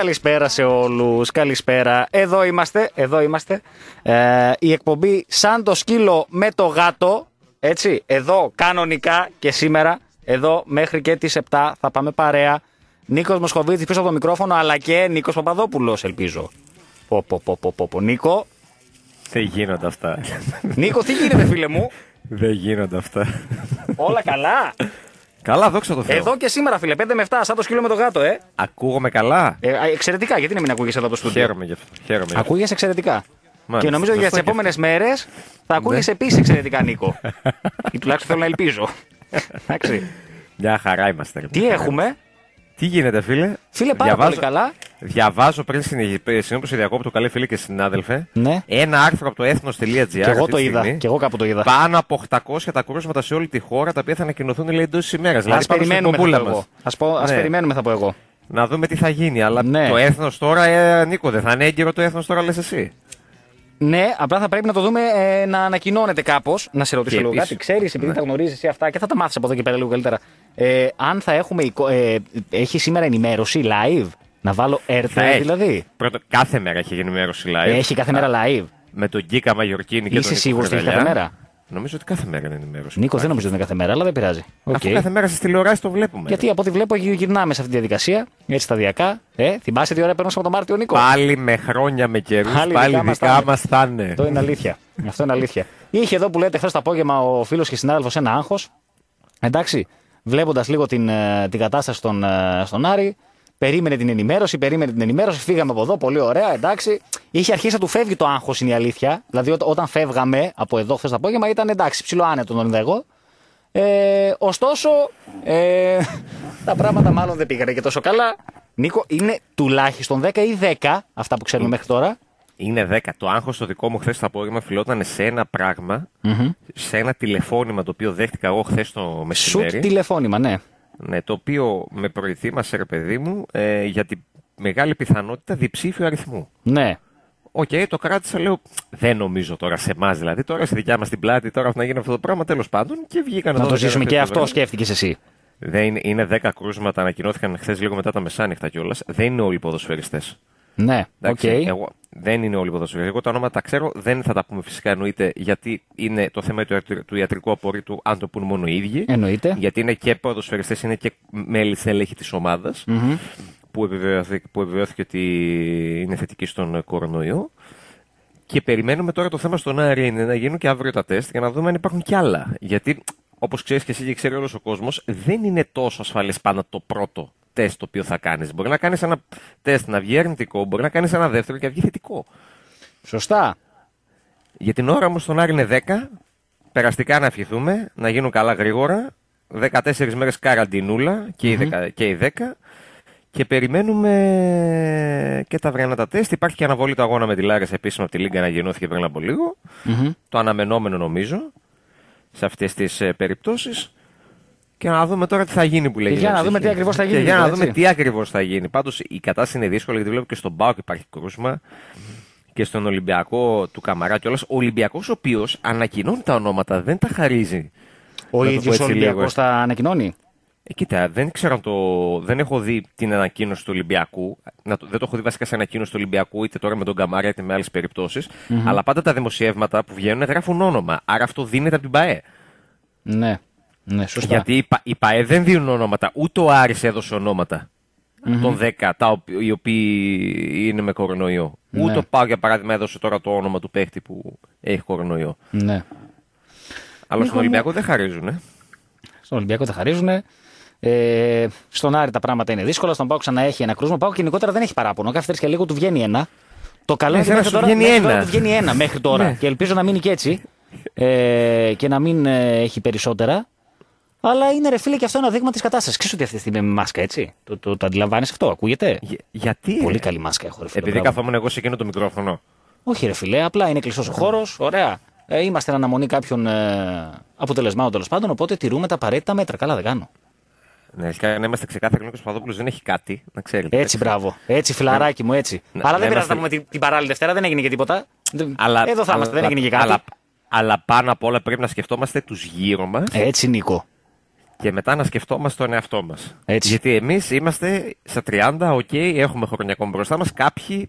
Καλησπέρα σε όλους. Καλησπέρα. Εδώ είμαστε. Εδώ είμαστε. Ε, η εκπομπή σαν το σκύλο με το γάτο. Έτσι. Εδώ κανονικά και σήμερα. Εδώ μέχρι και τις 7 θα πάμε παρέα. Νίκος Μοσχοβίτη πίσω από το μικρόφωνο, αλλά και Νίκος Παπαδόπουλος, ελπίζω. Πω, πω, πω, πω, πω, πω. Νίκο. Δεν γίνονται αυτά. Νίκο, τι γίνεται, φίλε μου; Δεν γίνονται αυτά. Όλα καλά; Καλά, δόξα τω Θεώ. Εδώ και σήμερα, φίλε. 5 με 7, σαν το σκύλο με το γάτο, ε. Ακούγομαι καλά. ε α, εξαιρετικά, γιατί να μην ακούγεσαι εδώ από το στούντιο; Χαίρομαι γι' αυτό. Χαίρομαι γι' αυτό. Ακούγεσαι εξαιρετικά. Μάλιστα. Και νομίζω ότι για τις Σωστό και επόμενες μέρες θα ακούγεσαι επίσης εξαιρετικά, Νίκο. Ή τουλάχιστον θέλω να ελπίζω. Εντάξει. Μια χαρά είμαστε. ρε. Τι έχουμε; Τι γίνεται, φίλε; Φίλε, πάρα πολύ καλά. Διαβάζω πριν συνήθω σε διακόπτω, καλή φίλη και συνάδελφε. Ναι. Ένα άρθρο από το ethnos.gr. Και εγώ αυτή το τη είδα. στιγμή. Και εγώ κάπου το είδα. Πάνω από 800 τα κρούσματα σε όλη τη χώρα, τα οποία θα ανακοινωθούν λέει εντός της ημέρας. Α Δηλαδή, πάνω στην περιμένουμε, θα κομπούλα πω εγώ. μας. Ας, πω, ας Ναι. περιμένουμε, θα πω εγώ. Να δούμε τι θα γίνει. Αλλά Ναι. το έθνος τώρα, ε, Νίκο, δεν θα είναι έγκυρο το έθνος τώρα, λες εσύ; Ναι, απλά θα πρέπει να το δούμε ε, να ανακοινώνεται κάπως. Να σε ρωτήσω Και λίγο επίσης- κάτι. Ξέρεις, επειδή Ναι. τα γνωρίζεις εσύ αυτά και θα τα μάθεις από εδώ και πέρα λίγο καλύτερα. Ε, αν θα έχουμε. εικο- Ε, έχει σήμερα ενημέρωση live; Να βάλω Θα έρθε έχει. δηλαδή. Πρώτον, κάθε μέρα έχει γίνει ενημέρωση live. Έχει κάθε μέρα live. Με τον Γκίκα Μαγιορκίνη και Είσαι τον σίγουρος ότι έχει κάθε μέρα; Νομίζω ότι κάθε μέρα είναι ενημέρωση. Νίκος, δεν νομίζω ότι είναι κάθε μέρα, αλλά δεν πειράζει. Οκ. Αφού κάθε μέρα στις τηλεοράσεις το βλέπουμε. Γιατί από ό,τι βλέπω γυ- γυρνάμε σε αυτή τη διαδικασία, έτσι σταδιακά. Ε, θυμάσαι τι ώρα περνούσε από τον Μάρτιο, Νίκο; Πάλι με χρόνια με καιρούς, Πάλι πάλι, δικά μας θα δικά είναι. μας θα είναι. Αυτό είναι αλήθεια. Αυτό είναι αλήθεια. Είχε εδώ που λέτε χθες το απόγευμα ο φίλος και συνάδελφος ένα άγχος. Εντάξει, βλέποντας λίγο την, ε, την κατάσταση στον, ε, στον Άρη, περίμενε την ενημέρωση, περίμενε την ενημέρωση, φύγαμε από εδώ, πολύ ωραία, εντάξει. Είχε αρχίσει να του φεύγει το άγχος, είναι η αλήθεια. Δηλαδή, ό- όταν φεύγαμε από εδώ χθες το απόγευμα, ήταν εντάξει, ψηλό άνετο τον είδα εγώ. Ε, ωστόσο, ε, τα πράγματα μάλλον δεν πήγανε και τόσο καλά. Νίκο, είναι τουλάχιστον 10 ή 10 αυτά που ξέρουμε μέχρι τώρα. Είναι 10. Το άγχος το δικό μου χθες το απόγευμα οφειλόταν σε ένα πράγμα, σε ένα τηλεφώνημα το οποίο δέχτηκα εγώ χθες το Σουτ μεσημέρι. τηλεφώνημα, ναι. Ναι, το οποίο με προετοίμασε, ρε παιδί μου, ε, για τη μεγάλη πιθανότητα διψήφιο αριθμού. Ναι. Οκ, το κράτησα, λέω. Δεν νομίζω τώρα σε εμάς δηλαδή. Τώρα στη δικιά μας την πλάτη, τώρα να γίνει αυτό το πράγμα, τέλος πάντων. Και βγήκαν Να εδώ το δέκα ζήσουμε χθες και το αυτό, βράδυ. σκέφτηκες εσύ. Δεν είναι, είναι 10 κρούσματα, ανακοινώθηκαν χθες λίγο μετά τα μεσάνυχτα κιόλας. Δεν είναι όλοι οι ποδοσφαιριστές. Ναι, οκ. Εγώ, δεν είναι όλοι οι ποδοσφαιριστές. Εγώ τα ονόματα τα ξέρω, δεν θα τα πούμε φυσικά εννοείται, γιατί είναι το θέμα του, ιατρ- του ιατρικού απορρήτου, να το πουν μόνο οι ίδιοι. Εννοείται. Γιατί είναι και ποδοσφαιριστές, είναι και μέλη στελέχη της ομάδας που, επιβεβαιώθηκε, που επιβεβαιώθηκε ότι είναι θετική στον ε, κορονοϊό. Και περιμένουμε τώρα το θέμα στον Άρη είναι να γίνουν και αύριο τα τεστ για να δούμε αν υπάρχουν κι άλλα. Γιατί, όπως ξέρεις και εσύ και ξέρει όλος ο κόσμος, δεν είναι τόσο ασφαλές πάντα το πρώτο τεστ το οποίο θα κάνεις. Μπορεί να κάνεις ένα τεστ να βγει αρνητικό, μπορεί να κάνεις ένα δεύτερο και να βγει θετικό. Σωστά. Για την ώρα όμως στον Άρη είναι 10. Περαστικά να ευχηθούμε, να γίνουν καλά γρήγορα. 14 μέρες καραντινούλα και, οι 10, και οι 10. Και περιμένουμε και τα αυριανά τα τεστ. Υπάρχει και αναβολή του αγώνα με τη Λάρες επίσημα από τη Λίγκα να γεννώθηκε πριν από λίγο. Το αναμενόμενο νομίζω σε αυτές τις περιπτώσεις. Και να δούμε τώρα τι θα γίνει που λέει. Και για η να ψυχή. δούμε τι ακριβώς θα γίνει, Και για να λοιπόν, δούμε έτσι. τι ακριβώς θα γίνει. Πάντως η κατάσταση είναι δύσκολη γιατί βλέπω και στον Μπάουκ υπάρχει κρούσμα και στον Ολυμπιακό του Καμαρά κιόλας. Ο Ολυμπιακός, ο οποίος ανακοινώνει τα ονόματα, δεν τα χαρίζει. Ο Να το ίδιος πω έτσι ο λίγο. Ολυμπιακός τα ανακοινώνει; Ε, κοίτα, δεν ξέρω αν το. Δεν έχω δει την ανακοίνωση του Ολυμπιακού. Να το... Δεν το έχω δει βασικά σε ανακοίνωση του Ολυμπιακού, είτε τώρα με τον Καμαρά είτε με άλλες περιπτώσεις. Αλλά πάντα τα δημοσιεύματα που βγαίνουν γράφουν όνομα. Άρα αυτό δίνεται από την ΠαΕ. Ναι. Ναι, σωστά. Γιατί οι, Πα- οι ΠαΕ δεν δίνουν ονόματα. Ούτε ο Άρης έδωσε ονόματα. Των 10, τα οποι- οι οποίοι είναι με κορονοϊό. Ναι. Ούτε ο Πάο, για παράδειγμα, έδωσε τώρα το όνομα του παίχτη που έχει κορονοϊό. Ναι. Αλλά στον Ολυμπιακό δεν χαρίζουν. Ε. Στον Ολυμπιακό τα χαρίζουν. Ε, στον Άρη τα πράγματα είναι δύσκολα. Στον Πάο ξανά έχει ένα κρούσμα. Ο Πάο γενικότερα δεν έχει παράπονο. Κάθε και λίγο του βγαίνει ένα. Το καλό Ναι, είναι ότι εσένα μέχρι σου τώρα, βγαίνει μέχρι τώρα ένα. του βγαίνει ένα μέχρι τώρα. Ναι. Και ελπίζω να μείνει και έτσι. Ε, και να μην ε, έχει περισσότερα. Αλλά είναι ρε φίλε και αυτό ένα δείγμα της κατάστασης. Ξέρεις ότι αυτή τη στιγμή είμαι με μάσκα, έτσι; Το, το, το αντιλαμβάνεις αυτό, ακούγεται; Για- γιατί. Πολύ ρε; καλή μάσκα έχω, ρε φίλε. Επειδή μπράβο. καθόμουν εγώ σε εκείνο το μικρόφωνο. Όχι, ρε φιλέ, απλά είναι κλειστός ο χώρος. Ωραία. Ε, είμαστε εν αναμονή κάποιων ε, αποτελεσμάτων τέλος πάντων. Οπότε τηρούμε τα απαραίτητα μέτρα. Καλά, δεν κάνω. Ναι, αρχικά να είμαστε ξεκάθαροι, ο Νίκος Παπαδόπουλος δεν έχει κάτι, να ξέρετε. Έτσι, μπράβο. Έτσι, φιλαράκι μου, έτσι. Ναι, Αλλά ναι, δεν πειράζει είμαστε- να πούμε την, την παράλληλη Δευτέρα, δεν έγινε και τίποτα. Αλλά, Εδώ θα είμαστε, δεν έγινε και κάτι. Αλλά, αλλά πάνω απ' όλα πρέπει να σκεφτόμαστε τους γύρω μας Έτσι, Νίκο. Και μετά να σκεφτόμαστε τον εαυτό μας. Έτσι. Γιατί εμείς είμαστε στα 30, οκ, έχουμε χρόνια ακόμα μπροστά μας. Κάποιοι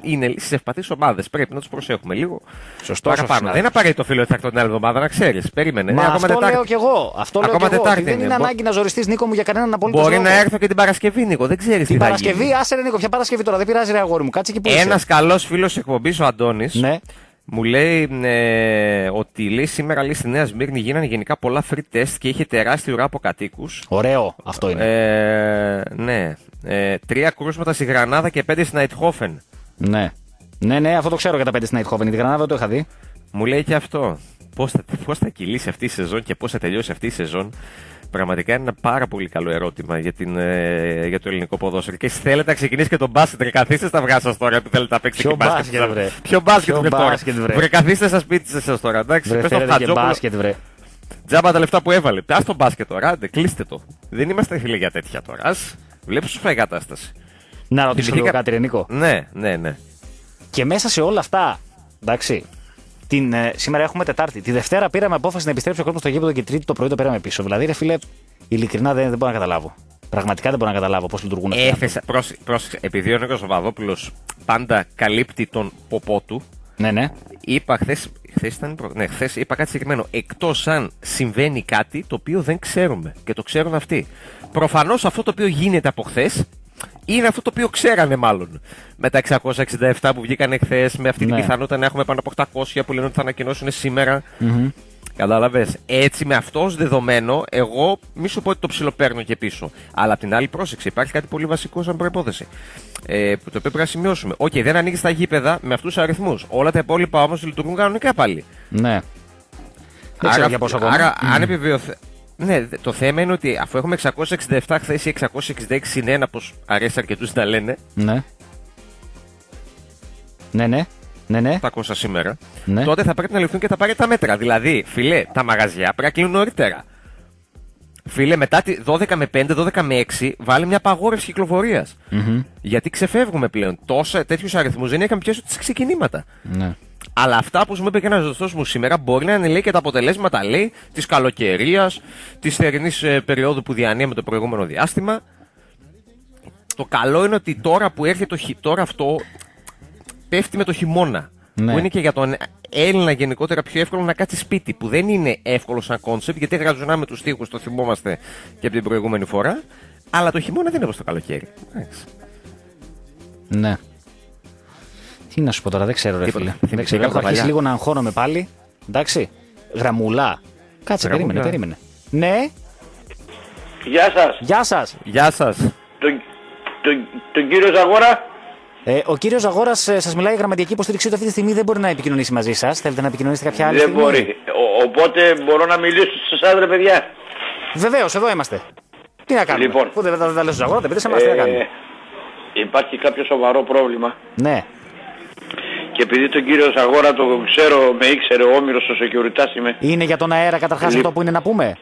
είναι στι ευπαθείς ομάδες. Πρέπει να τους προσέχουμε λίγο. Σωστό, Παραπάνω. σωστό. Δεν είναι απαραίτητο φίλο ότι θα έρθει την άλλη εβδομάδα, να ξέρεις. Περίμενε. Μα Ε, αυτό Τετάρτη. λέω κι εγώ. Αυτό λέω Ακόμα κι εγώ. Τετάρτη ότι δεν είναι. είναι Μπο- ανάγκη να ζοριστείς Νίκο μου για κανέναν απολύτω Μπορεί να έρθω και την Παρασκευή, Νίκο. Δεν ξέρεις τι Την θα Παρασκευή, γίνει. άσε ρε Νίκο, ποια Παρασκευή τώρα, δεν πειράζει ρε αγόρι μου. Κάτσε εκεί που Ένας είσαι. καλός φίλος εκπομπής, ο Αντώνης, Ναι. Μου λέει ε, ότι λέει, σήμερα λέει, στη Νέα Σμύρνη γίνανε γενικά πολλά free test και είχε τεράστιο ουρά από κατοίκους. Ωραίο αυτό είναι. Ε, ναι. Ε, τρία κρούσματα στη Γρανάδα και πέντε στην Αιτχόφεν. Ναι. Ναι, ναι, αυτό το ξέρω για τα πέντε στην Αιτχόβεν. Τη Γρανάδα δεν το είχα δει. Μου λέει και αυτό. Πώς θα, πώς θα κυλήσει αυτή η σεζόν και πώς θα τελειώσει αυτή η σεζόν. Πραγματικά είναι ένα πάρα πολύ καλό ερώτημα για, την, ε, για το ελληνικό ποδόσφαιρο. Και εσείς θέλετε να ξεκινήσει και τον μπάσκετ. Ρε, καθίστε στα αυγά σας τώρα που θέλετε να παίξετε Ποιο και μπάσκετ. μπάσκετ, βρε. Ποιο μπάσκετ, Ποιο βρε, τώρα. μπάσκετ, βρε. Βρε, καθίστε στα σπίτι σας τώρα. Εντάξει, Βρε, πες στο θέλετε και Χατζόπουλο, μπάσκετ, βρε. Τζάμπα τα λεφτά που έβαλε. Πα το μπάσκετ τώρα, άντε, κλείστε το. Δεν είμαστε φίλοι για τέτοια τώρα. Ας βλέπεις σου φάει κατάσταση. Να ρωτήσω λίγο Θυμηθήκα- κάτι, ρε Νίκο. Ναι, ναι, ναι. Και μέσα σε όλα αυτά, εντάξει, την, ε, σήμερα έχουμε Τετάρτη. Τη Δευτέρα πήραμε απόφαση να επιστρέψει ο κόσμος στο γήπεδο και Τρίτη το πρωί το πήραμε πίσω. Δηλαδή, ρε φίλε, ειλικρινά δεν, δεν μπορώ να καταλάβω. Πραγματικά δεν μπορώ να καταλάβω πώς λειτουργούν αυτά. Έθεσα, πρόσεξε, πρόσεξε, επειδή ο Νίκος Βαδόπουλος πάντα καλύπτει τον ποπό του, Ναι, ναι. είπα χθες. Χθες ήταν, η προ- ναι, χθες είπα κάτι συγκεκριμένο. Εκτός αν συμβαίνει κάτι το οποίο δεν ξέρουμε και το ξέρουν αυτοί. Προφανώς αυτό το οποίο γίνεται από χθες είναι αυτό το οποίο ξέρανε μάλλον. Με τα 667 που βγήκαν χθες, με αυτή Ναι. την πιθανότητα να έχουμε πάνω από 800 που λένε ότι θα ανακοινώσουν σήμερα. Κατάλαβες. Έτσι, με αυτό ως δεδομένο, εγώ μη σου πω ότι το ψιλοπαίρνω και πίσω. Αλλά απ' την άλλη, πρόσεξε, υπάρχει κάτι πολύ βασικό σαν προϋπόθεση. Ε, που το οποίο πρέπει να σημειώσουμε. Οκ, δεν ανοίγει τα γήπεδα με αυτούς τους αριθμούς. Όλα τα υπόλοιπα όμως λειτουργούν κανονικά πάλι. ναι. Δεν ξέρω για πόσο ακόμα. άρα αν επιβεβαιωθεί. Ναι, δε- το θέμα είναι ότι αφού έχουμε 667 χθες ή 666 συν ένα, όπω αρέσει αρκετούς να λένε, Ναι. Ναι, ναι. Ναι, ναι. 800 σήμερα, Ναι. τότε θα πρέπει να ληφθούν και τα απαραίτητα μέτρα. Δηλαδή, φιλέ, τα μαγαζιά πρέπει να κλείνουν νωρίτερα. Φίλε, μετά τη 12 με 5, 12 με 6, βάλει μια απαγόρευση κυκλοφορίας. Γιατί ξεφεύγουμε πλέον. Τόσα τέτοιους αριθμούς δεν είχαμε πιάσει ούτε ξεκινήματα. ναι. Αλλά αυτά που μου είπε και ένας γνωστός μου σήμερα μπορεί να είναι λέει και τα αποτελέσματα λέει της καλοκαιρίας, της θερινής περίοδου που διανύουμε το προηγούμενο διάστημα. Το καλό είναι ότι τώρα που έρχεται το χει- τώρα αυτό πέφτει με το χειμώνα. Ναι. Που είναι και για τον Έλληνα γενικότερα πιο εύκολο να κάτσει σπίτι. Που δεν είναι εύκολο σαν κόνσεπτ γιατί γρατζουνάμε τους τοίχους, το θυμόμαστε και από την προηγούμενη φορά. Αλλά το χειμώνα δεν είναι όπως το καλοκαίρι. Εντάξει. Ναι. Τι να σου πω τώρα, δεν ξέρω, ρε Τίποτα. φίλε. Δεν Θυμηθήκαμε ξέρω. Έχω τα αρχίσει παλιά. λίγο να αγχώνομαι πάλι. Εντάξει. Γραμμουλά. Κάτσε, Γραμμουλά. περίμενε, περίμενε. Ναι, Γεια σας. γεια σας. Γεια σας. Τον, τον, τον κύριο Ζαγόρα. Ε, ο κύριος Αγόρα σας μιλάει η γραμματική υποστήριξή του αυτή τη στιγμή δεν μπορεί να επικοινωνήσει μαζί σας. Θέλετε να επικοινωνήσετε κάποια άλλη Δεν στιγμή; μπορεί. Ο, οπότε μπορώ να μιλήσω σε εσάς ρε παιδιά. Βεβαίως, εδώ είμαστε. Τι να κάνουμε; Λοιπόν. Πού δεν δεν τα λέω στους Αγόρα, δεν πείτε σε εμάς, τι να κάνουμε; υπάρχει κάποιο σοβαρό πρόβλημα. Ναι, Και επειδή τον κύριο Ζαγόρα τον ξέρω, με ήξερε ο Όμηρος στο Securitas είμαι. είναι για τον αέρα καταρχάς Λοιπόν. αυτό που είναι να πούμε;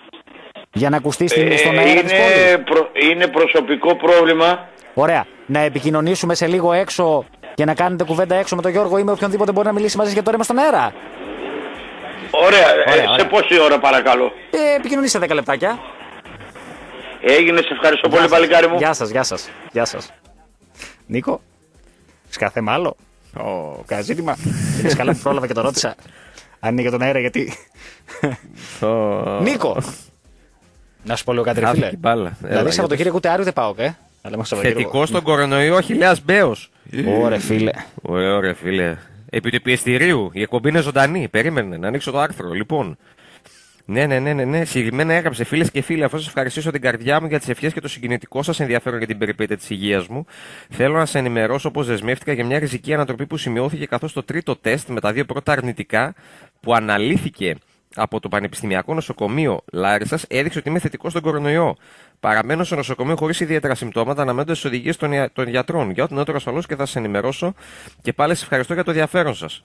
Για να ακουστεί στην, Ε, στον αέρα της πόλης; είναι, προ- είναι προσωπικό πρόβλημα. Ωραία. Να επικοινωνήσουμε σε λίγο έξω και να κάνετε κουβέντα έξω με τον Γιώργο ή με οποιονδήποτε μπορεί να μιλήσει μαζί σας για το ρέμα στον αέρα. Ωραία, ε, Ωραία, ωραία. σε πόση ώρα παρακαλώ; Ε, επικοινωνήστε 10 λεπτάκια. Έγινε, σε ευχαριστώ πολύ Γεια σας. παλικάρι μου. Γεια σας, γεια σας. Γεια σας. Νίκο, είσαι θέμα άλλο. Ω, Κανένα ζήτημα. Είναι καλά που πρόλαβα και το ρώτησα. Αν είναι για τον αέρα, γιατί. Νίκο! Να σου πω λίγο κάτι, ρε Χάθηκε φίλε. η μπάλα. Έλα, Δηλαδή, για Σαββατοκύριακο ούτε Άριο δεν πάω, ε. Αλλά μέχρι Σαββατοκύριακο. Θετικό στον κορονοϊό, Αχιλέα Μπέος. Ωραία, φίλε. Ωραίο, ρε φίλε. Επί του πιεστηρίου. Η εκπομπή είναι ζωντανή. Περίμενε να ανοίξω το άρθρο. Λοιπόν. Ναι, ναι, ναι, ναι, ναι. Συγκεκριμένα έγραψε φίλες και φίλοι, αφού σας ευχαριστήσω την καρδιά μου για τις ευχές και το συγκινητικό σας ενδιαφέρον για την περιπέτεια της υγείας μου, θέλω να σε ενημερώσω πως δεσμεύτηκα για μια ριζική ανατροπή που σημειώθηκε καθώς το τρίτο τεστ με τα δύο πρώτα αρνητικά που αναλύθηκε από το Πανεπιστημιακό Νοσοκομείο Λάρισας έδειξε ότι είμαι θετικός στον κορονοϊό. Παραμένω στο νοσοκομείο χωρίς ιδιαίτερα συμπτώματα, αναμένοντας τις οδηγίες των, ια- των γιατρών. Για ό,τι νεότερο ασφαλώς και θα σα ενημερώσω και πάλι σας ευχαριστώ για το ενδιαφέρον σας.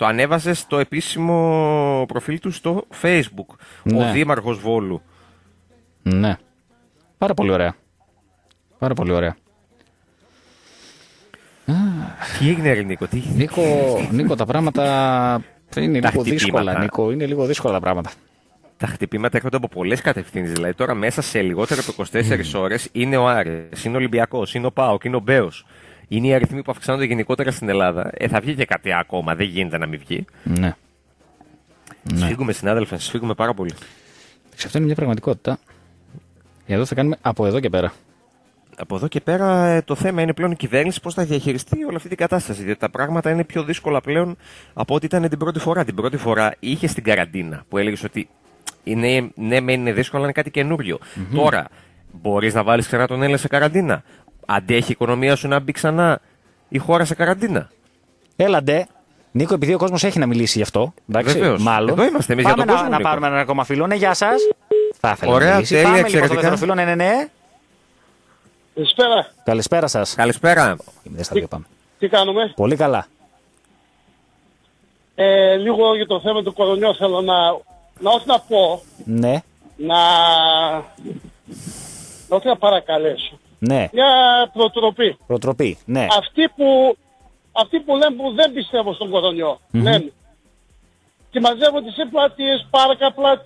Το ανέβασε στο επίσημο προφίλ του στο Facebook. Ναι. Ο Δήμαρχος Βόλου. Ναι. Πάρα πολύ ωραία. Πάρα πολύ ωραία. Τι έγινε, ρε Νίκο, τι... Νίκο, Νίκο τα πράγματα είναι Τα λίγο χτυπήματα. δύσκολα. Νίκο, είναι λίγο δύσκολα τα πράγματα. τα χτυπήματα έρχονται από πολλές κατευθύνσεις. Δηλαδή τώρα μέσα σε λιγότερο από 24 ώρες είναι ο Άρε, είναι ο Ολυμπιακός, είναι ο Πάοκ, είναι ο Μπέος. Είναι οι αριθμοί που αυξάνονται γενικότερα στην Ελλάδα. Ε, θα βγει και κάτι ακόμα. Δεν γίνεται να μην βγει. Ναι. Ναι. Σφίγγουμε, συνάδελφε, σφίγγουμε πάρα πολύ. Σε αυτό είναι μια πραγματικότητα. Εδώ θα κάνουμε από εδώ και πέρα. Από εδώ και πέρα ε, το θέμα είναι πλέον η κυβέρνηση πώς θα διαχειριστεί όλη αυτή την κατάσταση. Διότι τα πράγματα είναι πιο δύσκολα πλέον από ό,τι ήταν την πρώτη φορά. Την πρώτη φορά είχε την καραντίνα που έλεγες ότι είναι, ναι, μεν είναι δύσκολο, αλλά είναι κάτι καινούριο. Τώρα, μπορείς να βάλεις ξανά τον Έλληνα σε καραντίνα. Αντέχει η οικονομία σου να μπει ξανά η χώρα σε καραντίνα. Έλαντε. Νίκο, επειδή ο κόσμος έχει να μιλήσει γι' αυτό. Εντάξει, Βεβαίως. μάλλον. Εδώ είμαστε εμείς για Πάμε τον να, κόσμο, να Νίκο. πάρουμε ένα ακόμα φίλο. Ναι, γεια σας. Θα ήθελα Ωραία, να μιλήσει. τέλεια, Πάμε λοιπόν στο εξαιρετικά. δεύτερο φίλο. Ναι, ναι, ναι. Καλησπέρα. Καλησπέρα σας. Καλησπέρα. Δεν στα δύο πάμε. Τι κάνουμε; Πολύ καλά. Ε, λίγο για το θέμα του κορονοϊού θέλω να, να όχι να πω, Ναι, να, να όχι να παρακαλέσω. Ναι. Μια προτροπή. Προτροπή. Ναι. Αυτοί που, αυτοί που λένε που δεν πιστεύω στον κορονοϊό, λένε και μαζεύουν τις πλατείες, πάρκα, πλατ,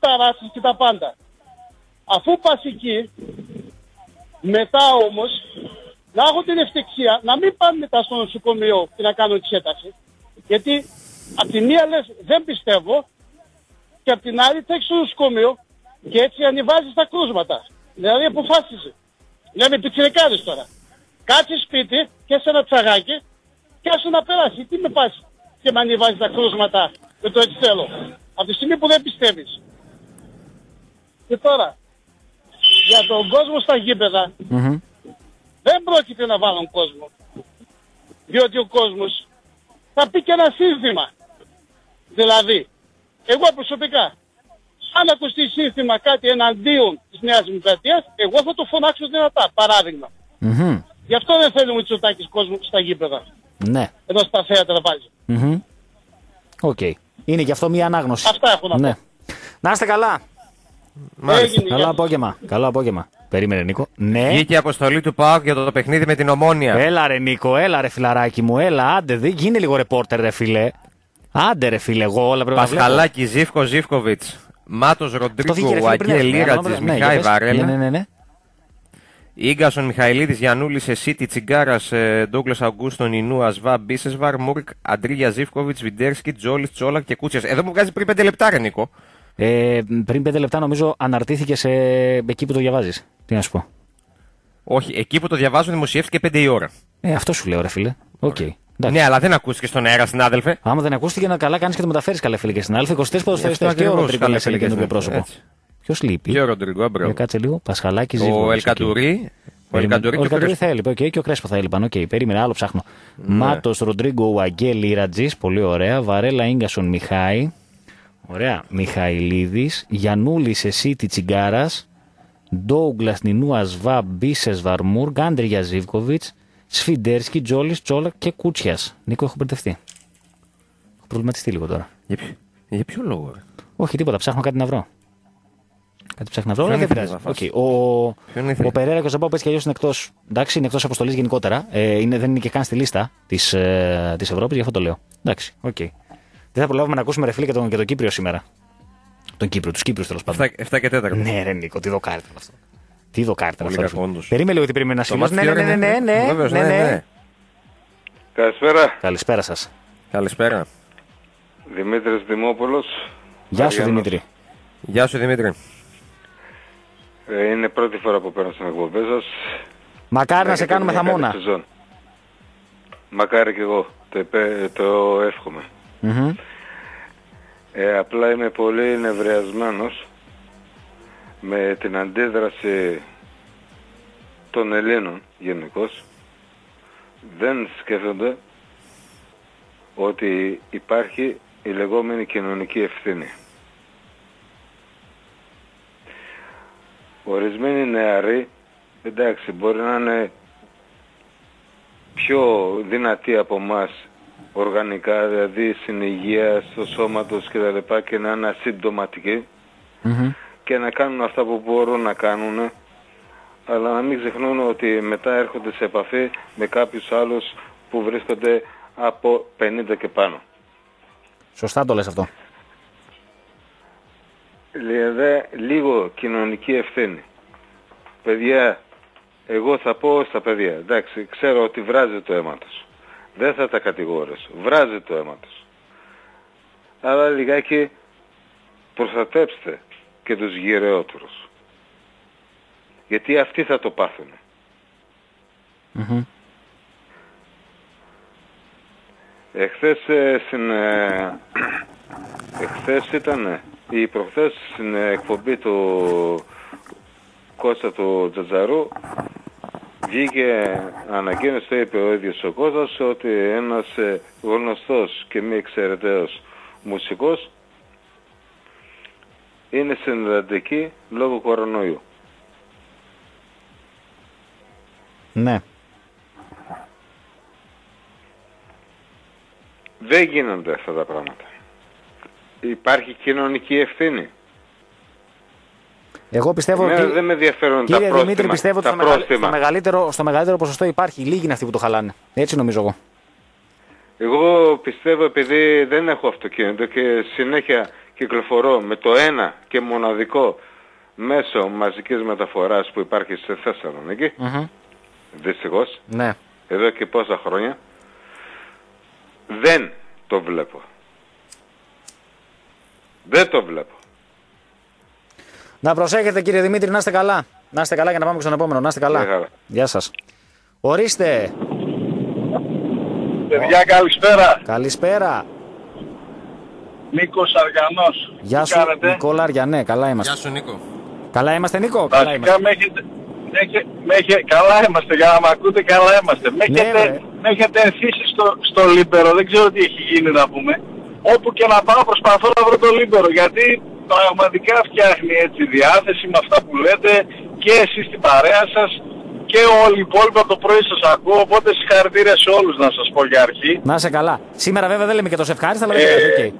ταράσεις και τα πάντα. Αφού πας εκεί, μετά όμως, να έχουν την ευτυχία να μην πάνε μετά στο νοσοκομείο και να κάνουν εξέταση. Γιατί από τη μία λες δεν πιστεύω και από την άλλη τρέχεις στο νοσοκομείο και έτσι ανεβάζεις τα κρούσματα. Δηλαδή αποφάσισε. Λέμε πιτσιρικάδες τώρα. Κάτσε σπίτι και σε ένα τσαγάκι και άσε να περάσει. Τι με πας και με ανεβάζεις τα κρούσματα με το έτσι θέλω. Από τη στιγμή που δεν πιστεύεις. Και τώρα, για τον κόσμο στα γήπεδα, Μμμ. δεν πρόκειται να βάλουν κόσμο. Διότι ο κόσμος θα πει και ένα σύνθημα. Δηλαδή, εγώ προσωπικά, αν ακουστεί σύνθημα κάτι εναντίον της Νέας Δημοκρατίας, εγώ θα το φωνάξω δυνατά, παράδειγμα. Μμμ. Γι' αυτό δεν θέλουμε Μητσοτάκης κόσμο στα γήπεδα. Ναι. Εδώ στα θέατρα βάζει. Μμμ. Οκ. Είναι και αυτό μια ανάγνωση. Αυτά έχω να πω. Ναι. Να είστε καλά. Μάλιστα. Έγινε, Καλό γεια σας. απόγευμα. Καλό απόγευμα. Περίμενε, Νίκο. Ναι. Βγήκε η αποστολή του ΠΑΟΚ για το παιχνίδι με την Ομόνια. Έλα ρε Νίκο, έλα ρε φιλαράκι μου, έλα, άντε, δεν γίνε λίγο ρεπόρτερ ρε φίλε. Άντε ρε φίλε, εγώ όλα πρέπει να βλέπω. Πασχαλάκη, Ζήφκο Ζήφκοβιτς, Μάτος Το είχε Ροντρίγκο, ρε φίλε πριν Αγγέ έρθει. Λίρατζη, Ναι, για Μιχάη πες. Βαρέλα, Ναι, ναι, ναι. γκασον Μιχαηλίδης, Γιανούλης, Εσίτη, Τσιγκάρας, Ντόγκλας Αγκούστον, Ινού, Ασβά, Μπίσεσβαρ, Μούρκ, Αντρίγια Ζήφκοβιτς, Βιντέρσκι, Τζόλι, Τσόλακ και Κούτσιας. Εδώ μου βγάζει πριν 5 λεπτά, ρε Νίκο. Ε, πριν πέντε λεπτά νομίζω αναρτήθηκε σε... εκεί που το διαβάζεις. Τι να σου πω. Όχι, εκεί που το διαβάζω δημοσιεύτηκε 5 η ώρα. Ε, αυτό σου λέω ρε φίλε. Οκ. Εντάξει. Ναι, αλλά δεν ακούστηκε στον αέρα, συνάδελφε. Άμα δεν ακούστηκε, να καλά κάνεις και το μεταφέρεις καλά, φίλε και στην άλλη. 24 ποδοσφαιριστές Αυτό και ο ακριβώς, Ροντρίγκο καλά, λε φίλε, ένα καινούριο και πρόσωπο. έτσι. Ποιος λείπει; Και ο Ροντρίγκο, Για αμπρό. κάτσε λίγο. Πασχαλάκη Ο Ζήβο. Ελκαντουρί. Ο Ελκαντουρί Ο και ο Ελκαντουρί Κρέσπο. θα έλειπε, οκ, και ο Κρέσπο θα έλειπαν. Οκ, περίμενε, άλλο ψάχνω. Ναι. Μάτος Ροντρίγκο Ουαγγέλ Ιρατζή, πολύ ωραία. Βαρέλα γκασον Μιχάη. Ωραία. Μιχαηλίδης. Γιανούλης Εσίτη Τσιγκάρας. Ντόουγκλας Νινού Ασβά Μπίσες Βαρμούρ. Γκάντρια Ζήβκοβιτς. Σφιντέρσκι, Τζόλης, Τσόλα και Κούτσιας. Νίκο, έχω μπερδευτεί. Έχω προβληματιστεί λίγο τώρα. Για ποιο- Για ποιο λόγο, ρε; Όχι, τίποτα. Ψάχνω κάτι να βρω. Κάτι ψάχνω να βρω, αλλά Ποιον δεν ήθελες πειράζει. να φας; Οκ, Ο, Ποιον ήθελες; ο Περέρα και ο Ζαμπάου έτσι κι αλλιώς είναι εκτό. Εντάξει, είναι εκτός αποστολής γενικότερα. Ε, είναι, δεν είναι και καν στη λίστα της ε, της Ευρώπης, γι' αυτό το λέω. Εντάξει, οκ. Δεν θα προλάβουμε να ακούσουμε ρε φίλε και τον, και τον Κύπριο σήμερα. Τον Κύπριο, τους Κύπριους τέλος πάντων. 7 και 4. Ναι, ρε Νίκο, τι δοκάρτε αυτό. Τι δοκάρτε Πολύ αυτό. ρε κακό, φίλε. όντως. Περίμενε λίγο ότι περίμενε Το ένα μάτι Ναι, τι ναι, ώρα ναι, ναι, είναι; ναι, Βέβαιως, ναι, ναι. Καλησπέρα. Καλησπέρα σας. Καλησπέρα. Δημήτρης Δημόπουλος. Γεια σου Αριανός. Δημήτρη. Γεια σου Δημήτρη. Ε, είναι πρώτη φορά που παίρνω στην εκπομπή σας. Μακάρι να σε Έχετε κάνουμε μια καλή χαμόνα. σεζόν. Μακάρι και εγώ. Το, επέ- το εύχομαι. Μμμ. Ε, απλά είμαι πολύ νευριασμένος με την αντίδραση των Ελλήνων γενικώς. Δεν σκέφτονται ότι υπάρχει η λεγόμενη κοινωνική ευθύνη. Ορισμένοι νεαροί, εντάξει, μπορεί να είναι πιο δυνατοί από μας οργανικά, δηλαδή στην υγεία, στο σώμα τους και τα λοιπά και να είναι ασυμπτωματικοί Μμμ. Και να κάνουν αυτά που μπορούν να κάνουν αλλά να μην ξεχνούν ότι μετά έρχονται σε επαφή με κάποιους άλλους που βρίσκονται από 50 και πάνω. Σωστά το λες αυτό. Δηλαδή, λίγο κοινωνική ευθύνη. Παιδιά, εγώ θα πω στα παιδιά, εντάξει, ξέρω ότι βράζει το αίμα τους. Δεν θα τα κατηγορήσω. Βράζει το αίμα τους. Αλλά λιγάκι προστατέψτε και τους γυρεότερους. Γιατί αυτοί θα το πάθουν. Μμμ. Εχθές ε, στην... ε, εχθές ήταν ή προχθές στην εκπομπή του Κώστα του Τζατζαρού βγήκε ανακοίνωση, το είπε ο ίδιος ο Κώστας, ότι ένας ε, γνωστός και μη εξαιρεταίος μουσικός είναι στην εντατική λόγω κορονοϊού. Ναι. Δεν γίνονται αυτά τα πράγματα. Υπάρχει κοινωνική ευθύνη. Εγώ πιστεύω Εμένα ότι. δεν με ενδιαφέρουν τα Κύριε πρόστιμα. Δημήτρη, πιστεύω ότι τα στο, μεγαλ- πρόστιμα. στο, μεγαλύτερο, στο μεγαλύτερο ποσοστό υπάρχει. Λίγοι είναι αυτοί που το χαλάνε. Έτσι νομίζω εγώ. Εγώ πιστεύω επειδή δεν έχω αυτοκίνητο και συνέχεια κυκλοφορώ με το ένα και μοναδικό μέσο μαζικής μεταφοράς που υπάρχει στη Θεσσαλονίκη, Μμμ. δυστυχώς, Ναι. εδώ και πόσα χρόνια, δεν το βλέπω. Δεν το βλέπω. Να προσέχετε κύριε Δημήτρη, να είστε καλά. Να είστε καλά για να πάμε και στον επόμενο. Να είστε καλά. Μια χαρά. Γεια σας. Ορίστε. Παιδιά καλησπέρα. Καλησπέρα. Νίκος Αργανός. Γεια Τι σου, κάνετε; Νικόλα Αριανέ. Καλά είμαστε. Γεια σου Νίκο. Καλά είμαστε, Νίκο; Καλά Βασικά είμαστε. με έχετε... με έχε- με έχε- καλά είμαστε, για να με ακούτε καλά είμαστε. Με Ναι, έχετε, ρε. με έχετε εθίσει στο, στο Λίμπερο, δεν ξέρω τι έχει γίνει να πούμε. Όπου και να πάω προσπαθώ να βρω το Λίμπερο, γιατί πραγματικά φτιάχνει έτσι διάθεση με αυτά που λέτε και εσείς στην παρέα σας και όλοι οι υπόλοιποι από το πρωί σας ακούω, οπότε συγχαρητήρια σε όλους να σας πω για αρχή. Να είσαι καλά. Σήμερα βέβαια δεν λέμε και τόσο ευχάριστα, αλλά δεν Ε, πειράζει.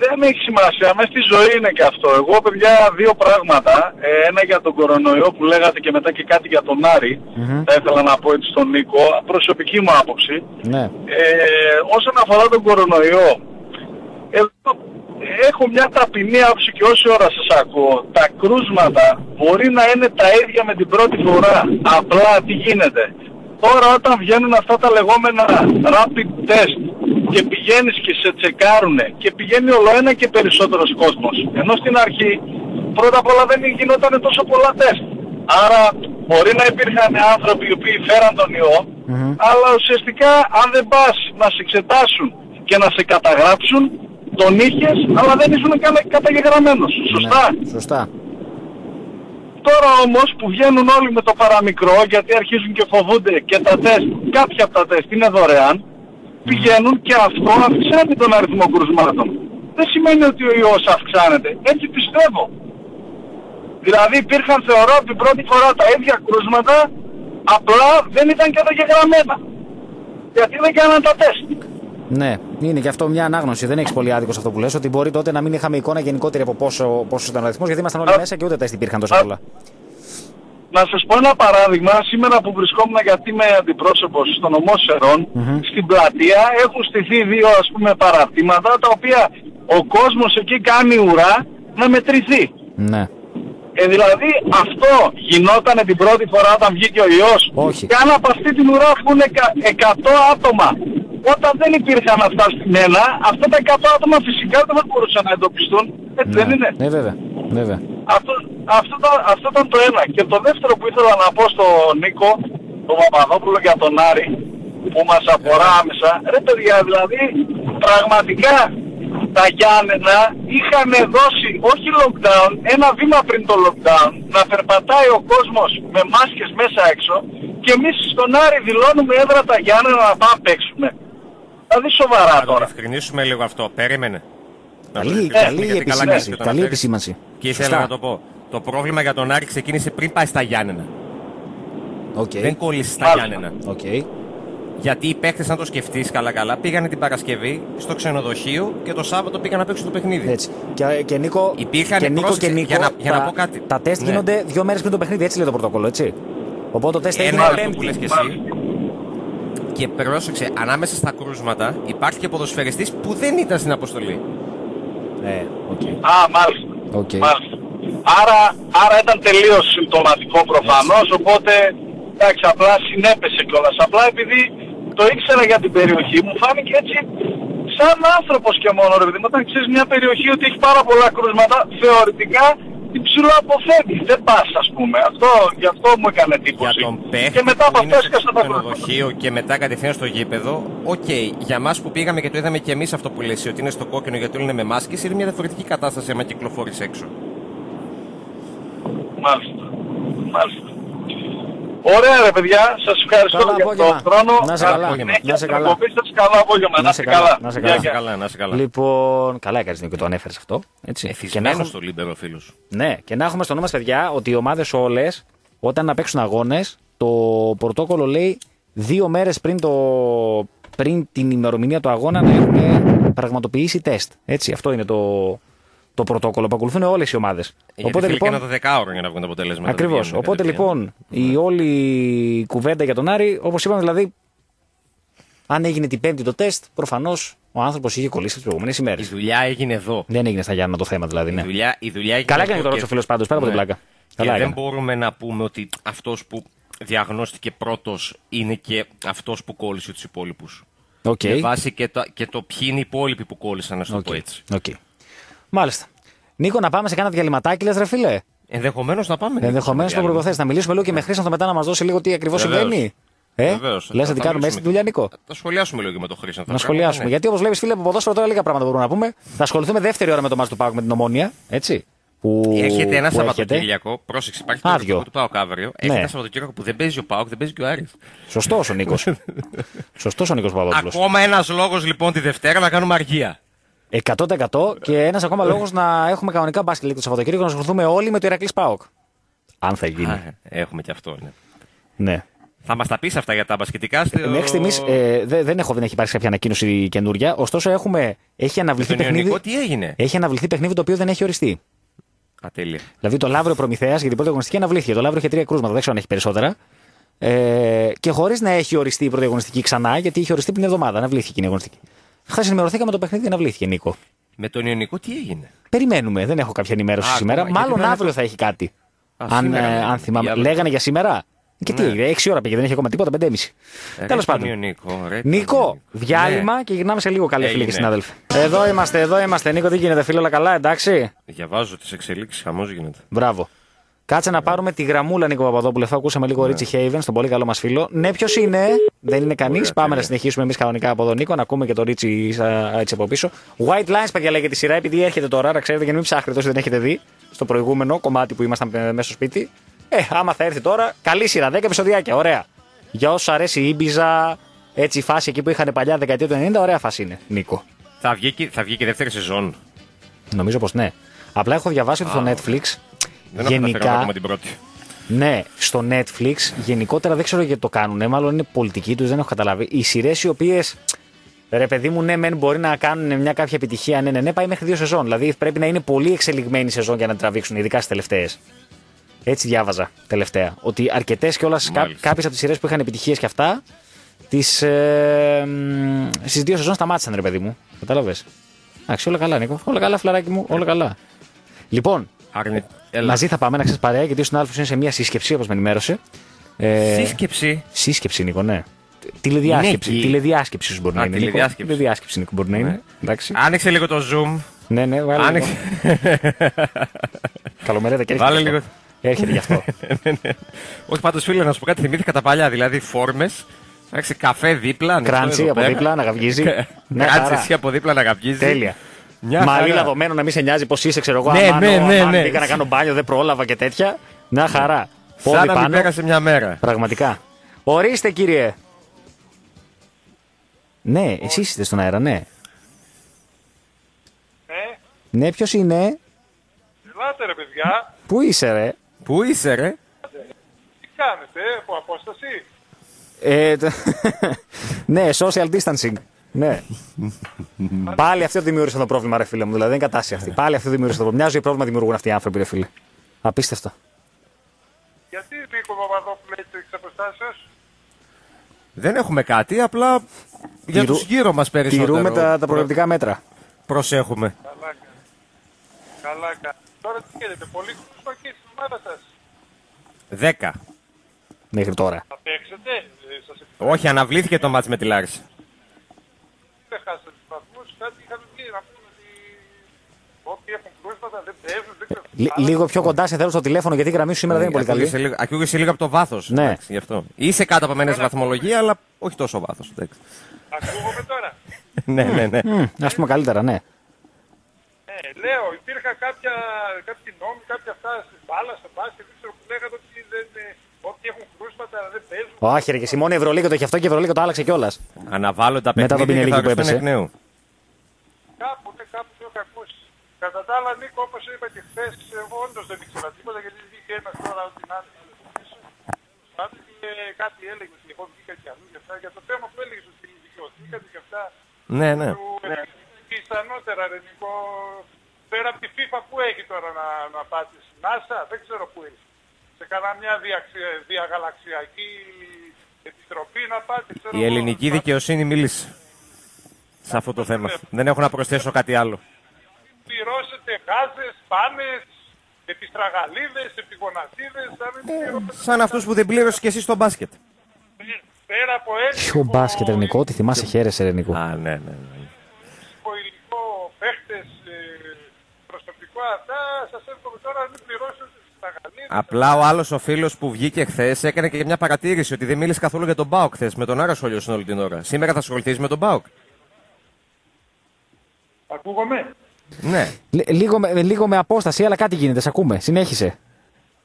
Οκ. Δεν έχει σημασία, μέσα στη ζωή είναι και αυτό. Εγώ, παιδιά, δύο πράγματα. Ε, ένα για τον κορονοϊό που λέγατε και μετά και κάτι για τον Άρη. Μμμ. Θα ήθελα να πω έτσι στον Νίκο, προσωπική μου άποψη. Ναι. Ε, όσον αφορά τον κορονοϊό, εγώ έχω μια ταπεινή άποψη και όση ώρα σας ακούω. Τα κρούσματα μπορεί να είναι τα ίδια με την πρώτη φορά. Απλά τι γίνεται. Τώρα όταν βγαίνουν αυτά τα λεγόμενα rapid test και πηγαίνεις και σε τσεκάρουνε και πηγαίνει όλο ένα και περισσότερος κόσμος. Ενώ στην αρχή πρώτα απ' όλα δεν γινόταν τόσο πολλά τεστ. Άρα μπορεί να υπήρχαν άνθρωποι οι οποίοι φέραν τον ιό, Μμμ. αλλά ουσιαστικά αν δεν πας να σε εξετάσουν και να σε καταγράψουν, τον είχες, αλλά δεν ήσουν καν καταγεγραμμένος. Σωστά. Ναι. Σωστά. Τώρα όμως που βγαίνουν όλοι με το παραμικρό γιατί αρχίζουν και φοβούνται και τα τεστ, κάποια από τα τεστ είναι δωρεάν, πηγαίνουν και αυτό αυξάνει τον αριθμό κρουσμάτων. Δεν σημαίνει ότι ο ιός αυξάνεται. Έτσι πιστεύω. Δηλαδή υπήρχαν θεωρώ την πρώτη φορά τα ίδια κρούσματα, απλά δεν ήταν καταγεγραμμένα. Γιατί δεν κάναν τα τεστ. Ναι, είναι και αυτό μια ανάγνωση. Δεν έχεις πολύ άδικο σε αυτό που λες, ότι μπορεί τότε να μην είχαμε εικόνα γενικότερη από πόσο, πόσος ήταν ο αριθμός, γιατί ήμασταν όλοι Α. μέσα και ούτε τεστ υπήρχαν τόσο Α. πολλά. Να σας πω ένα παράδειγμα, σήμερα που βρισκόμουν γιατί είμαι αντιπρόσωπος στον νομό Σερών, Μμμ. στην πλατεία έχουν στηθεί δύο ας πούμε παραρτήματα τα οποία ο κόσμος εκεί κάνει ουρά να μετρηθεί. Ναι. Ε, δηλαδή αυτό γινόταν την πρώτη φορά όταν βγήκε ο ιός. Όχι. Και αν από αυτή την ουρά βγουν εκα- 100 άτομα όταν δεν υπήρχαν αυτά στην ένα, αυτά τα 100 άτομα φυσικά δεν θα μπορούσαν να εντοπιστούν. Έτσι δεν είναι. Ναι, βέβαια. Βέβαια. Αυτό, αυτό, ήταν, αυτό ήταν το ένα. Και το δεύτερο που ήθελα να πω στον Νίκο, τον Παπαδόπουλο για τον Άρη, που μας αφορά άμεσα. Ρε παιδιά, δηλαδή, πραγματικά τα Γιάννενα είχαν δώσει, όχι lockdown, ένα βήμα πριν το lockdown, να περπατάει ο κόσμος με μάσκες μέσα έξω και εμείς στον Άρη δηλώνουμε έδρα τα Γιάννενα να πάμε παίξουμε. Δηλαδή σοβαρά Να το τώρα. διευκρινίσουμε λίγο αυτό. Περίμενε. Να το Καλή, διευκρινίσουμε, καλή γιατί καλά κάνεις επισήμανση. και το Καλή αναφέρεις. επισήμανση. Και ήθελα Σωστά. να το πω. Το πρόβλημα για τον Άρη ξεκίνησε πριν πάει στα Γιάννενα. Οκ. Δεν κόλλησε στα Μάλιστα. Γιάννενα. Οκ. Γιατί οι παίκτες, αν το σκεφτείς καλά-καλά, πήγανε την Παρασκευή στο ξενοδοχείο και το Σάββατο πήγαν να παίξουν το παιχνίδι. Έτσι. Και, και Νίκο, Υπήρχαν και, Νίκο, πρόσεξε, και Νίκο για να- για να τα, πω κάτι. τα τεστ Ναι. γίνονται δύο μέρες πριν το παιχνίδι. Έτσι λέει το πρωτόκολλο, έτσι. Οπότε το τεστ Ένα έγινε είναι αυτό Πέμπτη. που λες και εσύ. Και πρόσεξε, ανάμεσα στα κρούσματα υπάρχει και ποδοσφαιριστής που δεν ήταν στην αποστολή. Ε, οκ. Α, μάλιστα. Οκ. Μάλιστα. Άρα, άρα ήταν τελείως συμπτωματικό προφανώς, οπότε εντάξει, απλά συνέπεσε κιόλας. Απλά επειδή το ήξερα για την περιοχή μου, φάνηκε έτσι σαν άνθρωπος και μόνο ρε παιδί μου. Όταν ξέρεις μια περιοχή ότι έχει πάρα πολλά κρούσματα, θεωρητικά την ψηλό αποφεύγει. Δεν πας ας πούμε. Αυτό, γι' αυτό μου έκανε Για εντύπωση. τον παίχτη και μετά από που αυτό είναι στο έσκασα τα κρούσματα. ξενοδοχείο και μετά κατευθείαν στο γήπεδο, οκ. Για εμά που πήγαμε και το είδαμε και εμείς αυτό που λες, ότι είναι στο κόκκινο γιατί όλοι είναι με μάσκες, είναι μια διαφορετική κατάσταση άμα κυκλοφορεί έξω. Μάλιστα. Μάλιστα. Ωραία ρε παιδιά, σας ευχαριστώ Καλό για απόγευμα. τον χρόνο. Να σε Καλή καλά. συνέχεια Να σε στην καλά. εκπομπή σας. Καλό απόγευμα. Να Να σε είστε καλά. καλά. Να σε Γεια, καλά. Να σε γεια. καλά, να σε καλά. Λοιπόν, καλά έκανες Νίκο, το ανέφερες αυτό. Έτσι. Και να Εθισμένο έχουμε, στο Λίμπερο, φίλος. ναι, και να έχουμε στο νου μας, παιδιά, ότι οι ομάδες όλες, όταν να παίξουν αγώνες, το πρωτόκολλο λέει δύο μέρες πριν, το, πριν την ημερομηνία του αγώνα να έχουν πραγματοποιήσει τεστ. Έτσι, αυτό είναι το, το πρωτόκολλο που ακολουθούν όλες οι ομάδες. Οπότε λοιπόν. και ένα 12ωρο για να βγουν τα αποτελέσματα. Ακριβώς. δεν βγαίνουν Οπότε κατευθείαν. λοιπόν η όλη κουβέντα για τον Άρη, όπως είπαμε δηλαδή, αν έγινε την Πέμπτη το τεστ, προφανώς ο άνθρωπος είχε κολλήσει τις προηγούμενες ημέρες. Η δουλειά έγινε εδώ. Δεν έγινε στα Γιάννα το θέμα δηλαδή. Η Ναι. δουλειά, η δουλειά έγινε Καλά εδώ έκανε και το ρώτησε ο φίλο πάντως, πέρα από την Ναι. πλάκα. Και Καλά δεν έκανε. μπορούμε να πούμε ότι αυτός που διαγνώστηκε πρώτος είναι και αυτός που κόλλησε τους υπόλοιπους. Οκ. Με βάση και το, και το ποιοι είναι οι υπόλοιποι που κόλλησαν, να σου το Οκ. πω έτσι. Οκ. Μάλιστα. Νίκο, να πάμε σε κάνα διαλυματάκι, λες, ρε φίλε; Ενδεχομένως να πάμε. Ενδεχομένως το διάλειμμα. προποθέσει. Να μιλήσουμε λίγο και με Χρήστο μετά να μας δώσει λίγο τι ακριβώς Βεβαίως. συμβαίνει. Ε, Βεβαίως. λες Θα- να την θα κάνουμε έτσι μιλήσουμε. τη δουλειά, Νίκο; Θα σχολιάσουμε λίγο και με τον Χρήστο. Να σχολιάσουμε. Γιατί όπως βλέπεις, φίλε, από ποδόσφαιρο τώρα λίγα πράγματα μπορούμε να πούμε. Θα ασχοληθούμε δεύτερη ώρα με το μάτι του Πάουκ με την ομόνια. Έτσι. Που, Έρχεται ένα που έρχεται. Σαββατοκύριακο. Πρόσεξε, υπάρχει το Άδειο. ερωτικό του Πάουκ αύριο. Έρχεται Ναι. ένα Σαββατοκύριακο που δεν παίζει ο Πάουκ, δεν παίζει και ο Άρης. Σωστός ο Νίκος. Σωστός ο Νίκος Παπαδόπουλος. Ακόμα ένας λόγος λοιπόν τη Δευτέρα να κάνουμε αργία. 100% και ένας ακόμα λόγος να έχουμε κανονικά μπάσκετ λίγο το Σαββατοκύριακο να ασχοληθούμε όλοι με το Ηρακλής Πάοκ. Αν θα γίνει. Α, έχουμε και αυτό, ναι. Ναι. Θα μας τα πεις αυτά για τα μπασκετικά. Στο... Μέχρι στιγμής ε, δε- δεν, έχω, δεν έχει υπάρξει κάποια ανακοίνωση καινούρια. Ωστόσο, έχουμε, έχει, Με αναβληθεί τον παιχνίδι, Ιωνικό τι έγινε; έχει αναβληθεί παιχνίδι το οποίο δεν έχει οριστεί. Α, τέλεια. Δηλαδή το Λαύριο Προμηθέας, γιατί η πρώτη αγωνιστική αναβλήθηκε. Το Λαύριο είχε τρία κρούσματα, δεν ξέρω αν έχει περισσότερα. Ε, και χωρίς να έχει οριστεί η πρώτη αγωνιστική ξανά, γιατί είχε οριστεί πριν εβδομάδα. Αναβλήθηκε η αγωνιστική. Χθες ενημερωθήκαμε το παιχνίδι, αναβλήθηκε, Νίκο. Με τον Ιωνικό τι έγινε; Περιμένουμε, δεν έχω κάποια ενημέρωση Α, σήμερα. ακόμα, γιατί Μάλλον δεν αύριο έχω- θα έχει κάτι. Α, αν, σήμερα, ε, ναι. αν θυμάμαι. Για αύριο. Λέγανε για σήμερα. Και τι Ναι. έγινε, 6 ώρα πήγε, δεν έχει ακόμα τίποτα, 5,5. Ρε Τέλος τον πάντων. Ιωνικό, ρε τον Νίκο, Ιωνικό. διάλειμμα Ναι. και γυρνάμε σε λίγο καλή φίλοι και Έγινε. συνάδελφοι. Εδώ είμαστε, εδώ είμαστε. Νίκο, τι γίνεται, φίλε, όλα καλά, εντάξει; Διαβάζω τις εξελίξεις, χαμός γίνεται. Μπράβο. Κάτσε να πάρουμε τη γραμμούλα Νίκο Παπαδόπουλε. Θα ακούσαμε λίγο Ρίτσι Χέιβεν, τον πολύ καλό μας φίλο. Ναι, ποιος είναι, δεν είναι κανείς. Ωραία, Πάμε τέλεια. να συνεχίσουμε εμείς κανονικά από εδώ, Νίκο, να ακούμε και το Ρίτσι σα- έτσι από πίσω. White Lines, παιδιά, λέγεται η σειρά, επειδή έρχεται τώρα, άρα ξέρετε και να μην ψάχνετε όσοι δεν έχετε δει στο προηγούμενο κομμάτι που ήμασταν ε, μέσα στο σπίτι. Ε, άμα θα έρθει τώρα, καλή σειρά, 10 επεισοδιάκια, ωραία. Για όσου αρέσει η Ήμπιζα, έτσι η φάση εκεί που είχαν παλιά δεκαετία του 90, ωραία φάση είναι, Νίκο. Θα βγει, και- θα βγει και δεύτερη σεζόν. Νομίζω πως ναι. Απλά έχω διαβάσει ότι στο Netflix Δεν έχω καταφέρει γενικά. ακόμα την πρώτη. Ναι, στο Netflix γενικότερα δεν ξέρω γιατί το κάνουν. Μάλλον είναι πολιτική τους, δεν έχω καταλάβει. Οι σειρές οι οποίες. Ρε παιδί μου, ναι, μεν μπορεί να κάνουν μια κάποια επιτυχία, ναι, ναι, ναι, πάει μέχρι δύο σεζόν. Δηλαδή πρέπει να είναι πολύ εξελιγμένη η σεζόν για να την τραβήξουν, ειδικά στις τελευταίες. Έτσι διάβαζα τελευταία. Ότι αρκετές κιόλας Μάλιστα. κάποιες από τις σειρές που είχαν επιτυχίες και αυτά, τις, ε, στις δύο σεζόν σταμάτησαν, ρε παιδί μου. Κατάλαβες. Εντάξει, όλα καλά, Νίκο. Όλα καλά, φλαράκι μου, όλα καλά. Λοιπόν, Αρνη... Έλα. Μαζί θα πάμε να ξέρεις παρέα, γιατί ο συνάδελφος είναι σε μια σύσκεψη, όπως με ενημέρωσε. Ε, Σύσκεψη; Σύσκεψη, Νίκο, ναι. Τηλεδιάσκεψη. εκεί. Τηλεδιάσκεψης ίσω μπορεί Α, να είναι. Νίκο. τηλεδιάσκεψη. Τηλεδιάσκεψη, Νίκο, μπορεί να είναι. Εντάξει. Άνοιξε λίγο το zoom. Ναι, ναι, βάλε. Άνοιξε. Καλομερέτα και Βάλε έρχεται. λίγο. γι' αυτό. Έρχεται γι' αυτό. Όχι πάντως, φίλε, να σου πω κάτι. Θυμήθηκα τα παλιά. Δηλαδή φόρμες. Εντάξει, καφέ δίπλα. ανοιχτό Κράντσι εδώ από πέρα. δίπλα, να γαυγίζει. Ναι, Κράντσι χαρά. εσύ από δίπλα να καπνίζει. Τέλεια. Μια Μαρίλα χαρά. δομένο να μην σε νοιάζει πώς είσαι, ξέρω εγώ. Ναι, αμάν, ναι, ναι, αμάν, ναι. Μπήκα να κάνω μπάνιο, δεν πρόλαβα και τέτοια. Μια χαρά. Σαν Πόδι να μην πάνω. πέρασε μια μέρα. Πραγματικά. Ορίστε, κύριε. Ναι, εσείς είστε στον αέρα, ναι. Ε, Ναι, ποιος είναι; ελάτε ρε παιδιά, Πού είσαι, ρε; Πού είσαι, ρε; τι κάνετε, από απόσταση; Ε, το- ναι, social distancing. Ναι. Πάλι αυτό δημιούργησαν το πρόβλημα, ρε φίλε μου. Δηλαδή δεν είναι κατάσταση αυτή. Πάλι αυτό δημιούργησαν το πρόβλημα. Μια ζωή πρόβλημα δημιουργούν αυτοί οι άνθρωποι, ρε φίλε. Απίστευτο. Γιατί Νίκο Παπαδόπουλο έχετε εξ αποστάσεως. Δεν έχουμε κάτι, απλά για Τηρού- τους γύρω μας περισσότερο. Τηρούμε τα, τα προληπτικά μέτρα. Προσέχουμε. Καλά κάνει. Καλά κάνει. Το Ξέρετε, πολύ κρούσμα και στην ομάδα σας. Δέκα. Μέχρι τώρα. Θα παίξετε, ε, σας επιτρέπετε, Όχι, αναβλήθηκε το μάτς με τη Λάρισα. Δεν χάσετε τους βαθμούς, κάτι είχαμε πει να πούμε ότι όποιοι έχουν κρούσματα δεν παίζουν, δεν ξέρω. Λι- λίγο πιο κοντά σε θέλω στο τηλέφωνο γιατί η γραμμή σου σήμερα δεν είναι πολύ Ακούγεσαι καλή. λίγο- Ακούγεσαι λίγο από το βάθος. Ναι. Γι' αυτό. Είσαι κάτω από μένα σε βαθμολογία, αλλά όχι τόσο βάθος. Ακούγομαι τώρα. ναι, ναι, ναι. Α πούμε καλύτερα, ναι. Ε, λέω, υπήρχαν κάποια, κάποιοι νόμοι, κάποια αυτά στην μπάλα, στο μπάσκετ, δεν ξέρω που λέγατε ότι δεν, ε, όποιοι έχουν κρούσματα δεν παίζουν. Όχι, ρε, και εσύ μόνο η Ευρωλίγα το έχει αυτό και η Ευρωλίγα το άλλαξε κιόλας. Αναβάλλω τα Μετά τον παιχνίδια και θα Πινελίκη που οριστούν έπεσε. εκ νέου. Κάπου, ναι, κάπου το είχα ακούσει. Κατά τα άλλα, Νίκο, όπως είπα και χθες, εγώ όντως δεν ήξερα τίποτα, γιατί βγήκε ένας τώρα ότι να είναι πίσω. Πάντως και κάτι έλεγε ότι εγώ βγήκα και αλλού και αυτά, για το θέμα που έλεγες ότι δικαιωθήκατε και αυτά, Ναι, ναι. του πιθανότερα, ρε Νίκο, πέρα από τη FIFA που έχει τώρα να, να πάτε στην NASA, δεν ξέρω πού είναι. Σε κανένα μια διαξι- διαγαλαξιακή επιτροπή να πάτε, ξέρω Η εγώ, ελληνική να δικαιοσύνη μίλησε σε αυτό το θέμα. Δεν έχω να προσθέσω κάτι άλλο. πληρώσετε γάζες, πάνες, επιστραγαλίδες, επιγονατίδες, θα μην πληρώσετε Σαν αυτούς που δεν πλήρωσε και εσύ στο μπάσκετ. πέρα από έτσι. Ποιο μπάσκετ, Ρενικό, τι θυμάσαι, χαίρεσαι, Ρενικό. Α, ναι, ναι. ναι. υλικό, παίχτες, ε, προσωπικό αυτά, σας εύχομαι τώρα να μην πληρώσετε επιστραγαλίδες. Απλά ο άλλος ο φίλος που βγήκε χθες έκανε και μια παρατήρηση ότι δεν μίλησε καθόλου για τον Μπάουκ χθες. Με τον Άρα σχολιώσουν όλη την ώρα. Σήμερα θα ασχοληθείς με τον Μπάουκ. Ακούγομαι; Ναι. Λι- Λίγο με, λίγο με απόσταση, αλλά κάτι γίνεται, σε ακούμε. Συνέχισε.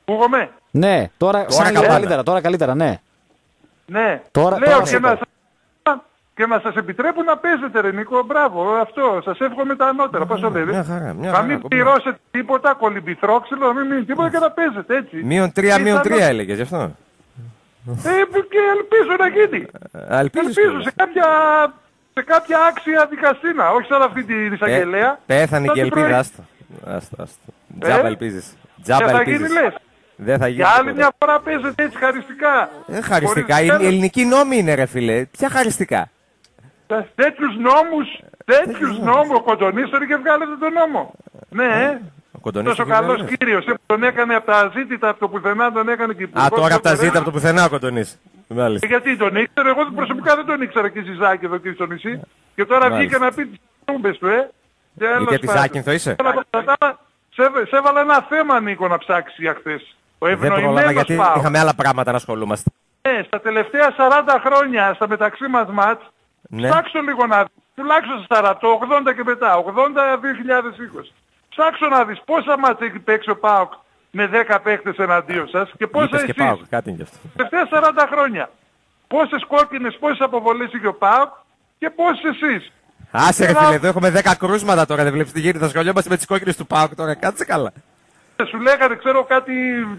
Ακούγομαι; Ναι, τώρα, σαν λίγο καλά. καλύτερα, τώρα καλύτερα, ναι. Ναι. Τώρα- Λέω τώρα και σε να, είπα. σας, και να σας επιτρέπουν να παίζετε ρε Νίκο, μπράβο, αυτό, σας εύχομαι τα ανώτερα, πώς το λέτε. μια χαρά, μια να χαρά, μην κομπλέ. πληρώσετε τίποτα, κολυμπηθρόξυλο, να μην μείνει τίποτα και να παίζετε έτσι. Μείον τρία, μείον Πιθανό- τρία έλεγες γι' αυτό. Ε, και ελπίζω να γίνει. Α, ελπίζεις Ελπίζω κιόλας. σε κάποια, σε κάποια άξια δικαστήνα, όχι σαν αυτή τη εισαγγελέα. Ε, Πέθανε σαν και η την ελπίδα. πρωί. Άστα. Άστα, άστα. Τζάμπα Ε, ελπίζεις. Και Τζάμπα θα γίνει ελπίζει. λες. Δεν θα γίνει. Για άλλη τίποτα. μια φορά παίζετε έτσι χαριστικά. Ε, χαριστικά. Χωρίς Η, η τέλος. ελληνική νόμη είναι, ρε φίλε. Ποια χαριστικά; Τέτοιους νόμους, τέτοιους νόμους, ο Κοντονής τώρα και βγάλετε τον νόμο. Ναι, ε. Ο Κοντονής Τόσο το καλός κυβερνάει. κύριος, ε, που τον έκανε από τα ζήτητα, από το πουθενά τον έκανε και Α, υπουργός τώρα από τα των ζήτα Βορρά. από το πουθενά ο Κοντονής. Μάλιστα. Ε, Γιατί τον ήξερε, εγώ προσωπικά δεν τον ήξερα και Ζιζάκη εδώ και στο νησί. Και τώρα Μάλιστα. βγήκε να πει τις τούμπες του, ε. Τέλος Γιατί πάντων. Ζάκυνθο είσαι. Τώρα, κατά τα άλλα, Σε, σε έβαλα ένα θέμα, Νίκο, να ψάξει για χθες. Ο Δεν πρόλαβα ευνοημένος γιατί Πάο. είχαμε άλλα πράγματα να ασχολούμαστε. Ναι, στα τελευταία 40 χρόνια, στα μεταξύ μας μάτς, Ναι. ψάξω λίγο να δεις, τουλάχιστον στα 40, το 80 και μετά, 80-2020. Ψάξω να δεις πόσα μάτς έχει παίξει ο ΠΑΟΚ με 10 παίχτες εναντίον σας και πόσα Είπες και εσείς. πάω, κάτι είναι γι' αυτό. Τελευταία 40 χρόνια. Πόσες κόκκινες, πόσες αποβολές είχε ο ΠΑΟΚ και πόσες εσείς. Άσε ρε Ένα- φίλε, εδώ έχουμε 10 κρούσματα τώρα, δεν βλέπεις τι γίνεται. Θα σχολιόμαστε με τις κόκκινες του ΠΑΟΚ τώρα, κάτσε καλά. Σου λέγανε, ξέρω κάτι,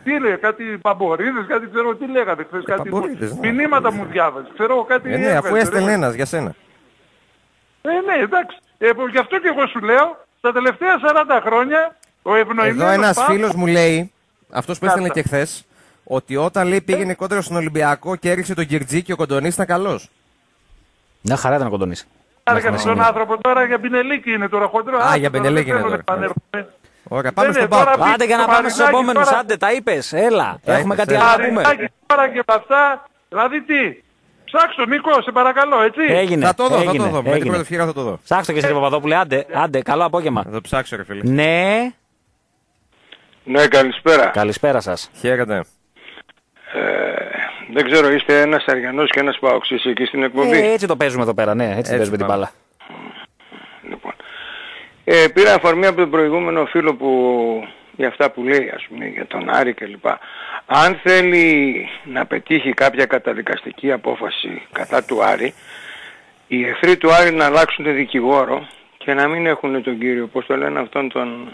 τι λέει, κάτι παμπορίδες, κάτι ξέρω τι λέγανε χθες, κάτι παμπορίδες, ναι. μηνύματα μου διάβαζε. Ξέρω εγώ κάτι Ε, ναι, αφού έβγαζε, έστελνε ρε. ένας για σένα. Ε, ναι, εντάξει. Ε, που- γι' αυτό και εγώ σου λέω, στα τελευταία 40 χρόνια, ο ευνοημένος Εδώ ένας Πάοκ- φίλος μου λέει, αυτός που έστελνε Κάτσα. και χθες, ότι όταν λέει πήγαινε κόντρα στον Ολυμπιακό και έριξε τον Κυρτζή και ο Κοντονής ήταν καλός. Μια χαρά ήταν ο Κοντονής. Άραγε Μέχρι τον στιγμή. άνθρωπο τώρα για Πινελίκη είναι τώρα χοντρό. Α, Άστο για τώρα, Πινελίκη δεν είναι θέλω τώρα. Να επανέρχομαι. Ωραία, πάμε Ναι, στον ναι, τώρα ΠΑΟΚ. Άντε για να Το πάμε στους Μαρινάκη επόμενους, τώρα- άντε, τα είπες, έλα. Τα Έχουμε είπες, κάτι έλα. άλλο να πούμε. Μαρινάκη τώρα και με αυτά, δηλαδή τι; Ψάξω Νίκο, σε παρακαλώ, έτσι. Έγινε, Θα το δω, θα έγινε, το δω. Με την έγινε. πρώτη ευκαιρία θα το δω. Ψάξτε και εσύ, Παπαδόπουλε, άντε, άντε, καλό απόγευμα. Θα το ψάξω, ρε φίλε. Ναι, Ναι, καλησπέρα. καλησπέρα σας. Χαίρετε. Ε, δεν ξέρω, είστε ένας Αριανός και ένας Παοξής εκεί στην εκπομπή; Ε, έτσι το παίζουμε εδώ πέρα, ναι, έτσι, παίζουμε την πάμε. μπάλα. Λοιπόν. Ε, πήρα αφορμή από τον προηγούμενο φίλο που για αυτά που λέει, ας πούμε, για τον Άρη κλπ. Αν θέλει να πετύχει κάποια καταδικαστική απόφαση κατά του Άρη, οι εχθροί του Άρη να αλλάξουν δικηγόρο και να μην έχουν τον κύριο, πώς το λένε αυτόν τον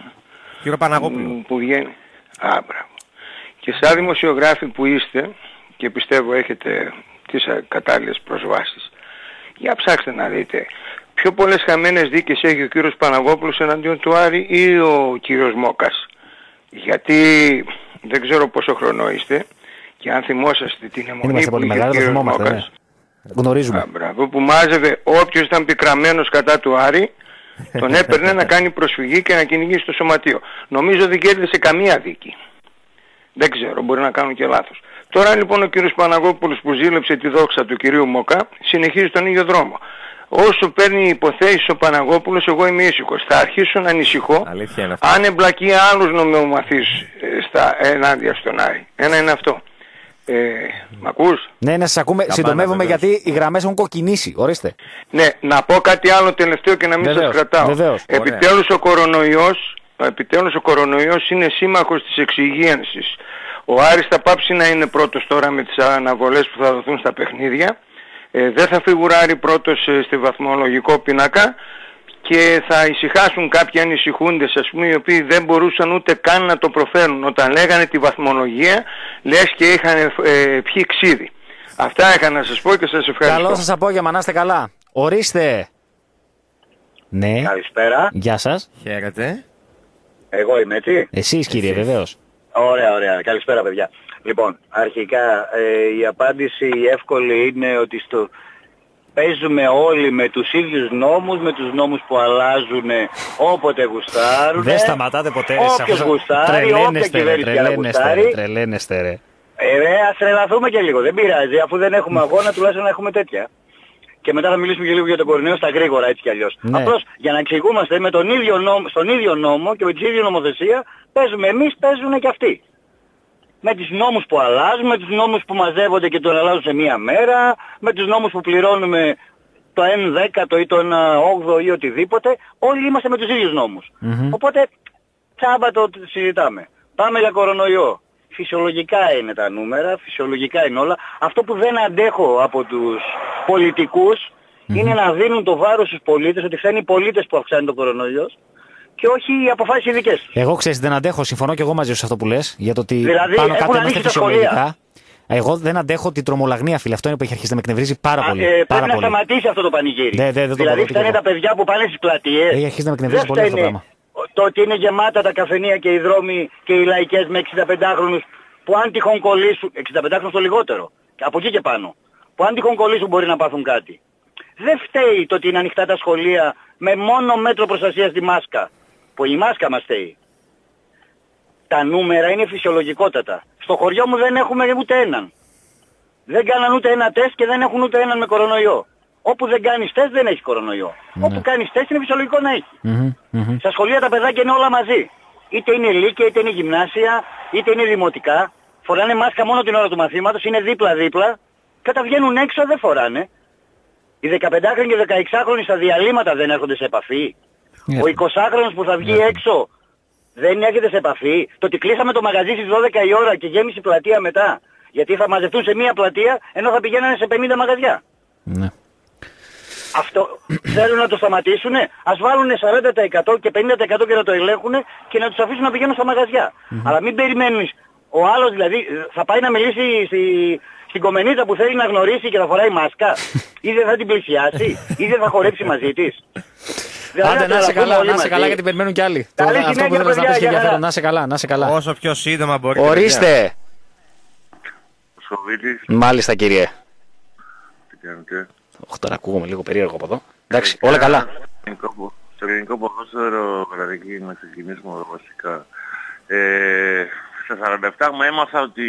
Κύριο Παναγόπουλο. που βγαίνει. Α, μπράβο. Και σαν δημοσιογράφοι που είστε και πιστεύω έχετε τις α, κατάλληλες προσβάσεις, για ψάξτε να δείτε πιο πολλές χαμένες δίκες έχει ο κύριος Παναγόπουλος εναντίον του Άρη ή ο κύριος Μόκας. Γιατί δεν ξέρω πόσο χρονό είστε και αν θυμόσαστε την αιμονή Είμαστε που πολύ είχε ο μεγάλοι, το κύριος θυμόμαστε, ναι. Μόκας. Γνωρίζουμε. Α, μπράβο, που μάζευε όποιος ήταν πικραμένος κατά του Άρη τον έπαιρνε να κάνει προσφυγή και να κυνηγήσει το σωματείο. Νομίζω δεν κέρδισε καμία δίκη. Δεν ξέρω, μπορεί να κάνω και λάθος. Τώρα λοιπόν ο κύριος Παναγόπουλος που ζήλεψε τη δόξα του κυρίου Μοκά συνεχίζει τον ίδιο δρόμο. Όσο παίρνει υποθέσεις ο Παναγόπουλος εγώ είμαι ήσυχος. Θα αρχίσω να ανησυχώ Αλήθεια είναι αυτό. αν εμπλακεί άλλους νομιμομαθείς ε, στα ενάντια στον Άρη. Ένα είναι αυτό. Ε, μ' ακούς; Ναι, να σα ακούμε. Καμπάνα, Συντομεύουμε βεβαίως. γιατί οι γραμμές έχουν κοκκινήσει. Ορίστε. Ναι, να πω κάτι άλλο τελευταίο και να μην Βεβαίως, σας κρατάω. βεβαίως. Επιτέλους ο κορονοϊός, επιτέλους ο κορονοϊός είναι σύμμαχος της εξυγίανσης. Ο Άρης θα πάψει να είναι πρώτος τώρα με τις αναβολές που θα δοθούν στα παιχνίδια. Ε, δεν θα φιγουράρει πρώτος ε, στη βαθμολογικό πίνακα και θα ησυχάσουν κάποιοι ανησυχούντες ας πούμε οι οποίοι δεν μπορούσαν ούτε καν να το προφέρουν. Όταν λέγανε τη βαθμολογία λες και είχαν ε, πιει ξύδι. Αυτά είχα να σας πω και σας ευχαριστώ. Καλό σας απόγευμα, να είστε καλά. Ορίστε. Ναι, Καλησπέρα. γεια σας. Χαίρετε. Εγώ είμαι έτσι; Εσείς κύριε, βεβαίως. Ωραία, ωραία. Καλησπέρα, παιδιά. Λοιπόν, αρχικά ε, η απάντηση η εύκολη είναι ότι στο... παίζουμε όλοι με τους ίδιους νόμους, με τους νόμους που αλλάζουν όποτε γουστάρουν. Δεν σταματάτε ποτέ. ρε, σε Όποιος αυτό. γουστάρει, όποια Τρελαίνεστε, ρε, κυβέρνηση άλλα τρελαίνεστε, ρε, γουστάρει. τρελαίνεστε, ρε. Ε, ρε, ας τρελαθούμε και λίγο. Δεν πειράζει. Αφού δεν έχουμε αγώνα, τουλάχιστον να έχουμε τέτοια. Και μετά θα μιλήσουμε και λίγο για τον κορονοϊό στα γρήγορα έτσι κι αλλιώς. Ναι. Απλώς για να εξηγούμαστε με τον ίδιο νόμο, στον ίδιο νόμο και με την ίδια νομοθεσία παίζουμε εμείς, παίζουν και αυτοί. Με τους νόμους που αλλάζουν, με τους νόμους που μαζεύονται και τον αλλάζουν σε μία μέρα, με τους νόμους που πληρώνουμε το 1 δέκατο ή το 1 8ο ή οτιδήποτε, όλοι είμαστε με τους ίδιους νόμους. Οπότε τσάμπα το συζητάμε. Πάμε για κορονοϊό. Φυσιολογικά είναι τα νούμερα, φυσιολογικά είναι όλα. Αυτό που δεν αντέχω από τους πολιτικους είναι να δίνουν το βάρος στους πολίτες, ότι φτάνει οι πολίτες που αυξάνει το κορονοϊός και όχι οι αποφάσεις οι δικές τους. Εγώ ξέρεις, δεν αντέχω. Συμφωνώ και εγώ μαζί σου σε αυτό που λες. Για το ότι Δηλαδή, πάνω κάτω έχουν είμαστε ανοίξει τα σχολεία. φυσιολογικά. Εγώ δεν αντέχω την τρομολαγνία, φίλε. Αυτό είναι που έχει αρχίσει να με εκνευρίζει πάρα Α, πολύ. ε, πάρα πρέπει να πολύ. σταματήσει αυτό το πανηγύρι. Ναι, ναι, δεν το δηλαδή μπορώ, φτάνε και τα εγώ. παιδιά που πάνε στις πλατείες. Έχει αρχίσει να με εκνευρίζει Δεν πολύ αυτό το φταίνε πράγμα. το ότι είναι γεμάτα τα καφενεία και οι δρόμοι και οι λαϊκές με 65χρονους που αν τυχόν κολλήσουν, 65χρονους το λιγότερο, και από εκεί και πάνω, που αν τυχόν κολλήσουν μπορεί να πάθουν κάτι. Δεν φταίει το ότι είναι ανοιχτά τα σχολεία με μόνο μέτρο προστασίας τη μάσκα, που η μάσκα μας φταίει. Τα νούμερα είναι φυσιολογικότατα. Στο χωριό μου δεν έχουμε ούτε έναν. Δεν κάναν ούτε ένα τεστ και δεν έχουν ούτε έναν με κορονοϊό. Όπου δεν κάνεις τεστ δεν έχεις κορονοϊό. Όπου κάνεις τεστ είναι φυσιολογικό να έχεις. Μμμ, μμμ. Στα σχολεία τα παιδάκια είναι όλα μαζί. Είτε είναι λύκεια, είτε είναι γυμνάσια, είτε είναι δημοτικά. Φοράνε μάσκα μόνο την ώρα του μαθήματος, είναι δίπλα-δίπλα. Και όταν βγαίνουν έξω δεν φοράνε. Οι 15χρονοι και 16χρονοι στα διαλύματα δεν έρχονται σε επαφή. Ναι. Ο 20χρονος που θα βγει έξω δεν έρχεται σε επαφή. Το ότι κλείσαμε το μαγαζί στις 12 η ώρα και γέμισε η πλατεία μετά. Γιατί θα μαζευτούν σε μία πλατεία ενώ θα πηγαίνανε σε 50 μαγαζιά. Ναι. Αυτό θέλουν να το σταματήσουν. Ας βάλουν 40% και 50% και να το ελέγχουν και να τους αφήσουν να πηγαίνουν στα μαγαζιά. Αλλά μην περιμένεις. Ο άλλος δηλαδή θα πάει να μιλήσει στη, στην κομμενίτσα που θέλει να γνωρίσει και θα φοράει μάσκα. ή δεν θα την πλησιάσει. ή δεν θα χορέψει μαζί της. Δηλαδή, Άντε, να είσαι τρελαθούμε καλά, όλοι να είσαι μαζί. καλά γιατί περιμένουν κι άλλοι. Το- Καλή Αυτό που συνέχεια, θέλω να παιδιά, πει και για ενδιαφέρον. χαρά. Να είσαι καλά, να είσαι καλά. Όσο πιο σύντομα μπορείτε. παιδιά. Ορίστε. Σοβίτης, Μάλιστα, κύριε. τι κάνετε; Όχι, τώρα ακούγομαι λίγο περίεργο από εδώ. Εντάξει, όλα καλά. Στο ελληνικό πο- Στο ελληνικό ποδόσφαιρο, καταρχήν, να ξεκινήσουμε από τα βασικά. Ε, στα 47 μου έμαθα ότι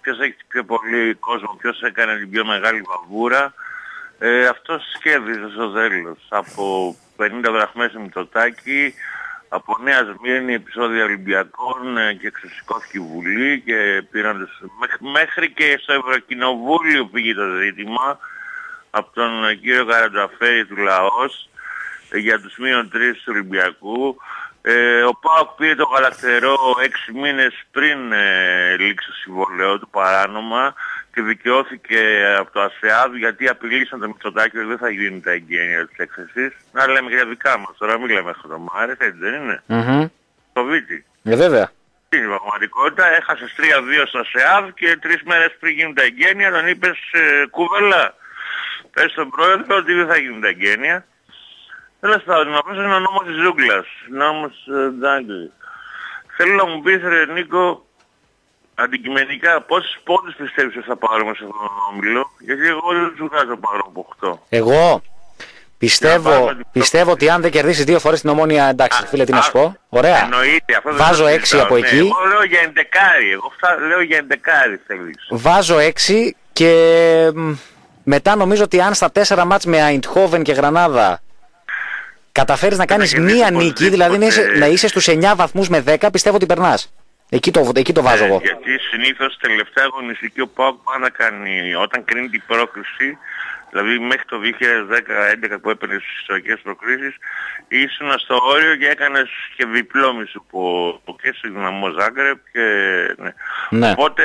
ποιος έχει πιο πολύ κόσμο, ποιος έκανε την πιο μεγάλη βαβούρα. Ε, αυτός κέρδιζε στο τέλος. Από 50 δραχμές με το τάκι, από Νέα Σμύρνη επεισόδια Ολυμπιακών ε, και ξεσηκώθηκε η Βουλή και πήραν τους... μέχ- Μέχρι και στο Ευρωκοινοβούλιο πήγε το ζήτημα από τον ε, κύριο Καρατζαφέρη του Λαός ε, για τους μείον τρεις του Ολυμπιακού. Ε, ο Πάοκ πήρε το γαλακτερό έξι μήνες πριν ε, λήξει το συμβολέο του παράνομα και δικαιώθηκε από το ΑΣΕΑΔ γιατί απειλήσαν το Μητσοτάκη ότι δεν θα γίνουν τα εγγένεια της έκθεσης. Να λέμε και για δικά μας τώρα, μην λέμε χρωτομάρες, έτσι δεν είναι. Μμμ. Το Βίτι. Ε, βέβαια. Τι είναι η πραγματικότητα, έχασες 3-2 στο ΣΕΑΒ και τρεις μέρες πριν γίνουν τα εγγένεια τον είπες ε, κούβελα. Πες στον πρόεδρο ότι δεν θα γίνουν τα εγγένεια. Τέλος πάντων, αυτός είναι ο νόμος της ζούγκλας, νόμος ε, Ντάγκλη. Θέλω να μου πεις ρε Νίκο, αντικειμενικά πόσους πόντους πιστεύεις ότι θα πάρουμε σε αυτόν τον όμιλο, γιατί εγώ δεν σου βγάζω πάνω από 8. Εγώ Πιστεύω, Να πάρουμε την πιστεύω ότι αν δεν κερδίσεις δύο φορές την ομόνια, εντάξει, φίλε, τι να σου πω. Ωραία. Εννοείται, αυτό δεν Βάζω το έξι συζητάω, από ναι. εκεί. Εγώ λέω για εντεκάρι. Εγώ φτα- λέω για εντεκάρι θέλεις. Βάζω 6 και μ, μετά νομίζω ότι αν στα 4 μάτς με Αιντχόβεν και Γρανάδα καταφέρεις να κάνεις κερδίσεις μία νίκη, δηλαδή να είσαι, οπωσδήποτε. να είσαι στους 9 βαθμούς με 10, πιστεύω ότι περνάς. Εκεί το, εκεί το βάζω Ε, εγώ. Γιατί συνήθως τελευταία αγωνιστική ο ΠΑΟΚ πάει να κάνει, όταν κρίνει την πρόκριση, δηλαδή μέχρι το 2010-2011 που έπαιρνε στις ιστορικές προκρίσεις, ήσουν στο όριο και έκανες και διπλό μισού που, που και στη Δυναμό Ζάγκρεπ και ναι. Ναι. Οπότε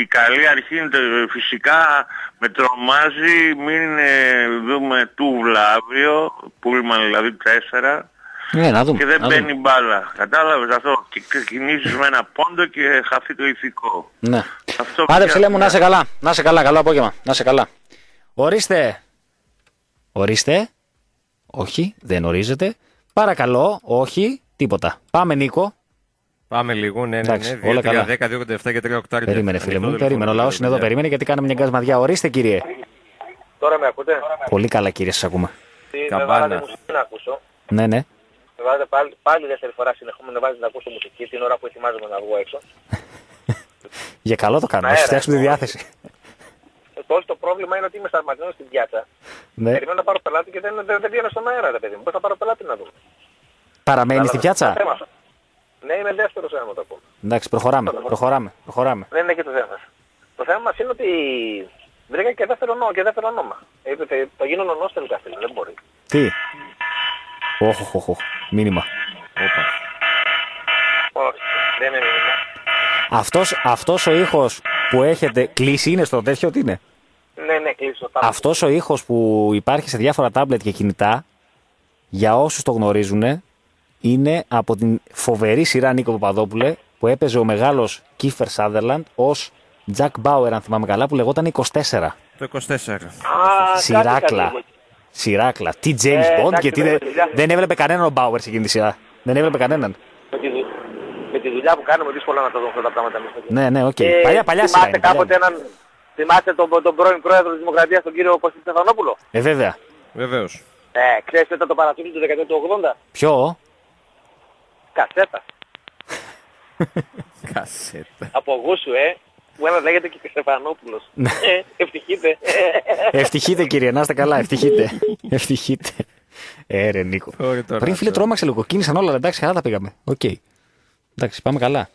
η καλή αρχή είναι το- φυσικά με τρομάζει μην ε, δούμε τούβλα αύριο, πούλμαν δηλαδή 4 Ναι, να δούμε. και δεν να δούμε. μπαίνει μπάλα. Κατάλαβες αυτό. Και ξεκινήσεις με ένα πόντο και χαθεί το ηθικό. Ναι. Αυτό Άντε πια- ψηλέ μου, να είσαι καλά. Να είσαι καλά, καλό απόγευμα. Να είσαι καλά. Ορίστε. Ορίστε. Όχι, δεν ορίζεται. Παρακαλώ, όχι, τίποτα. Πάμε Νίκο. Πάμε λίγο, ναι, ναι, Εντάξει, ναι. όλα 2, 3, καλά. 10, 2, 87 και 3 οκτάρια. Περίμενε φίλε Ανοιχτό μου, τηλεφώνημα, περίμενε. Ο λαός είναι εδώ, παιδιά. περίμενε γιατί κάναμε μια γκασμαδιά. Ορίστε κύριε. Τώρα με ακούτε; Πολύ καλά κύριε, σας ακούμε. Τι, με Καμπάνα. βάλατε μουσική να ακούσω; Ναι, ναι. Με βάλατε πάλι, πάλι δεύτερη φορά συνεχόμενα βάζετε να ακούσω μουσική την ώρα που ετοιμάζομαι να βγω έξω. Για καλό το κάνουμε, να Αέρα. φτιάξουμε τη διάθεση. Ε, Το, το πρόβλημα είναι ότι είμαι σταματημένο στην πιάτσα. Ναι. Περιμένω να πάρω πελάτη και δεν, δεν, δεν βγαίνω στον αέρα, ρε παιδί μου. Πώς θα πάρω πελάτη να δούμε. Παραμένεις στη Κατάλαβες. πιάτσα; Το θέμα. Ναι, είμαι δεύτερος θέμα το πούμε. Εντάξει, προχωράμε, προχωράμε, προχωράμε. Δεν είναι και το θέμα. Το θέμα μας είναι ότι βρήκα και δεύτερο, νό, και δεύτερο όνομα. Ε, θα, θα γίνω νονός τελικά φίλε, δεν μπορεί. Τι; Όχ, όχ, όχ, όχ. Μήνυμα. Όπα. Όχι, δεν είναι μήνυμα. Αυτός, αυτός ο ήχος που έχετε κλείσει είναι στο τέτοιο, τι είναι; Ναι, ναι, κλείσω. Πάμε. Αυτός ο ήχος που υπάρχει σε διάφορα τάμπλετ και κινητά, για όσους το γνωρίζουν, είναι από την φοβερή σειρά Νίκο Παπαδόπουλε που έπαιζε ο μεγάλος Κίφερ Σάδερλαντ ως Jack Bauer, αν θυμάμαι καλά, που λεγόταν 24. Το 24. Α, κάτι, Σιράκλα. κάτι. Σιράκλα. Τι James Ε, Bond εντάξει, και τι με δεν, τη δουλειά. δεν έβλεπε κανέναν ο Bauer σε εκείνη τη σειρά. Δεν έβλεπε κανέναν. Με τη, δου- με τη δουλειά που κάνουμε δύσκολα να τα δούμε αυτά τα πράγματα εμείς. Ναι, ναι, οκ. Ε, Παλιά, παλιά σειρά θυμάστε είναι. παλιά κάποτε έναν... Θυμάστε τον, τον πρώην πρόεδρο της Δημοκρατίας, τον κύριο Κωστή Στεφανόπουλο; είναι. Ε, βέβαια. Βεβαίως. Ε, ξέρεις τι ήταν το παρατήρημα του δεκαετία του 80. Ποιο; Κασέτα. Κασέτα. Από γούσου, ε. Που ένας λέγεται και Στεφανόπουλος. Ναι. ε, ευτυχείτε. Ευτυχείτε κύριε, να είστε καλά. Ευτυχείτε. Ευτυχείτε. Ε, ρε Νίκο. Ωραία, τώρα, Πριν φίλε τώρα. τρόμαξε λίγο. Κίνησαν όλα, αλλά εντάξει, καλά τα πήγαμε. Οκ. Εντάξει, πάμε καλά.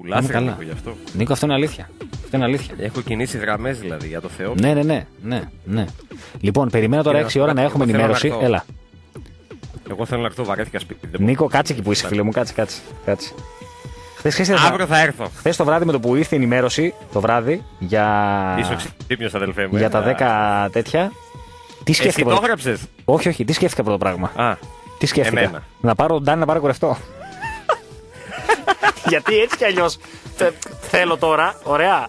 Πουλάθηκα καλά. λίγο γι' αυτό. Νίκο, αυτό είναι αλήθεια. Αυτό είναι αλήθεια. Έχω κινήσει γραμμές δηλαδή για το Θεό. Ναι, ναι, ναι, ναι, ναι. Λοιπόν, περιμένω τώρα Κύριε 6 ώρα να Αστράκη, έχουμε εγώ θέλω να ενημέρωση. έρθω. Έλα. Εγώ θέλω να έρθω βαρέθηκα σπίτι. δεν μπορώ. Νίκο, κάτσε εκεί που είσαι, φίλε μου. Κάτσε, κάτσε. κάτσε. Χθες, Αύριο θα έρθω. χθες το βράδυ με το που ήρθε η ενημέρωση, το βράδυ, για, Είσαι ξύπνιος αδελφέ μου. για ε. τα 10 τέτοια. Τι Εσύ σκέφτηκα. το πρώτα- έγραψες; Όχι, όχι, τι σκέφτηκα πρώτο πράγμα; Α, Τι σκέφτηκα; Εμένα. Να πάρω τον Ντάνι να πάρω κορευτό. Γιατί έτσι κι αλλιώς θέλω τώρα, ωραία.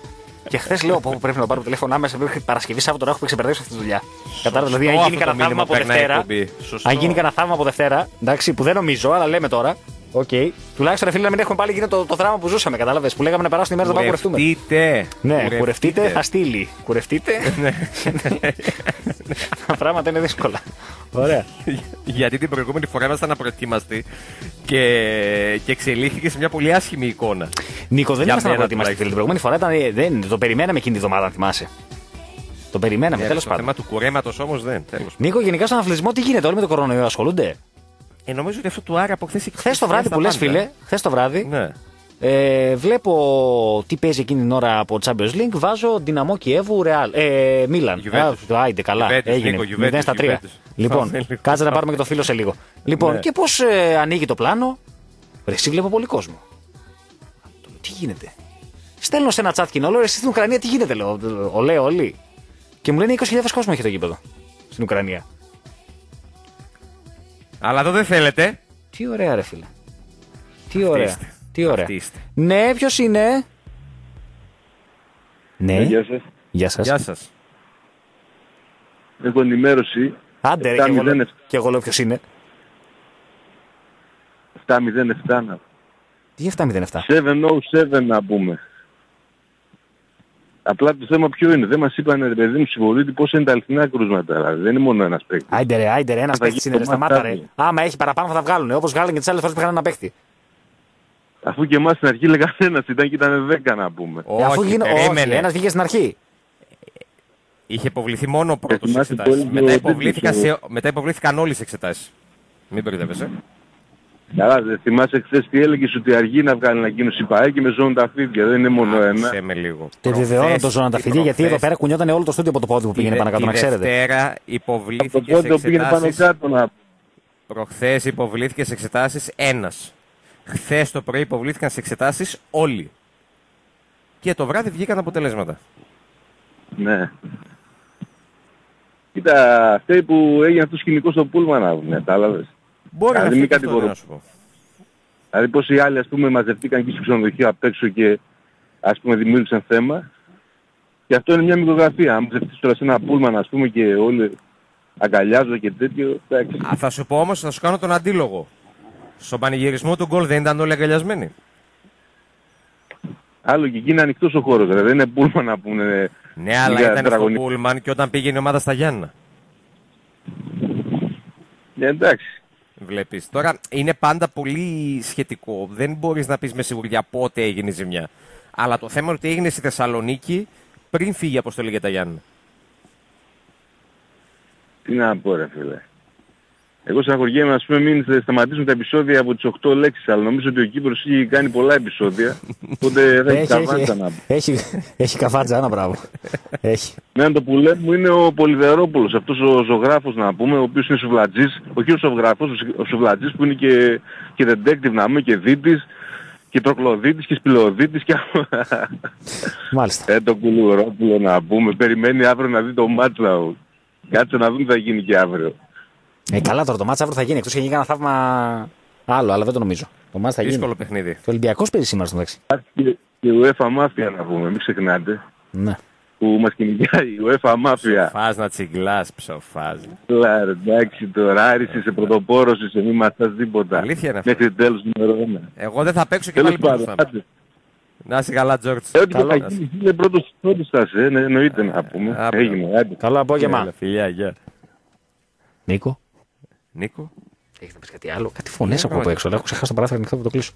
Και χθες λέω πω πρέπει να πάρω το τηλέφωνο άμεσα μέχρι Παρασκευή Σάββατο να έχουμε ξεπερδέψει αυτή τη δουλειά. Κατάλαβε. Δηλαδή, αν αυτό γίνει το κανένα θαύμα μήνυμα από περνάει η Δευτέρα. εκπομπή. Σωστό. Αν γίνει κανένα θαύμα από Δευτέρα, εντάξει, που δεν νομίζω, αλλά λέμε τώρα. Οκ. Τουλάχιστον ρε φίλε να μην έχουμε πάλι γίνει το, το δράμα που ζούσαμε, κατάλαβες. Που λέγαμε να περάσουν η μέρα να πάμε κουρευτούμε. Κουρευτείτε. Ναι, κουρευτείτε, θα στείλει. Κουρευτείτε. Τα πράγματα είναι δύσκολα. Ωραία. Γιατί την προηγούμενη φορά ήμασταν απροετοίμαστοι και, και εξελίχθηκε σε μια πολύ άσχημη εικόνα. Νίκο, δεν Για ήμασταν μένα προετοίμαστοι. Την τουλάχιστον. προηγούμενη φορά ήταν, δεν, το περιμέναμε εκείνη τη εβδομάδα, αν θυμάσαι. Το περιμέναμε, Ναι, τέλος το πάντων. θέμα του κουρέματος όμως δεν. Τέλος. Νίκο, γενικά στον αθλητισμό τι γίνεται, όλοι με το κορονοϊό ασχολούνται; Ε, νομίζω ότι αυτό του Άρα από χθες Χθες το βράδυ που λες, φίλε, χθες το βράδυ, Ναι. ε, βλέπω τι παίζει εκείνη την ώρα από Champions League. Βάζω δυναμό Κιέβου, Ρεάλ. Ε, Μίλαν. Juventus. Α, άιντε, καλά. Juventus, Έγινε. Νίκο, 0 Juventus, στα 3. Juventus. Λοιπόν, Πάμε λίγο. κάτσε να πάρουμε και το φίλο σε λίγο. Λοιπόν, Ναι. και πώς ανοίγει το πλάνο; Ρε, εσύ βλέπω πολύ κόσμο. Τι γίνεται; Στέλνω σε ένα chat κοινό, λέω, «Ρε, εσύ στην Ουκρανία τι γίνεται, λέω. Ολέ, όλοι. Και μου λένε 20.000 κόσμο έχει το γήπεδο. Στην Ουκρανία. Αλλά εδώ δεν θέλετε. Τι ωραία, ρε φίλε. Τι ωραία. είστε. Τι ωραία. Αυτοί είστε. Ναι, ποιος είναι; Ναι, Γεια σας. γεια σας. Γεια σας. Έχω ενημέρωση. Άντε, ρε, και εγώ, 7-0-7. λέω- και εγώ λέω ποιος είναι. 7-0-7 να Τι 707. 707 να πούμε. Απλά το θέμα ποιο είναι. Δεν μας είπαν, ρε παιδί μου, συμπολίτη, πώς είναι τα αληθινά κρούσματα. Δηλαδή, δεν είναι μόνο ένας παίκτης. Άιντε ρε, άιντε ρε, ένας Θα παίχτη γίνει είναι. ρε, το Σταμάτα ρε. μάτς Άμα έχει παραπάνω θα τα βγάλουν. Όπως βγάλουν και τις άλλες φορές που είχαν ένα παίχτη. Αφού και εμάς στην αρχή λέγανε ένας ήταν και ήταν δέκα να πούμε. Ε, Αφού Όχι, γίνω. Όχι, περίμενε. ένας βγήκε στην αρχή. Είχε υποβληθεί μόνο ο πρώτος θυμάσαι εξετάσεις. πολύ Μετά, το υποβλήθηκαν τέτοιο. σε- μετά υποβλήθηκαν όλες οι εξετάσεις. Μην μπερδεύεσαι. Καλά, δεν θυμάσαι χθες τι έλεγες ότι αργεί να βγάλει ανακοίνωση η ΠΑΕ και με ζώνουν τα φίδια. Δεν είναι μόνο ένα. Σε με λίγο. Το επιβεβαιώνω Προχθές- το ζώνα τα φίδια γιατί εδώ προχθές- πέρα κουνιόταν όλο το στούντιο από το πόδι που πήγαινε τη- πάνω κάτω, τη να ξέρετε. Δευτέρα Από το υποβλήθηκε σε πόντο πήγαινε πάνω εξετάσεις. κάτω να Προχθές υποβλήθηκε σε εξετάσεις ένας. Χθες το πρωί υποβλήθηκαν σε εξετάσεις όλοι. Και το βράδυ βγήκαν αποτελέσματα. Ναι. Κοίτα, αυτή που έγινε αυτός το σκηνικός στο Πούλμα να βγουν, κατάλαβες. Μπορεί Δηλαδή, να μην φύγει αυτό, κατηγορώ. να σου πω. Δηλαδή πως οι άλλοι ας πούμε μαζευτήκαν και στο ξενοδοχείο απ' έξω και ας πούμε δημιούργησαν θέμα. Και αυτό είναι μια μικρογραφία. Αν μαζευτείς τώρα σε ένα πούλμαν ας πούμε και όλοι αγκαλιάζονται και τέτοιο, εντάξει. Α, θα σου πω όμως, θα σου κάνω τον αντίλογο. Στον πανηγυρισμό του γκολ δεν ήταν όλοι αγκαλιασμένοι. Άλλο και εκεί είναι ανοιχτός ο χώρος, ρε. δεν είναι πούλμαν να πούνε. Ναι, αλλά για ήταν στο τετραγωνικό. Πούλμαν και όταν πήγαινε η ομάδα στα Γιάννα. Ναι, εντάξει. Βλέπεις. Τώρα είναι πάντα πολύ σχετικό. Δεν μπορείς να πεις με σιγουριά πότε έγινε η ζημιά. Αλλά το θέμα είναι ότι έγινε στη Θεσσαλονίκη πριν φύγει η αποστολή για τα Γιάννα. Τι να πω ρε φίλε. Εγώ στεναχωριέμαι ας πούμε μην σταματήσουν τα επεισόδια από τις 8 λέξεις, αλλά νομίζω ότι ο Κύπρος έχει κάνει πολλά επεισόδια, οπότε θα έχει Έχει, έχει, καβάτσα να πω. έχει, έχει καφάτζα, ένα μπράβο. έχει. Ναι, το που λέμε μου είναι ο Πολυδερόπουλος, αυτός ο ζωγράφος να πούμε, ο οποίος είναι σουβλατζής, ο κύριος ζωγράφος, ο σι- ο σουβλατζής που είναι και, και detective να πούμε και δίτης και τροκλοδίτης και σπηλοδίτης και Μάλιστα. ε, τον Κουλουρόπουλο να πούμε, περιμένει αύριο να δει το μάτσα. Κάτσε να δούμε τι θα γίνει και αύριο. Ε, καλά τώρα το μάτσα αύριο θα γίνει. Εκτός και γίνει ένα θαύμα άλλο, αλλά δεν το νομίζω. Το μάτσα θα γίνει. Δύσκολο παιχνίδι. Και ο Ολυμπιακός παίζει σήμερα στο μεταξύ. Και η UEFA Mafia να πούμε, μην ξεχνάτε, Ναι. που μας κυνηγάει η UEFA Mafia. Φας να τσιγκλάς, ψοφάζει. Λά, ρε, εντάξει τώρα, άριστη σε πρωτοπόρος είσαι, μη μαθάς τίποτα. Αλήθεια είναι αυτό. Μέχρι τέλος νούμερο ένα. Εγώ δεν θα παίξω και Τέλος πάλι πρώτος πάντων, θα είμαι. άντε. Να είσαι καλά, Τζόρτς. Ε, ό,τι και Καλά. θα γίνει, είναι πρώτος πρώτος θα είσαι, ε, ναι, εννοείται να πούμε. Α, Έγινε, άντε. Καλό απόγευμα. Έλα, Φιλιά, γεια. Νίκο, Νίκο, έχεις να πεις κάτι άλλο; Κάτι φωνές Ναι, από εδώ έξω. αλλά Έχω ξεχάσει το παράθυρο ανοιχτό που το κλείσω.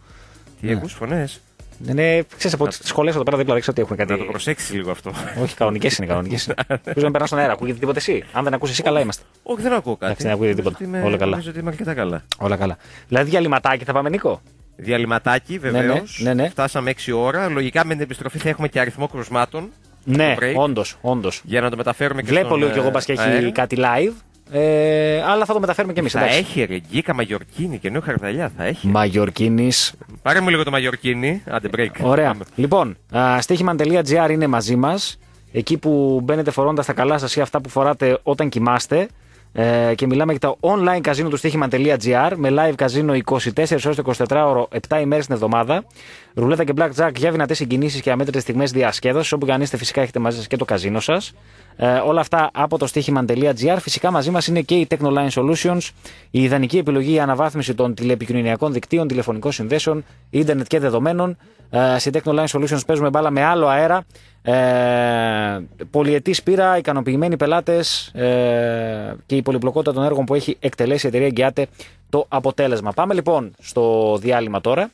τι ακούς φωνές; Ναι, ναι, ξέρεις από τι σχολές εδώ πέρα δίπλα δεν ξέρω τι έχουν Να το κάτι. προσέξεις λίγο αυτό. Όχι, κανονικές είναι, κανονικές. Πού να περνάς στον αέρα, ακούγεται τίποτα εσύ; Αν δεν ακούσει εσύ, καλά είμαστε. Όχι, δεν ακούω κάτι. Εντάξει, δεν ακούγεται Νομίζω τίποτα. ότι είμαι- Όλα καλά. Νομίζω ότι είμαι αρκετά καλά. Όλα καλά. Δηλαδή διαλυματάκι θα πάμε, Νίκο; Διαλυματάκι, βεβαίως. ναι, ναι. Φτάσαμε 6 ώρα. Λογικά με την επιστροφή θα έχουμε και αριθμό κρουσμάτων. Ναι, break. όντως, όντως. Για να το μεταφέρουμε και Βλέπω στον, λίγο κι εγώ ε, μπας και έχει αέρα. κάτι live. Ε, αλλά θα το μεταφέρουμε κι εμείς. Θα έχει ρε, Γκίκα Μαγιορκίνη και νέο χαρταλιά. Θα έχει. Μαγιορκίνης. Πάρε μου λίγο το Μαγιορκίνη. Άντε, break. Ωραία. Πάμε. Λοιπόν, α, στοίχημαν.gr είναι μαζί μας. Εκεί που μπαίνετε φορώντας τα καλά σας ή αυτά που φοράτε όταν κοιμάστε. Ε, και μιλάμε για το online καζίνο του στοίχημαν.gr με live καζίνο 24 ώρες το 24ωρο, 7 ημέρες την εβδομάδα. Ρουλέτα και blackjack για δυνατές συγκινήσεις και αμέτρητες στιγμές διασκέδωση. Όπου και αν είστε, φυσικά έχετε μαζί σας και το καζίνο σας. Ε, όλα αυτά από το Stoiximan.gr. Φυσικά μαζί μας είναι και η Technoline Solutions, η ιδανική επιλογή για αναβάθμιση των τηλεπικοινωνιακών δικτύων, τηλεφωνικών συνδέσεων, ίντερνετ και δεδομένων. Ε, στη Technoline Solutions παίζουμε μπάλα με άλλο αέρα. Ε, πολυετής πείρα, ικανοποιημένοι πελάτες ε, και η πολυπλοκότητα των έργων που έχει εκτελέσει η εταιρεία εγγυάται το αποτέλεσμα. Πάμε λοιπόν στο διάλειμμα τώρα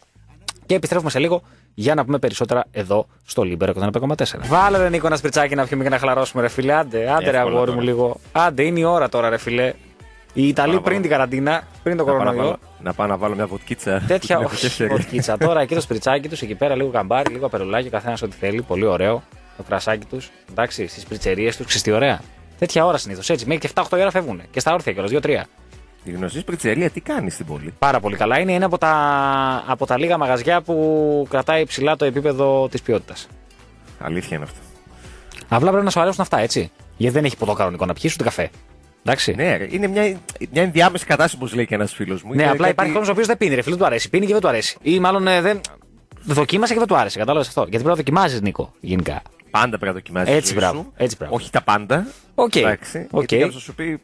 και επιστρέφουμε σε λίγο για να πούμε περισσότερα εδώ στο Λίμπερο 105,4. Βάλε ρε Νίκο ένα σπριτσάκι να πιούμε και να χαλαρώσουμε, ρε φίλε. Άντε, άντε ρε Εύκολα αγόρι μου τώρα. λίγο. Άντε, είναι η ώρα τώρα, ρε φίλε. Οι Ιταλοί Πάμε, πριν πάμε. την καραντίνα, πριν το Να πάω να κορονοϊό. βάλω- Να πάω να βάλω μια βοτκίτσα. Τέτοια που την έχω και όχι, σε- βοτκίτσα. Τώρα εκεί το σπριτσάκι τους, εκεί πέρα λίγο καμπάρι, λίγο απερολάκι, ο καθένας ό,τι θέλει. Πολύ ωραίο. Το κρασάκι τους. Εντάξει, στις πριτσερίε τους, ξέρεις τι ωραία. Τέτοια ώρα συνήθως έτσι. Μέχρι και 7-8 ώρα φεύγουν. Και στα όρθια κιόλας, 2-3. Η γνωστή σπριτσερία τι κάνει στην πόλη; Πάρα πολύ καλά. Είναι ένα από τα, από τα λίγα μαγαζιά που κρατάει ψηλά το επίπεδο της ποιότητας. Αλήθεια είναι αυτό. Απλά πρέπει να σου αρέσουν αυτά, έτσι. Γιατί δεν έχει ποτό κανονικό να πιει ούτε καφέ. Εντάξει. Ναι, ρε, είναι μια, μια ενδιάμεση κατάσταση, όπως λέει και ένας φίλος μου. Ναι, Είναι απλά κάτι- υπάρχει κόσμος ο οποίος δεν πίνει, ρε φίλε, του αρέσει. Πίνει και δεν του αρέσει. Ή μάλλον ε, δεν. Δοκίμασε και δεν του άρεσε. Κατάλαβες αυτό. Γιατί πρέπει να δοκιμάζεις, Νίκο, γενικά. Πάντα πρέπει να δοκιμάζεις. Έτσι, μπράβο. Έτσι, μπράβο. Όχι τα πάντα. Οκ. Εντάξει. Οκ. Γιατί κάποιος θα σου πει.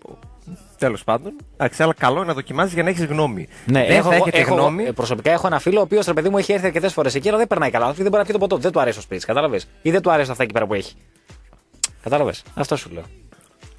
Τέλος πάντων. Εντάξει, αλλά καλό είναι να δοκιμάζεις για να έχεις γνώμη. Ναι, δεν έχω, θα έχετε έχω, γνώμη. ε, προσωπικά έχω ένα φίλο ο οποίος ρε παιδί μου έχει έρθει αρκετές φορές εκεί, αλλά δεν περνάει καλά. Δεν μπορεί να πιει το ποτό. Δεν του αρέσει το σπριτς, κατάλαβες; Ή δεν του αρέσει αυτά εκεί πέρα που έχει. Κατάλαβες; Αυτό σου λέω.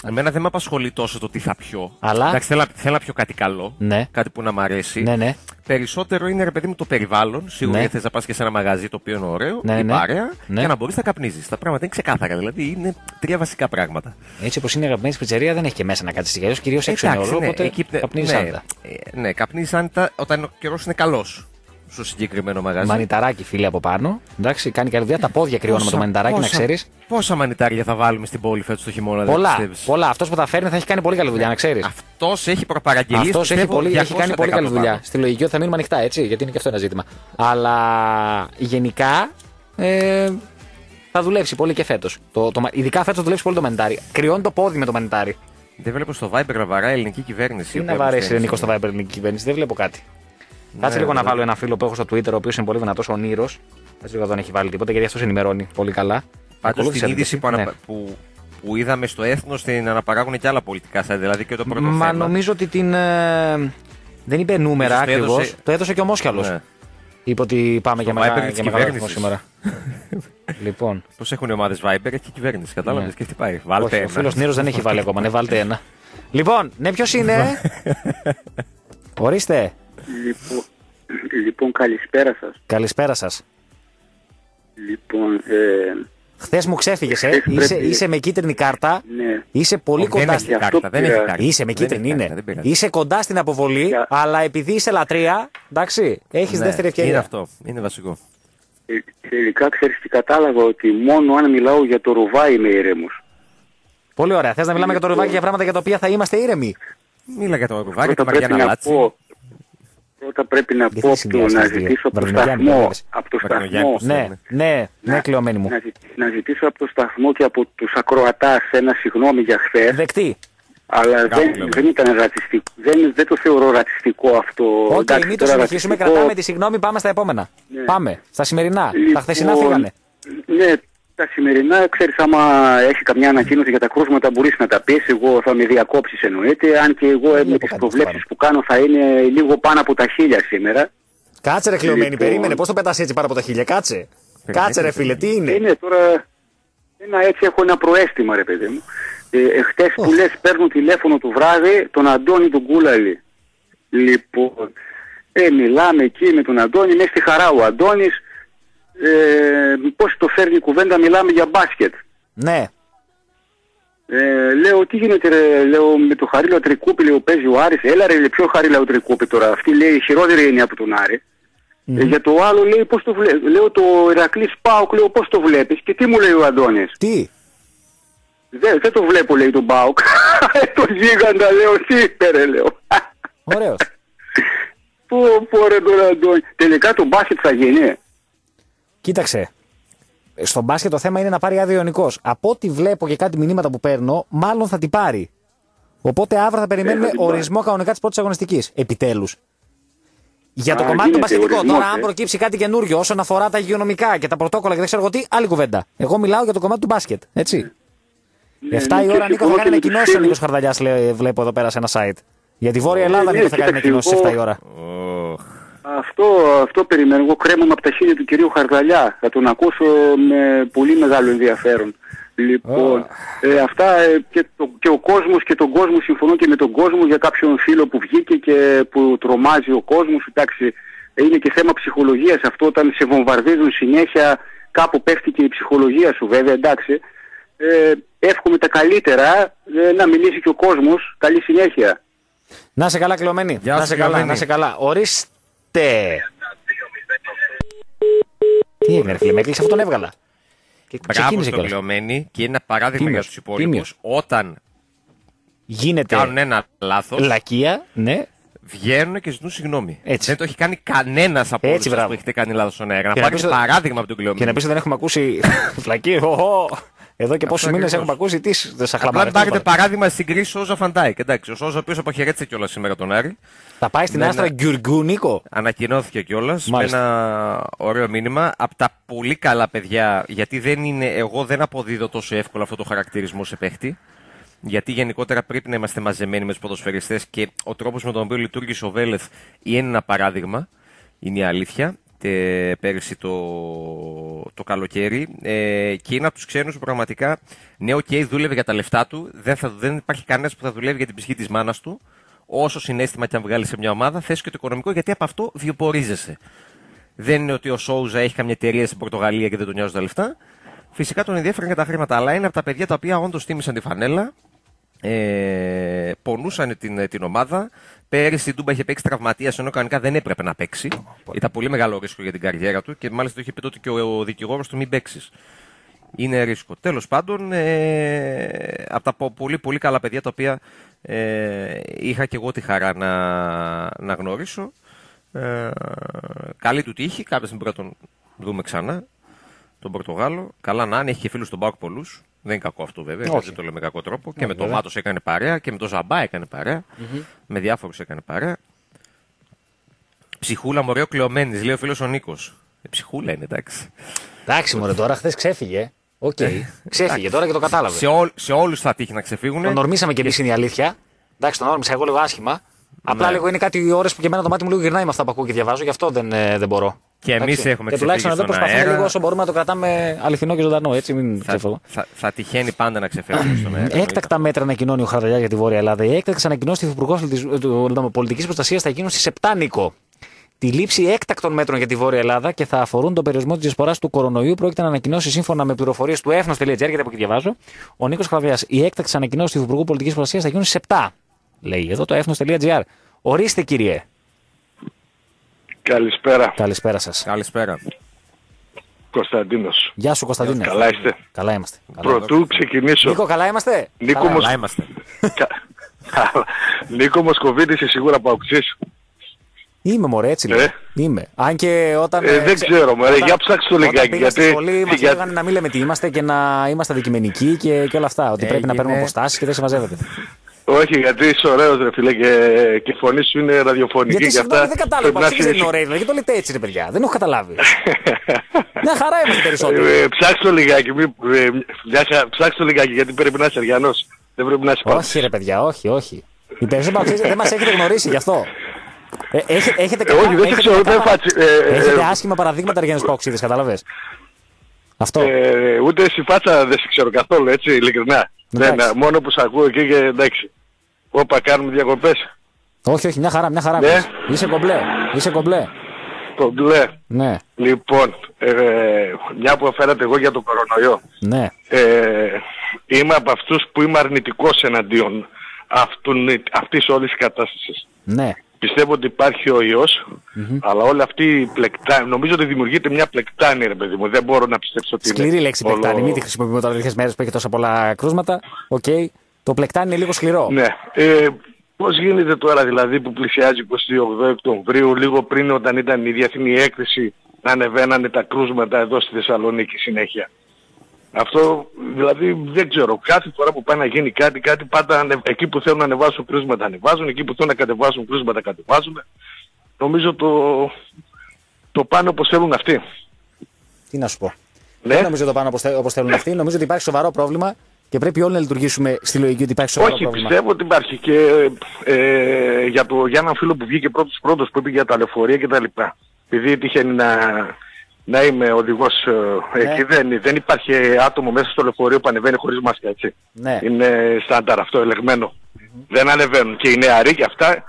Εμένα δεν με απασχολεί τόσο το τι θα πιω. Αλλά- Εντάξει, θέλω, θέλω να πιω κάτι καλό. Ναι. Κάτι που να μ' αρέσει. Ναι, ναι. Περισσότερο είναι ρε παιδί μου το περιβάλλον. Σίγουρα Ναι. γιατί θες να πας και σε ένα μαγαζί το οποίο είναι ωραίο, Ναι, η ναι. παρέα, Ναι. και να μπορείς να καπνίζεις. Τα πράγματα είναι ξεκάθαρα. Δηλαδή είναι τρία βασικά πράγματα. Έτσι όπως είναι η αγαπημένη πιτσερία δεν έχει και μέσα να κάτσεις στη γέλιο, κυρίως έξω είναι Εντάξει, όλο. ναι, Οπότε εκεί- καπνίζεις ναι, άνετα. ε, Ναι, καπνίζεις άνετα όταν ο καιρός είναι καλός στο συγκεκριμένο μαγαζί. Μανιταράκι φίλε από πάνω. Εντάξει, κάνει καλή δουλειά. Τα πόδια κρυώνουν με το Πόσα- μανιταράκι, να πόσα- ξέρεις. Πόσα μανιτάρια θα βάλουμε στην πόλη φέτος το χειμώνα, δεν Πολλά, πιστεύεις; πολλά. Αυτός που τα φέρνει θα έχει κάνει πολύ καλή δουλειά, να ξέρεις. Αυτός έχει προπαραγγελίες. Αυτός έχει, πολύ, έχει κάνει πολύ καλή δουλειά. Στη λογική ότι θα μείνουμε ανοιχτά, έτσι, γιατί είναι και αυτό ένα ζήτημα. Αλλά γενικά ε, θα δουλέψει πολύ και φέτος. Το, το, ειδικά φέτος θα δουλέψει πολύ το μανιτάρι. Κρυώνει το πόδι με το μανιτάρι. Δεν βλέπω στο Viber να βαράει η ελληνική κυβέρνηση. Τι η να οποία βαρέσει αποστέλνει Νίκος στο σήμερα. Viber ελληνική κυβέρνηση, δεν βλέπω κάτι. Κάτσε Ναι, λίγο να ναι. βάλω ένα φίλο που έχω στο Twitter, ο οποίος είναι πολύ δυνατός, ο Νίρο. Κάτσε λίγο να δεν έχει βάλει τίποτα, γιατί αυτός ενημερώνει πολύ καλά. Πάντως Ακολούθησε την είδηση που, ναι. ανα... που, που είδαμε στο έθνος την αναπαράγουν και άλλα πολιτικά site, δηλαδή και το πρώτο Μα θέμα. νομίζω ότι την. ε, δεν είπε νούμερα Ίσως το ακριβώς. έδωσε- Το έδωσε και ο Μόσχαλος. Ναι. Είπε ότι πάμε Στο για, Viber μεγάλο της για μεγάλο αριθμό κυβέρνησης. σήμερα. λοιπόν. Πώς έχουν οι ομάδες Viber, έχει και η κυβέρνηση. Κατάλαβες Ναι. και χτυπάει. Βάλτε Όχι, ένα. ο φίλος Νίρο δεν έχει βάλει ακόμα. Ναι, βάλτε ένα. Λοιπόν, ναι, ποιος είναι; Ορίστε. Λοιπόν, λοιπόν, καλησπέρα σας. Καλησπέρα σας. Λοιπόν, ε, Χθες μου ξέφυγες, ε. Χθες Είσαι, πρέπει- είσαι με κίτρινη κάρτα. ναι. Είσαι πολύ Όχι, δεν κοντά έχει στην κάρτα, δεν έχει πήρα- κάρτα. Είσαι με Δεν κίτρινη, έχει είναι. κάρτα, δεν πειράζει. Είσαι κοντά στην αποβολή, Για- αλλά επειδή είσαι λατρεία, εντάξει, έχεις Ναι, δεύτερη ευκαιρία. Είναι αυτό. Είναι βασικό. ε, τελικά ξέρεις τι κατάλαβα, ότι μόνο αν μιλάω για το ρουβά είμαι ήρεμος. Πολύ ωραία. Θες να μιλάμε για το ρουβάκι για πράγματα για τα οποία θα είμαστε ήρεμοι; Μίλα για το ρουβάκι, τη Πρώτα πρέπει Μαριάννα να Λάτση. πω, πρώτα πρέπει να Γιατί πω δεν από το, συνδυάζεις να τις δύο. ζητήσω από το Βαρδινογιάννη, σταθμό, βέβαια. από το Βαρδινογιάννη, σταθμό, πώς Ναι, ναι, ναι, Να- κλειωμένοι μου. να, ζη- να ζητήσω από το σταθμό και από τους ακροατάς ένα συγγνώμη για χθες, Δεκτή. αλλά Μπράβο, δεν, λέμε. δεν ήταν ρατσιστικό, δεν, δεν το θεωρώ ρατσιστικό αυτό. Οκ, Εντάξει, μην το τώρα συνεχίσουμε. ρατσιστικό- Κρατάμε τη συγγνώμη, πάμε στα επόμενα. Ναι. Πάμε. Στα σημερινά. Τα Λοιπόν, χθεσινά φύγανε. Ναι, τα σημερινά, ξέρεις, άμα έχει καμιά ανακοίνωση για τα κρούσματα μπορείς να τα πεις, εγώ θα με διακόψεις εννοείται, αν και εγώ ε, με βλέπω τις κάτι προβλέψεις πάνω. που κάνω θα είναι λίγο πάνω από τα χίλια σήμερα. Κάτσε ρε κλειωμένη, Λοιπόν. περίμενε. Πώς το πετάς έτσι πάνω από τα χίλια, κάτσε. Κάτσε ρε φίλε, τι είναι; Είναι τώρα, ένα έτσι έχω ένα προέστημα ρε παιδί μου. Ε, εχθές που λες παίρνουν τηλέφωνο το βράδυ τον Αντώνη τον Κούλαλη. Λοιπόν, ε, μιλάμε εκεί με τον Αντώνη, είναι στη χαρά ο Αντώνης. Ε, πώς το φέρνει η κουβέντα, μιλάμε για μπάσκετ. Ναι. Ε, λέω, τι γίνεται ρε, λέω, με το Χαρίλαο Τρικούπη, λέω, παίζει ο Άρης. Έλα ρε, λέει, ποιο Χαρίλαο Τρικούπη τώρα. Αυτή λέει, η χειρότερη είναι από τον Άρη. Ε, για το άλλο λέει, πώς το βλέπεις. Λέω, το Ηρακλής Πάοκ, λέω, πώς το βλέπεις. Και τι μου λέει ο Αντώνης; Τι; Δεν, δεν το βλέπω, λέει, τον Πάοκ. το γίγαντα, λέω, τι είπε, ρε, λέω. Ωραίος. Πού, πού, ρε, τον Αντώνη. Τελικά το μπάσκετ θα γίνει. Κοίταξε. Στο μπάσκετ το θέμα είναι να πάρει άδειο Ιωνικό. Από ό,τι βλέπω και κάτι μηνύματα που παίρνω, μάλλον θα την πάρει. Οπότε αύριο θα περιμένουμε Ε, θα την πάρει. ορισμό κανονικά της πρώτης αγωνιστικής. Επιτέλους. Για το Α, κομμάτι του γίνεται μπασκετικό. ορισμός, Τώρα, αν ε. προκύψει κάτι καινούριο όσον αφορά τα υγειονομικά και τα πρωτόκολλα και δεν ξέρω εγώ τι, άλλη κουβέντα. Εγώ μιλάω για το κομμάτι του μπάσκετ. Έτσι. 7 ναι, η και ώρα, Νίκο, θα συμφωνώ κάνει και με τους ανακοινώσει ο Νίκος φίλους. Χαρδαλιά, βλέπω εδώ πέρα σε ένα site. Για τη Βόρεια Ελλάδα, ναι, Νίκο, θα κάνει κοίταξε, ανακοινώσει εγώ- 7 η ώρα. Οχ. Αυτό, αυτό περιμένω. Εγώ κρέμομαι από τα χείλη του κυρίου Χαρδαλιά. Θα τον ακούσω με πολύ μεγάλο ενδιαφέρον. Λοιπόν, ε, αυτά ε, και, το, και ο κόσμος και τον κόσμο, συμφωνώ και με τον κόσμο για κάποιον φίλο που βγήκε και που τρομάζει ο κόσμος. Εντάξει, είναι και θέμα ψυχολογίας αυτό όταν σε βομβαρδίζουν συνέχεια κάπου πέφτει και η ψυχολογία σου βέβαια, εντάξει. Ε, εύχομαι τα καλύτερα, ε, να μιλήσει και ο κόσμος. Καλή συνέχεια. Να σε καλά, κλειωμένη. Γεια Να σου, σε καλά, κλειωμένη. να σε καλά. Ορίστε. Τι έγινε, ρε φίλε, με έκλεισε, αυτό τον έβγαλα. Και Μπράβο ξεκίνησε στον κιόλας. κλειωμένη και είναι ένα παράδειγμα Τίμιος, για τους υπόλοιπους. τίμιος. Όταν Γίνεται κάνουν ένα λάθος, λακεία, ναι. βγαίνουν και ζητούν συγγνώμη. Έτσι. Δεν το έχει κάνει κανένας από Έτσι, όλους που μπράβο. έχετε κάνει λάθος στον αέρα. Να Και να πάρετε πεις- παράδειγμα από τον κλειωμένη. Και να πεις ότι δεν έχουμε ακούσει φλακή. Οχο. Εδώ και πόσους μήνες ακριβώς. έχουμε ακούσει τι δεν σα Απλά μην πάρετε παράδειγμα στην κρίση Σόζα Φαντάικ. Εντάξει, ο Σόζα, ο οποίος αποχαιρέτησε κιόλας σήμερα τον Άρη, Θα πάει στην Ναι, άστρα ναι. Γκιουργκού, Νίκο. ανακοινώθηκε κιόλας με Μάλιστα. ένα ωραίο μήνυμα. Από τα πολύ καλά παιδιά, γιατί δεν είναι, εγώ δεν αποδίδω τόσο εύκολα αυτό το χαρακτηρισμό σε παίχτη. Γιατί γενικότερα πρέπει να είμαστε μαζεμένοι με τους ποδοσφαιριστές και ο τρόπος με τον οποίο λειτουργήσε ο Βέλεθ είναι ένα παράδειγμα. Είναι η αλήθεια. Τε, πέρυσι το, το καλοκαίρι ε, και είναι από τους ξένους που πραγματικά ναι, οκ, δούλευε για τα λεφτά του. Δεν, θα, δεν υπάρχει κανένας που θα δουλεύει για την ψυχή της μάνας του. Όσο συναίσθημα και αν βγάλει σε μια ομάδα, θες και το οικονομικό γιατί από αυτό βιοπορίζεσαι. Δεν είναι ότι ο Σόουζα έχει καμιά εταιρεία στην Πορτογαλία και δεν τον νοιάζουν τα λεφτά. Φυσικά τον ενδιαφέρουν και τα χρήματα, αλλά είναι από τα παιδιά τα οποία όντως τίμησαν τη φανέλα, ε, πονούσαν την, την ομάδα. Πέρυσι η Ντούμπα είχε παίξει τραυματία, ενώ κανονικά δεν έπρεπε να παίξει. Ήταν πολύ μεγάλο ρίσκο για την καριέρα του και μάλιστα το είχε πει τότε και ο, ο δικηγόρος του μην παίξεις. Είναι ρίσκο. Τέλος πάντων, ε, από τα πο- πολύ πολύ καλά παιδιά τα οποία ε, είχα και εγώ τη χαρά να, να γνωρίσω. Ε, καλή του τύχη, κάποια στιγμή πρέπει να τον δούμε ξανά. Τον Πορτογάλο. Καλά να είναι, έχει και φίλους στον Πάουκ πολλούς. Δεν είναι κακό αυτό βέβαια, Όχι. δεν το λέω με κακό τρόπο. και Ναι, με τον βέβαια. Μάτος έκανε παρέα και με τον Ζαμπά έκανε παρέα. Μμμ. Με διάφορους έκανε παρέα. Ψυχούλα μωρέο Κλεομένης, λέει ο φίλος ο Νίκος. Ε, ψυχούλα είναι, εντάξει. Εντάξει, μωρέ, τώρα χθες ξέφυγε. Οκ. Ξέφυγε τώρα και το κατάλαβε. Σε, όλ, σε όλους θα τύχει να ξεφύγουν. Τον ορμήσαμε κι εμείς είναι η αλήθεια. Εντάξει, τον όρμησα εγώ λίγο άσχημα. Απλά Ναι. λίγο είναι κάτι ώρες που και εμένα το μάτι μου λίγο γυρνάει με αυτά που ακούω και διαβάζω, γι' αυτό δεν, ε, δεν μπορώ. Και εμείς Εντάξει. έχουμε Και τουλάχιστον εδώ ξεφύγει στον προσπαθούμε αέρα. λίγο όσο μπορούμε να το κρατάμε αληθινό και ζωντανό, έτσι μην Θα, ξεφύγω. θα, θα τυχαίνει πάντα να ξεφεύγουν στον αέρα. Έκτακτα μέτρα ανακοινώνει ο Χαρδαλιά για τη Βόρεια Ελλάδα. Οι έκτακτε ανακοινώσει του Υπουργού Πολιτικής Προστασίας θα γίνουν στις 7 Νίκο. Τη λήψη έκτακτων μέτρων για τη Βόρεια Ελλάδα και θα αφορούν τον περιορισμό της διασποράς του κορονοϊού πρόκειται να ανακοινώσει σύμφωνα με πληροφορίες του έφνο.gr, γιατί από εκεί διαβάζω. Ο Νίκος Χαρδαλιά. Οι έκτακτε ανακοινώσει του Υπουργού Πολιτικής Προστασίας θα γίνουν στις 7. Λέει εδώ το έφνο.gr. Ορίστε κύριε. Καλησπέρα. Καλησπέρα σας. Καλησπέρα. Κωνσταντίνος. Γεια σου Κωνσταντίνε. Καλά είστε; Καλά είμαστε. Καλά Πρωτού ξεκινήσω. Νίκο, καλά είμαστε; Νίκο, Καλά Μος- Καλά είμαστε. Κα- Νίκο Μοσκοβίτη είσαι σίγουρα παουξής. Είμαι μωρέ, έτσι Ε; λέω. Είμαι. Αν και όταν. Ε, δεν ξε- ξέρω, μωρέ, όταν- για ψάξτε το όταν λιγάκι, πήγα στη γιατί- σχολή μας για- λέγανε να μην λέμε τι είμαστε και να είμαστε αντικειμενικοί και, και όλα αυτά. Ότι πρέπει να Έγινε. παίρνουμε αποστάσεις και δεν συμμαζεύεται. Όχι, γιατί είσαι ωραίος ρε φίλε και, και η φωνή σου είναι ραδιοφωνική Γιατί και συγγνώμη, αυτά. δεν κατάλαβα. πρέπει να Παξίδης δεν είσαι- είναι ωραίοι, δηλαδή. Γιατί το λέτε έτσι, ρε παιδιά. Δεν έχω καταλάβει. Μια χαρά είμαστε περισσότεροι. Ε, ε, Ψάξτε το λιγάκι, μη, ε, μια χα- ψάξτε το λιγάκι γιατί πρέπει να είσαι αριανός. Δεν πρέπει να είσαι παουξής. όχι, ρε παιδιά, όχι, όχι. Οι περισσότεροι παοξίδες δεν μας έχετε γνωρίσει γι' αυτό. Ε, έχετε, έχετε, Ε, όχι, δεν έχετε ξέρω, κατά- δεν φάτσει- ε, ε, έχετε ε, άσχημα παραδείγματα για του παοξίδε, κατάλαβες. Αυτό. Ε, ούτε στη φάτσα δεν σε ξέρω καθόλου, έτσι, ειλικρινά. Εντάξει. Δεν, μόνο που σε ακούω εκεί και εντάξει. Όπα, κάνουμε διακοπές. όχι, όχι, μια χαρά, μια χαρά. Ναι. Είσαι κομπλέ. Είσαι κομπλέ. Το μπλε. Ναι, Λοιπόν, ε, μια που αναφέρατε εγώ για τον κορονοϊό. ναι. Ε, είμαι από αυτούς που είμαι αρνητικός εναντίον αυτούν, αυτής όλης της κατάστασης. Ναι. Πιστεύω ότι υπάρχει ο ιος αλλά όλη αυτή η πλεκτάνη, νομίζω ότι δημιουργείται μια πλεκτάνη ρε παιδί μου, δεν μπορώ να πιστέψω ότι είναι Σκληρή λέξη όλο- πλεκτάνη. Μην τη χρησιμοποιούμε τώρα τέτοιε μέρες που έχει τόσα πολλά κρούσματα. ΟΚ. Το πλεκτάνη είναι λίγο σκληρό. Ναι. Ε, πώς γίνεται τώρα δηλαδή που πλησιάζει 28 Οκτωβρίου, λίγο πριν όταν ήταν η διεθνή έκθεση να ανεβαίνανε τα κρούσματα εδώ στη Θεσσαλονίκη συνέχεια; Αυτό δηλαδή δεν ξέρω. Κάθε φορά που πάει να γίνει κάτι, κάτι πάντα ανε... εκεί που θέλουν να ανεβάσουν κρούσματα ανεβάζουν, εκεί που θέλουν να κατεβάσουν κρούσματα κατεβάζουν. Νομίζω το, το πάνε όπως θέλουν αυτοί. Τι να σου πω. Ναι. Δεν νομίζω το πάνω όπως θέλουν αυτοί. Νομίζω ότι υπάρχει σοβαρό πρόβλημα και πρέπει όλοι να λειτουργήσουμε στη λογική ότι υπάρχει σοβαρό Όχι, πρόβλημα. πιστεύω ότι υπάρχει και ε, για, το, για έναν φίλο που βγήκε πρώτος πρώτος που είπε για τα λεωφορεία και τα λοιπά. Επειδή τύχαινε να, να είμαι οδηγός ε, Ναι. εκεί, δεν, δεν υπάρχει άτομο μέσα στο λεωφορείο που ανεβαίνει χωρίς μάσκα, έτσι. Ναι. Είναι στάνταρ αυτό, ελεγμένο. Δεν ανεβαίνουν. Και οι νεαροί και αυτά,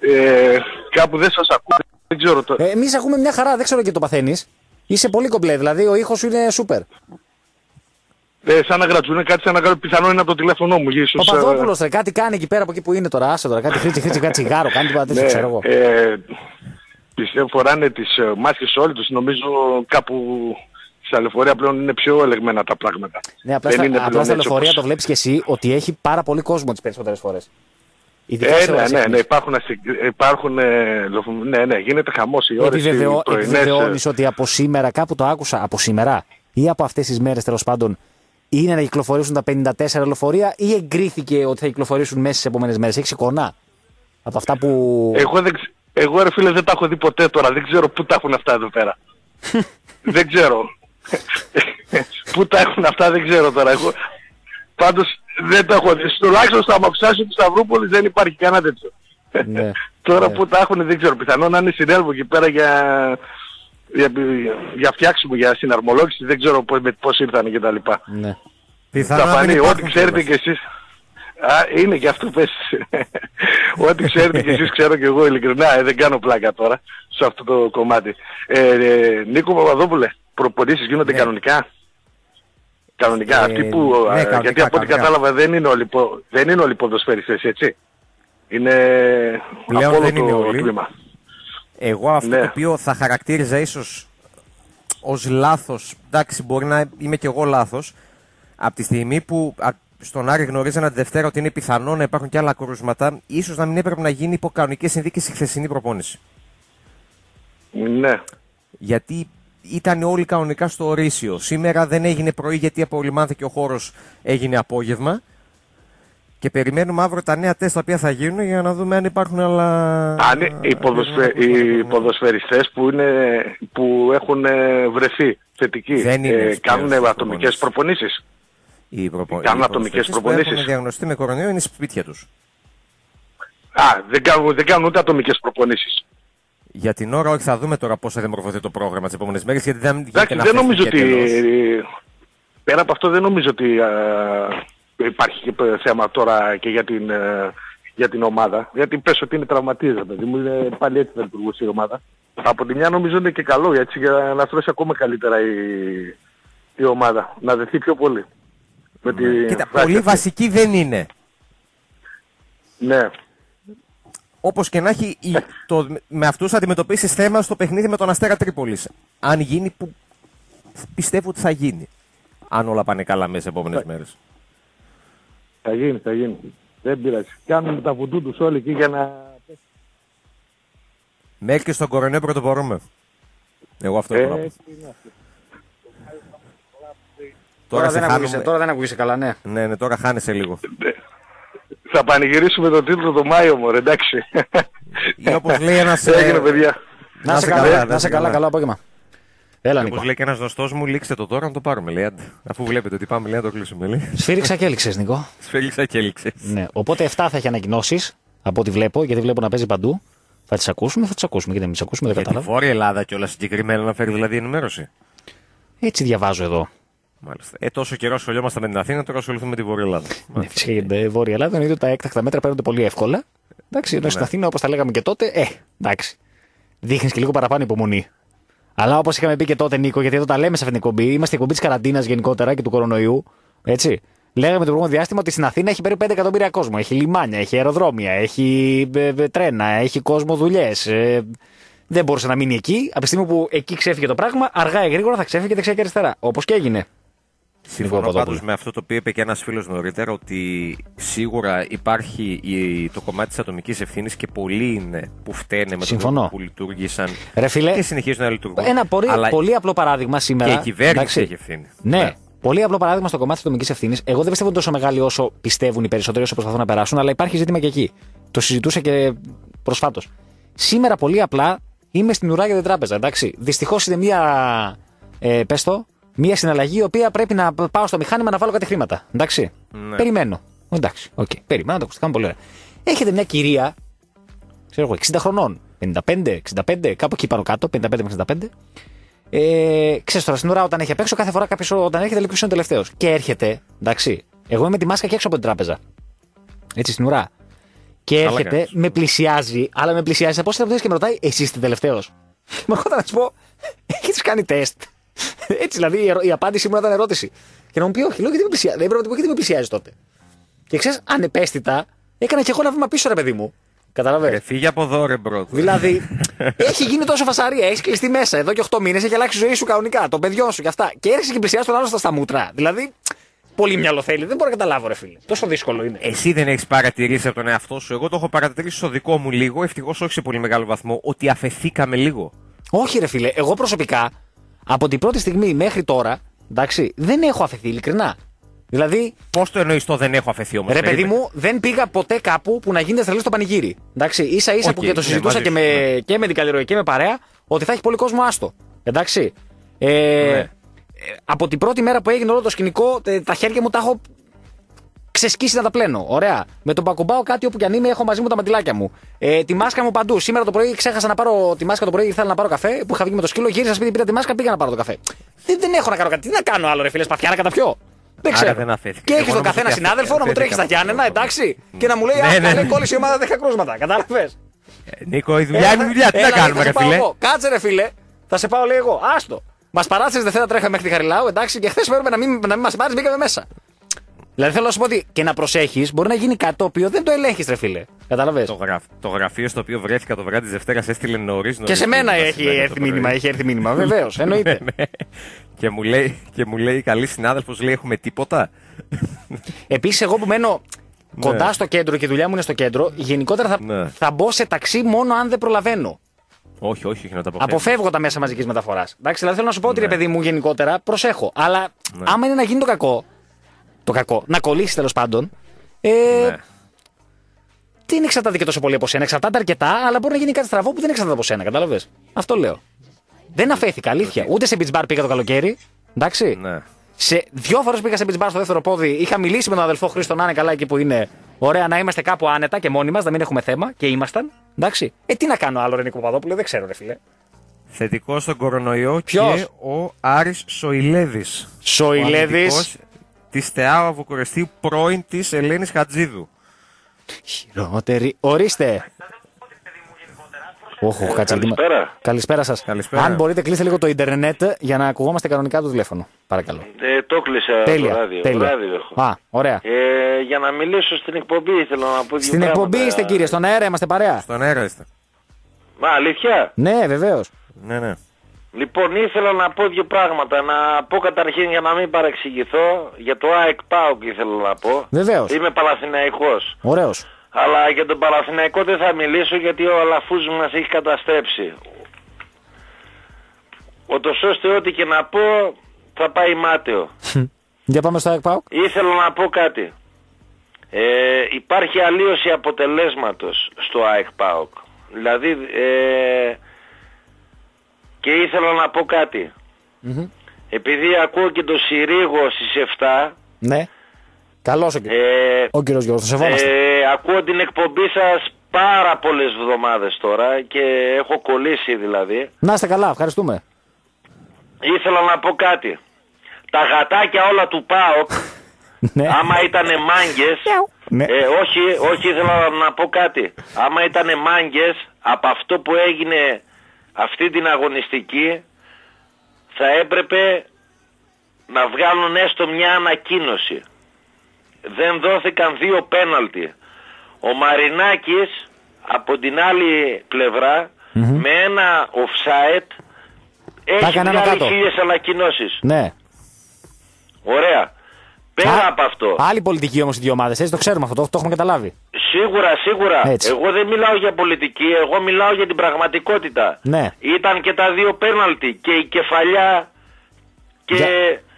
ε, κάπου δεν σας ακούω, δεν ξέρω το... Ε, Εμείς ακούμε μια χαρά, δεν ξέρω και το παθαίνεις. Είσαι πολύ κομπλέ, δηλαδή ο ήχος σου είναι σούπερ. Ε, σαν να γρατζούνε κάτι, σαν να κάνω πιθανό είναι από το τηλέφωνό μου. Ο Ίσως, ε, Παπαδόπουλος κάτι κάνει εκεί πέρα από εκεί που είναι τώρα. Άσε τώρα, κάτι χρήτσι, χρήτσι, κάτι τσιγάρο, κάνει τίποτα τέτοιο, Ναι, ξέρω εγώ. ε, πιστεύω φοράνε τις ε, μάσκες όλοι τους. Νομίζω κάπου στα λεωφορεία πλέον είναι πιο ελεγμένα τα πράγματα. Ναι, απλά, δεν στα, είναι απλά πλέον στα έτσι λεωφορεία όπως- το βλέπεις και εσύ ότι έχει πάρα πολύ κόσμο τις περισσότερες φορές. Ε, ναι, ναι, ναι, υπάρχουν, ασυ- υπάρχουν ε, λοφο- ναι, ναι, γίνεται χαμός οι ώρες, οι Επιβεβαιώ, πρωινές, ε, επιβεβαιώνεις ότι από σήμερα, κάπου το άκουσα, από σήμερα ή από αυτές τις μέρες τέλος πάντων, είναι να κυκλοφορήσουν τα 54 λεωφορεία ή εγκρίθηκε ότι θα κυκλοφορήσουν μέσα στις επόμενες μέρες. Έχεις εικόνα από αυτά που. Εγώ, δεν, ξ- εγώ ρε φίλε δεν τα έχω δει ποτέ τώρα, δεν ξέρω πού τα έχουν αυτά εδώ πέρα. δεν ξέρω. πού τα έχουν αυτά δεν ξέρω τώρα. Εγώ Πάντως δεν το έχω δει. Τουλάχιστον στο αμαξάσιο του Σταυρούπολης δεν υπάρχει κανένα τέτοιο. Ναι. Τώρα Ναι. που τα έχουν δεν ξέρω. Πιθανόν να είναι συνέλβο εκεί πέρα για, για, για φτιάξιμο, για συναρμολόγηση. Δεν ξέρω πώς, με- πώς ήρθαν και τα λοιπά. Ναι. Πιθανόν Θα να μην φανεί ό,τι υπάρχουν ξέρετε κιόλας. κι εσείς. Α, είναι και αυτό πες. ό,τι ξέρετε κι εσείς ξέρω κι εγώ ειλικρινά. Ε, δεν κάνω πλάκα τώρα σε αυτό το κομμάτι. Ε, ε, Νίκο Παπαδόπουλε, προπονήσεις γίνονται κανονικά; Κανονικά. Ε, Αυτοί που, ναι, α, κανονικά, γιατί από ό,τι κανονικά. κατάλαβα δεν είναι όλοι, πο- δεν είναι όλοι ποδοσφαιριστές, έτσι. Είναι Πλέον από όλο δεν είναι το όλοι. τμήμα. Εγώ αυτό Ναι. το οποίο θα χαρακτήριζα ίσως ως λάθος, εντάξει μπορεί να είμαι και εγώ λάθος, από τη στιγμή που α, στον Άρη γνωρίζανε τη Δευτέρα ότι είναι πιθανό να υπάρχουν και άλλα κρούσματα, ίσως να μην έπρεπε να γίνει υπό κανονικές συνθήκες η χθεσινή προπόνηση. Ναι. Γιατί ήταν όλοι κανονικά στο ορίσιο. Σήμερα δεν έγινε πρωί γιατί απολυμάνθηκε ο χώρος, έγινε απόγευμα. Και περιμένουμε αύριο τα νέα τεστ τα οποία θα γίνουν για να δούμε αν υπάρχουν άλλα... Αν οι, ποδοσφαι... οι ποδοσφαιριστές που, είναι... που έχουν ε, βρεθεί θετικοί Δεν είναι ε, στις κάνουν πλέον στις ατομικές προπονήσεις. Οι προπο... Κάνουν οι ατομικές ποδοσφαιριστές που προπονήσεις. έχουν διαγνωστεί με κορονοϊό είναι στη σπίτια τους. Α, δεν κάνουν, δεν κάνουν ούτε ατομικές προπονήσεις. Για την ώρα, όχι, θα δούμε τώρα πώς θα διαμορφωθεί το πρόγραμμα τις επόμενες μέρες. Γιατί δεν Εντάξει, γίνεται να δεν νομίζω ότι... φεύγει Πέρα από αυτό δεν νομίζω ότι α, υπάρχει και θέμα τώρα και για την, ε, για την ομάδα. Γιατί πες ότι είναι τραυματίζα, παιδί μου, είναι πάλι έτσι θα λειτουργούσε η ομάδα. Από τη μια νομίζω είναι και καλό έτσι, για να στρώσει ακόμα καλύτερα η, η ομάδα. Να δεθεί πιο πολύ. Με τη... Ναι. Κοίτα, φράση πολύ αυτή. βασική δεν είναι. Ναι. Όπως και να έχει, η- το, με αυτούς θα αντιμετωπίσεις θέμα στο παιχνίδι με τον Αστέρα Τρίπολης. Αν γίνει, που πιστεύω ότι θα γίνει. Αν όλα πάνε καλά μέσα στις επόμενες μέρες. Θα γίνει, θα γίνει. Δεν πειράζει. Κάνουν τα βουντού τους όλοι εκεί για να... Μέχρι και στον κορονοϊό πρωτοπορούμε. Εγώ αυτό έχω να πω. Έτσι είναι αυτό. Τώρα, σε δεν χάνουμε- ακούγεσαι, τώρα δεν ακούγεσαι καλά, ναι. Ναι, ναι, τώρα χάνεσαι λίγο. Θα πανηγυρίσουμε τον τίτλο το Μάιο μου, εντάξει. Ή όπως λέει ένας, ε, Έγινε παιδιά. Να σε καλά, να σε καλά, καλό απόγευμα. Έλα, Νίκο. Όπως λέει και ένας γνωστό μου, λήξτε το τώρα να το πάρουμε. Λέει, άντε. Αφού βλέπετε ότι πάμε, λέει, να το κλείσουμε. Λέει. Σφύριξα και έληξες, Νικό. Σφέλιξα και έληξες. Ναι. Οπότε 7 θα έχει ανακοινώσεις από ό,τι βλέπω, γιατί βλέπω να παίζει παντού. Θα τις ακούσουμε, θα τις ακούσουμε. Γιατί να μην τις ακούσουμε, δεν Για τη κατάλαβα. Βόρεια Ελλάδα και όλα συγκεκριμένα να φέρει δηλαδή ενημέρωση. Έτσι διαβάζω εδώ. Μάλιστα. Ε, τόσο καιρό ασχολιόμαστε με την Αθήνα, τώρα ασχοληθούμε με τη Βόρεια Ελλάδα. Ναι, φυσικά για την Βόρεια Ελλάδα εννοείται ότι τα έκτακτα μέτρα παίρνονται πολύ εύκολα. Εντάξει, ενώ στην Ναι. Αθήνα, όπως τα λέγαμε και τότε, ε, εντάξει. Δείχνεις και λίγο παραπάνω υπομονή. Αλλά όπως είχαμε πει και τότε, Νίκο, γιατί εδώ τα λέμε σε αυτήν την εκπομπή, είμαστε η εκπομπή της καραντίνας γενικότερα και του κορονοϊού. Έτσι. Λέγαμε το προηγούμενο διάστημα ότι στην Αθήνα έχει περίπου 5 εκατομμύρια κόσμο. Έχει λιμάνια, έχει αεροδρόμια, έχει ε, ε, τρένα, έχει κόσμο δουλειές. δεν μπορούσε να μείνει εκεί. Από τη στιγμή που εκεί ξέφυγε το πράγμα, αργά ή γρήγορα θα ξέφυγε δεξιά και αριστερά. Όπως και έγινε. Συμφωνώ Παπαδόπουλο. πάντως με αυτό το οποίο είπε και ένας φίλος νωρίτερα, ότι σίγουρα υπάρχει η- το κομμάτι της ατομικής ευθύνης και πολλοί είναι που φταίνε με τον Συμφωνώ. τρόπο που λειτουργήσαν Ρε φίλε, και συνεχίζουν να λειτουργούν. Ένα πολύ, Αλλά πολύ απλό παράδειγμα σήμερα. Και η κυβέρνηση εντάξει. έχει ευθύνη. Ναι. Πολύ απλό παράδειγμα στο κομμάτι της ατομικής ευθύνης. Εγώ δεν πιστεύω τόσο μεγάλη όσο πιστεύουν οι περισσότεροι όσο προσπαθούν να περάσουν, αλλά υπάρχει ζήτημα και εκεί. Το συζητούσα και προσφάτως. Σήμερα πολύ απλά είμαι στην ουρά για την τράπεζα. Εντάξει. Δυστυχώς είναι μία. Ε, πες το, μία συναλλαγή η οποία πρέπει να πάω στο μηχάνημα να βάλω κάτι χρήματα. Εντάξει. Ναι. Περιμένω. Εντάξει. ΟΚ. Περιμένω τα ακουστικά μου πολύ ωραία. Έχετε μια κυρία, ξέρω εγώ, 60 χρονών, 55, 65, κάπου εκεί πάνω κάτω, 55 με 65. Ε, ξέρεις τώρα, στην ουρά όταν έχει απ' έξω, κάθε φορά κάποιος όταν έρχεται λέει ποιος είναι ο τελευταίος. Και έρχεται, εντάξει. Εγώ είμαι με τη μάσκα και έξω από την τράπεζα. Έτσι στην ουρά. Και Καλά έρχεται, κανείς. με πλησιάζει, αλλά με πλησιάζει από πόσες και με ρωτάει, Εσείς είστε τελευταίος. Μου έρχονταν να σου πω, Έχεις κάνει τεστ. Έτσι δηλαδή η, ερω- η απάντησή μου ήταν ερώτηση. Και να μου πει, Όχι, λέω γιατί με πλησιάζει. Δεν πρέπει να του πω γιατί με πλησιάζει τότε. Και ξέρεις, ανεπαίσθητα, έκανα και εγώ ένα βήμα πίσω, ρε παιδί μου. Κατάλαβε. Ρε, φύγε από εδώ, ρε bro. Δηλαδή, έχει γίνει τόσο φασαρία, έχεις κλειστεί μέσα εδώ και 8 μήνες, έχει αλλάξει η ζωή σου κανονικά, το παιδί σου και αυτά. Και έρχεσαι και πλησιάζεις τον άλλο στα, στα μούτρα. Δηλαδή, πολύ μυαλό θέλει. Δεν μπορώ να καταλάβω, ρε φίλε. Τόσο δύσκολο είναι. Εσύ δεν έχεις παρατηρήσει από τον εαυτό σου. Εγώ το έχω παρατηρήσει στο δικό μου λίγο, ευτυχώς όχι σε πολύ μεγάλο βαθμό, ότι αφεθήκαμε λίγο. Όχι, ρε φίλε. Εγώ προσωπικά, από την πρώτη στιγμή μέχρι τώρα, εντάξει, δεν έχω αφεθεί ειλικρινά. Δηλαδή, Πώς το εννοείς το δεν έχω αφεθεί όμως. ρε παιδί μου, δεν πήγα ποτέ κάπου που να γίνεται τρελό το πανηγύρι. Εντάξει, ίσα ίσα ΟΚ, που και το ναι, συζητούσα μαζί και, σου, με, και με την καλλιεργία και με παρέα, ότι θα έχει πολύ κόσμο άστο. Εντάξει. Ε, Ναι. ε, από την πρώτη μέρα που έγινε όλο το σκηνικό, ε, τα χέρια μου τα έχω ξεσκίσει να τα πλένω. Ωραία. Με το που ακουμπάω κάτι όπου κι αν είμαι, έχω μαζί μου τα μαντιλάκια μου. Ε, τη μάσκα μου παντού. Σήμερα το πρωί ξέχασα να πάρω τη μάσκα το πρωί, ήθελα να πάρω καφέ που είχα βγει με το σκύλο. Γύρισα σπίτι, πήρα τη μάσκα, πήγα να πάρω το καφέ. Δεν, δεν έχω να κάνω κάτι. Τι να κάνω άλλο, ρε φίλε, σπαθιά να καταπιώ. Δεν Άρα ξέρω. δεν αφέθηκε. Και Εγώ έχει τον νομίζω καθένα ότι συνάδελφο να μου αφέθηκε τρέχει στα αυτό. Γιάννενα, εντάξει. Και να μου λέει, Ναι, Α, ναι, καλέ ναι. κόλλησε η ομάδα 10 κρούσματα. Κατάλαβες. Νίκο, η δουλειά είναι δουλειά. Τι να κάνουμε, ρε φίλε; Κάτσε, ρε φίλε. Θα σε πάω λίγο. Άστο. Μας παράτησε Δευτέρα τρέχα μέχρι τη Χαριλάου, εντάξει, και χθες πρέπει να μην, να μην μας πάρεις, μπήκαμε μέσα. Δηλαδή θέλω να σου πω ότι και να προσέχεις μπορεί να γίνει κάτι το οποίο δεν το ελέγχεις, ρε φίλε. Κατάλαβες; Το, γραφ... το γραφείο στο οποίο βρέθηκα το βράδυ της Δευτέρας έστειλε νωρίς. Και σε μένα έχει έρθει μήνυμα, έχει έρθει μήνυμα, βεβαίως. Εννοείται. και, μου λέει, και μου λέει η καλή συνάδελφος, λέει: Έχουμε τίποτα. Επίσης, εγώ που μένω Ναι. κοντά στο κέντρο και η δουλειά μου είναι στο κέντρο, γενικότερα θα, Ναι. θα μπω σε ταξί μόνο αν δεν προλαβαίνω. όχι, όχι, όχι να τα αποφεύγω. Αποφεύγω τα μέσα μαζικής μεταφοράς. Εντάξει, δηλαδή θέλω να σου πω ότι Ναι. ρε παιδί μου γενικότερα προσέχω. Αλλά Ναι. άμα είναι να γίνει το κακό, το κακό, να κολλήσει τέλος πάντων. Ε, Ναι. Δεν εξαρτάται και τόσο πολύ από σένα. Εξαρτάται αρκετά, αλλά μπορεί να γίνει κάτι στραβό που δεν εξαρτάται από σένα. Κατάλαβες; Αυτό λέω. Δεν αφέθηκα, αλήθεια. Ούτε σε beach bar πήγα το καλοκαίρι. Εντάξει. Ναι. Σε δύο φορές πήγα σε beach bar στο δεύτερο πόδι. Είχα μιλήσει με τον αδελφό Χρήστο να είναι καλά εκεί που είναι. Ωραία, να είμαστε κάπου άνετα και μόνοι μας, να μην έχουμε θέμα και ήμασταν. Εντάξει. Ε, τι να κάνω άλλο, Ρενικό Παπαδόπουλο, δεν ξέρω, ρε φιλέ. Θετικός στον κορονοϊό Ποιος; και ο Άρης Σοηλέδης. Σοηλέδης. Της ΤΕΑ Βουκουρεστίου πρώην της Ελένης Χατζίδου. Χειρότερη. Ορίστε. Όχι, όχι, κάτσε. Καλησπέρα. Καλησπέρα σας. Καλησπέρα. Αν μπορείτε, κλείστε λίγο το Ιντερνετ για να ακουγόμαστε κανονικά το τηλέφωνο. Παρακαλώ. Ε, το κλείσα Τέλεια. το ράδιο. τέλεια. ράδιο έχω. Α, ωραία. Ε, για να μιλήσω στην εκπομπή ήθελα να πω δύο Στην πράγματα. εκπομπή είστε, κύριε, στον αέρα είμαστε παρέα. Στον αέρα είστε. Μα αλήθεια; Ναι, βεβαίως. Ναι, ναι. Λοιπόν, ήθελα να πω δύο πράγματα. Να πω καταρχήν για να μην παρεξηγηθώ για το ΑΕΚ ΠΑΟΚ ήθελα να πω. Βεβαίως. Είμαι Παναθηναϊκός. Ωραίος. Αλλά για τον Παναθηναϊκό δεν θα μιλήσω γιατί ο Αλαφούς μας έχει καταστρέψει. Ότως ώστε ό,τι και να πω θα πάει μάταιο. Για πάμε στο ΕΚΠΑΟΚ. Ήθελα να πω κάτι. Ε, υπάρχει αλλίωση αποτελέσματος στο ΑΕΚ ΠΑΟΚ. Δηλαδή, ε, και ήθελα να πω κάτι. Επειδή ακούω και το Συρίγο στις 7, Ναι. Καλό ο, ε, ο κύριος Γιώργος, το σεβόμαστε. ε, ακούω την εκπομπή σας πάρα πολλές εβδομάδες τώρα και έχω κολλήσει δηλαδή. Να είστε καλά, ευχαριστούμε. Ήθελα να πω κάτι. Τα γατάκια όλα του ΠΑΟΚ, Ναι. άμα ήταν μάγκες, Ναι. ε, όχι, όχι ήθελα να πω κάτι. Άμα ήταν μάγκες, από αυτό που έγινε αυτή την αγωνιστική, θα έπρεπε να βγάλουν έστω μια ανακοίνωση. Δεν δόθηκαν δύο πέναλτι. Ο Μαρινάκης από την άλλη πλευρά, με ένα offside έχει έκανε άνω βγάλει κάτω. χίλιες ανακοινώσεις. Ναι. Ωραία. Πέρα Α- από αυτό. Άλλη πολιτική όμως οι δύο ομάδες, έτσι το ξέρουμε αυτό, το, το έχουμε καταλάβει. Σίγουρα, σίγουρα. Έτσι. Εγώ δεν μιλάω για πολιτική, εγώ μιλάω για την πραγματικότητα. Ναι. Ήταν και τα δύο πέναλτι και η κεφαλιά και, Για,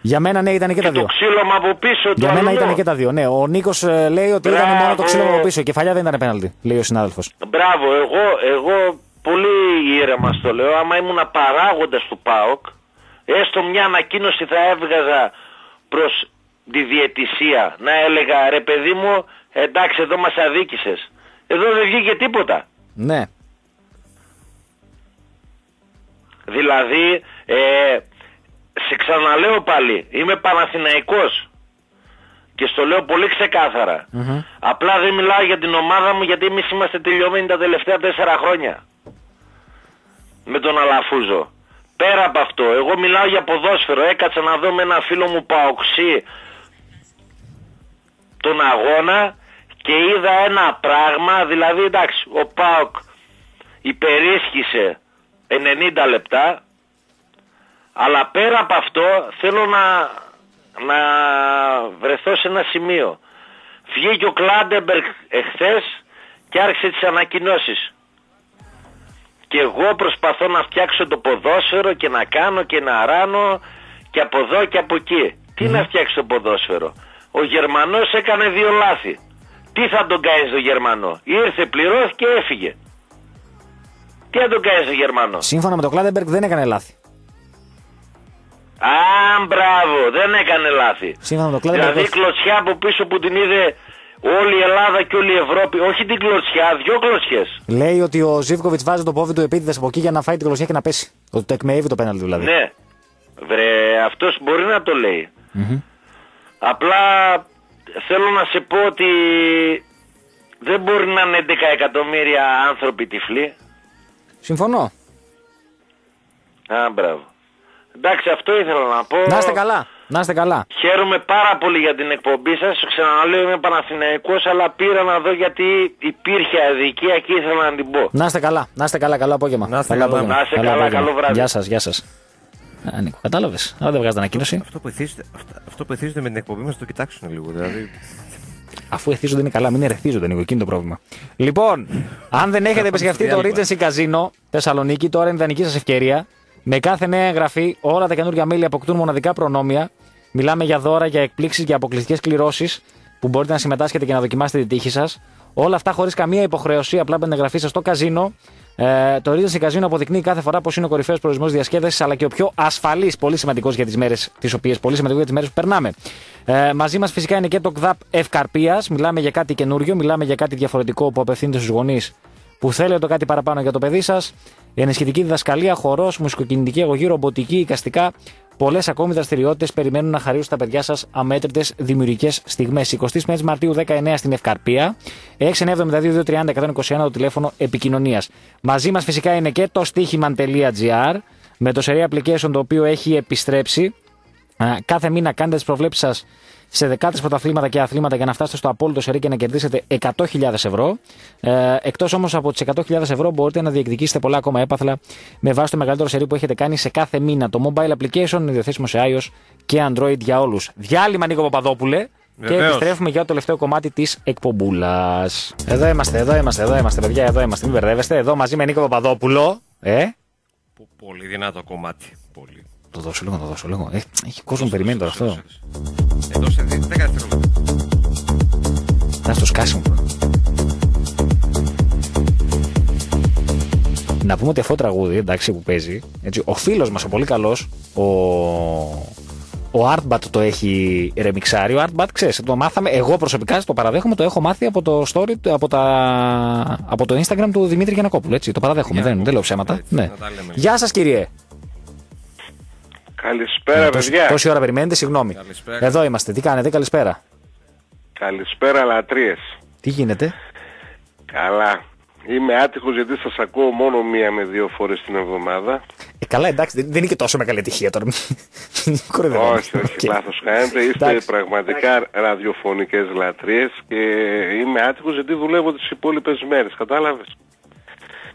για μένα ναι, ήταν και τα το δύο. ξύλωμα από πίσω. Για το μένα αλλού. ήταν και τα δύο. Ναι, ο Νίκος λέει ότι ήταν Μπράβο. μόνο το ξύλο από πίσω. Η κεφαλιά δεν ήταν πέναλτι, λέει ο συνάδελφος. Μπράβο, εγώ, εγώ πολύ ήρεμα στο λέω. Άμα ήμουν παράγοντας του ΠΑΟΚ, έστω μια ανακοίνωση θα έβγαζα προς τη διαιτησία. Να έλεγα, ρε παιδί μου, εντάξει εδώ μας αδίκησες. Εδώ δεν βγήκε τίποτα. Ναι. Δηλαδή, ε, σε ξαναλέω πάλι, είμαι Παναθηναϊκός και στο λέω πολύ ξεκάθαρα. Απλά δεν μιλάω για την ομάδα μου γιατί εμείς είμαστε τελειωμένοι τα τελευταία τέσσερα χρόνια. Με τον Αλαφούζο. Πέρα από αυτό, εγώ μιλάω για ποδόσφαιρο. Έκατσα να δω με ένα φίλο μου Παοξή τον αγώνα και είδα ένα πράγμα, δηλαδή εντάξει, ο Πάοκ υπερίσχυσε 90 λεπτά, αλλά πέρα από αυτό θέλω να, να βρεθώ σε ένα σημείο. Βγήκε ο Κλάντεμπεργκ εχθές και άρχισε τις ανακοινώσεις. Και εγώ προσπαθώ να φτιάξω το ποδόσφαιρο και να κάνω και να ράνω και από εδώ και από εκεί. Τι να φτιάξει το ποδόσφαιρο. Ο Γερμανός έκανε δύο λάθη. Τι θα τον κάνεις στο Γερμανό; Ήρθε, πληρώθηκε, έφυγε. Τι θα τον κάνεις στο Γερμανό; Σύμφωνα με τον Κλάντεμπεργκ δεν έκανε λάθη. Α, μπράβο, δεν έκανε λάθη. Σύμφωνα με το κλάδο. Δηλαδή κλωτσιά από πίσω που την είδε όλη η Ελλάδα και όλη η Ευρώπη. Όχι την κλωτσιά, δυο κλωτσιές. Λέει ότι ο Ζήβκοβιτ βάζει το πόδι του επίτηδες από εκεί για να φάει την κλωσιά και να πέσει. Ότι το εκμεεύει το πέναλτι δηλαδή. Ναι. Βρε, αυτός μπορεί να το λέει. Μμμ. Απλά θέλω να σε πω ότι δεν μπορεί να είναι 11 εκατομμύρια άνθρωποι τυφλοί. Συμφωνώ. Α, μπράβο. Εντάξει, αυτό ήθελα να πω. Να είστε καλά. Να είστε καλά. Χαίρομαι πάρα πολύ για την εκπομπή σας. Ξαναλέω είμαι Παναθηναϊκός, αλλά πήρα να δω γιατί υπήρχε αδικία και ήθελα να την πω. Να είστε καλά. Να είστε καλά. Καλό απόγευμα. Να είστε καλά. Να είστε καλά, καλό βράδυ. Γεια σας, γεια σας. Α, Νίκο, κατάλαβες. Αλλά δεν βγάζετε ανακοίνωση. Αυτό που εθίζεται, αυτό, αυτό που εθίζεται με την εκπομπή μας το κοιτάξουν λίγο. Δηλαδή, Αφού εθίζονται είναι καλά, μην ερεθίζονται, Νίκο. Εκείνο το πρόβλημα. Λοιπόν, αν δεν έχετε επισκεφτεί το Regency Casino Θεσσαλονίκη, τώρα είναι ιδανική σας ευκαιρία. Με κάθε νέα εγγραφή, όλα τα καινούργια μέλη αποκτούν μοναδικά προνόμια. Μιλάμε για δώρα, για εκπλήξεις και αποκλειστικές κληρώσεις που μπορείτε να συμμετάσχετε και να δοκιμάσετε τη τύχη σας. Όλα αυτά χωρίς καμία υποχρέωση, απλά με την εγγραφή σας στο καζίνο. Ε, το Regency Casino αποδεικνύει κάθε φορά πως είναι ο κορυφαίος προορισμός διασκέδασης αλλά και ο πιο ασφαλής, πολύ σημαντικός για τις μέρες τις οποίες, πολύ σημαντικό για τις μέρες που περνάμε. Ε, μαζί μας φυσικά είναι και το ΚΔΑΠ Ευκαρπία. Μιλάμε για κάτι καινούριο, μιλάμε για κάτι διαφορετικό που απευθύνεται στους γονείς που θέλετε το κάτι παραπάνω για το παιδί σας. Ενισχυτική διδασκαλία, χορός, μουσικοκινητική αγωγή, ρομποτική, οικαστικά. Πολλές ακόμη δραστηριότητες περιμένουν να χαρίσουν στα παιδιά σας αμέτρητες δημιουργικές στιγμές. 25 Μαρτίου 19 στην Ευκαρπία. 6972-230-121 το τηλέφωνο επικοινωνίας. Μαζί μας φυσικά είναι και το στοίχημαν.gr με το Serie Application το οποίο έχει επιστρέψει. Α, Κάθε μήνα κάνετε τις προβλέψεις σας σε δεκάδες πρωταθλήματα και αθλήματα για να φτάσετε στο απόλυτο σερί και να κερδίσετε 100.000 ευρώ. Ε, Εκτός όμως από τις 100.000 ευρώ, μπορείτε να διεκδικήσετε πολλά ακόμα έπαθλα με βάση το μεγαλύτερο σερί που έχετε κάνει σε κάθε μήνα. Το mobile application είναι διαθέσιμο σε iOS και Android για όλους. Διάλειμμα Νίκο Παπαδόπουλε. Και Βεβαίως. επιστρέφουμε για το τελευταίο κομμάτι της εκπομπούλας. Εδώ είμαστε, εδώ είμαστε, εδώ είμαστε, παιδιά, εδώ είμαστε. Μην μπερδεύεστε. Εδώ μαζί με Νίκο Παπαδόπουλο. Ε, πολύ δυνατό κομμάτι. Πολύ. Το δώσω λίγο, το δώσω λίγο. Έχει, έχει κόσμο που περιμένει τώρα αυτό. Εδώ σε 10 δευτερόλεπτα. Να στο σκάσιμο. Να πούμε ότι αυτό το τραγούδι, εντάξει, που παίζει, έτσι, ο φίλος μας, ο πολύ καλός, ο, ο Artbat το έχει ρεμιξάρει. Ο Artbat, ξέρεις, το μάθαμε, εγώ προσωπικά το παραδέχομαι, το έχω μάθει από το story, από, τα, από το Instagram του Δημήτρη Γιανακόπουλου, έτσι, το παραδέχομαι, δεν, δεν λέω ψέματα. Ναι. Γεια σας κύριε. Καλησπέρα, Τόση- παιδιά. Τόση ώρα περιμένετε, συγγνώμη. Καλησπέρα. Εδώ είμαστε, τι κάνετε, καλησπέρα. Καλησπέρα, λατρείες. Τι γίνεται; Καλά. Είμαι άτυχος γιατί σας ακούω μόνο μία με δύο φορές την εβδομάδα. Ε, καλά, εντάξει, δεν, δεν είναι και τόσο μεγάλη ατυχία τώρα. Μην κοροϊδεύουμε. όχι, όχι, ΟΚ. λάθος κάνετε. Είστε Εντάξει. πραγματικά ραδιοφωνικές λατρείες και είμαι άτυχος γιατί δουλεύω τις υπόλοιπες μέρες. Κατάλαβες;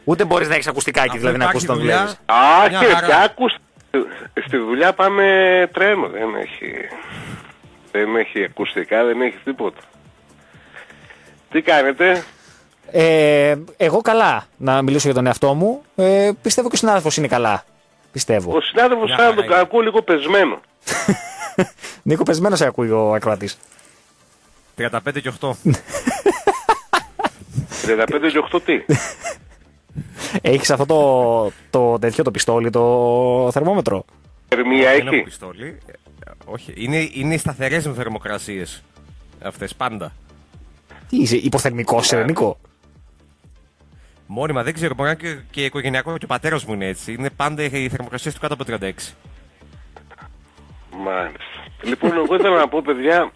Ούτε μπορείς να έχεις ακουστικάκι, δηλαδή να ακούσεις τον δουλεύεις. Όχι, και άκουσα. Στη δουλειά πάμε τρένο. Δεν έχει, δεν έχει ακουστικά, δεν έχει τίποτα. Τι κάνετε; Ε, εγώ καλά να μιλήσω για τον εαυτό μου. Ε, πιστεύω και ο συνάδελφος είναι καλά. Πιστεύω. Ο συνάδελφος σαν να τον ακούω λίγο πεσμένο. Νίκο, πεσμένο σε ακούει ο ακροατής. 35 και 8. 35 και 8 τι; Έχεις αυτό το, το τέτοιο το πιστόλι, το θερμόμετρο; Θερμία Δεν έχω έχει. πιστόλι. Ε, Όχι, είναι, είναι οι σταθερές μου θερμοκρασίες. Αυτές πάντα. Τι είσαι, υποθερμικό, σε Νίκο. Μόνιμα δεν ξέρω, μπορεί να είναι και, και οικογενειακό και ο πατέρας μου είναι έτσι. Είναι πάντα οι θερμοκρασίες του κάτω από 36. Μάλιστα. Λοιπόν, εγώ ήθελα να πω, παιδιά,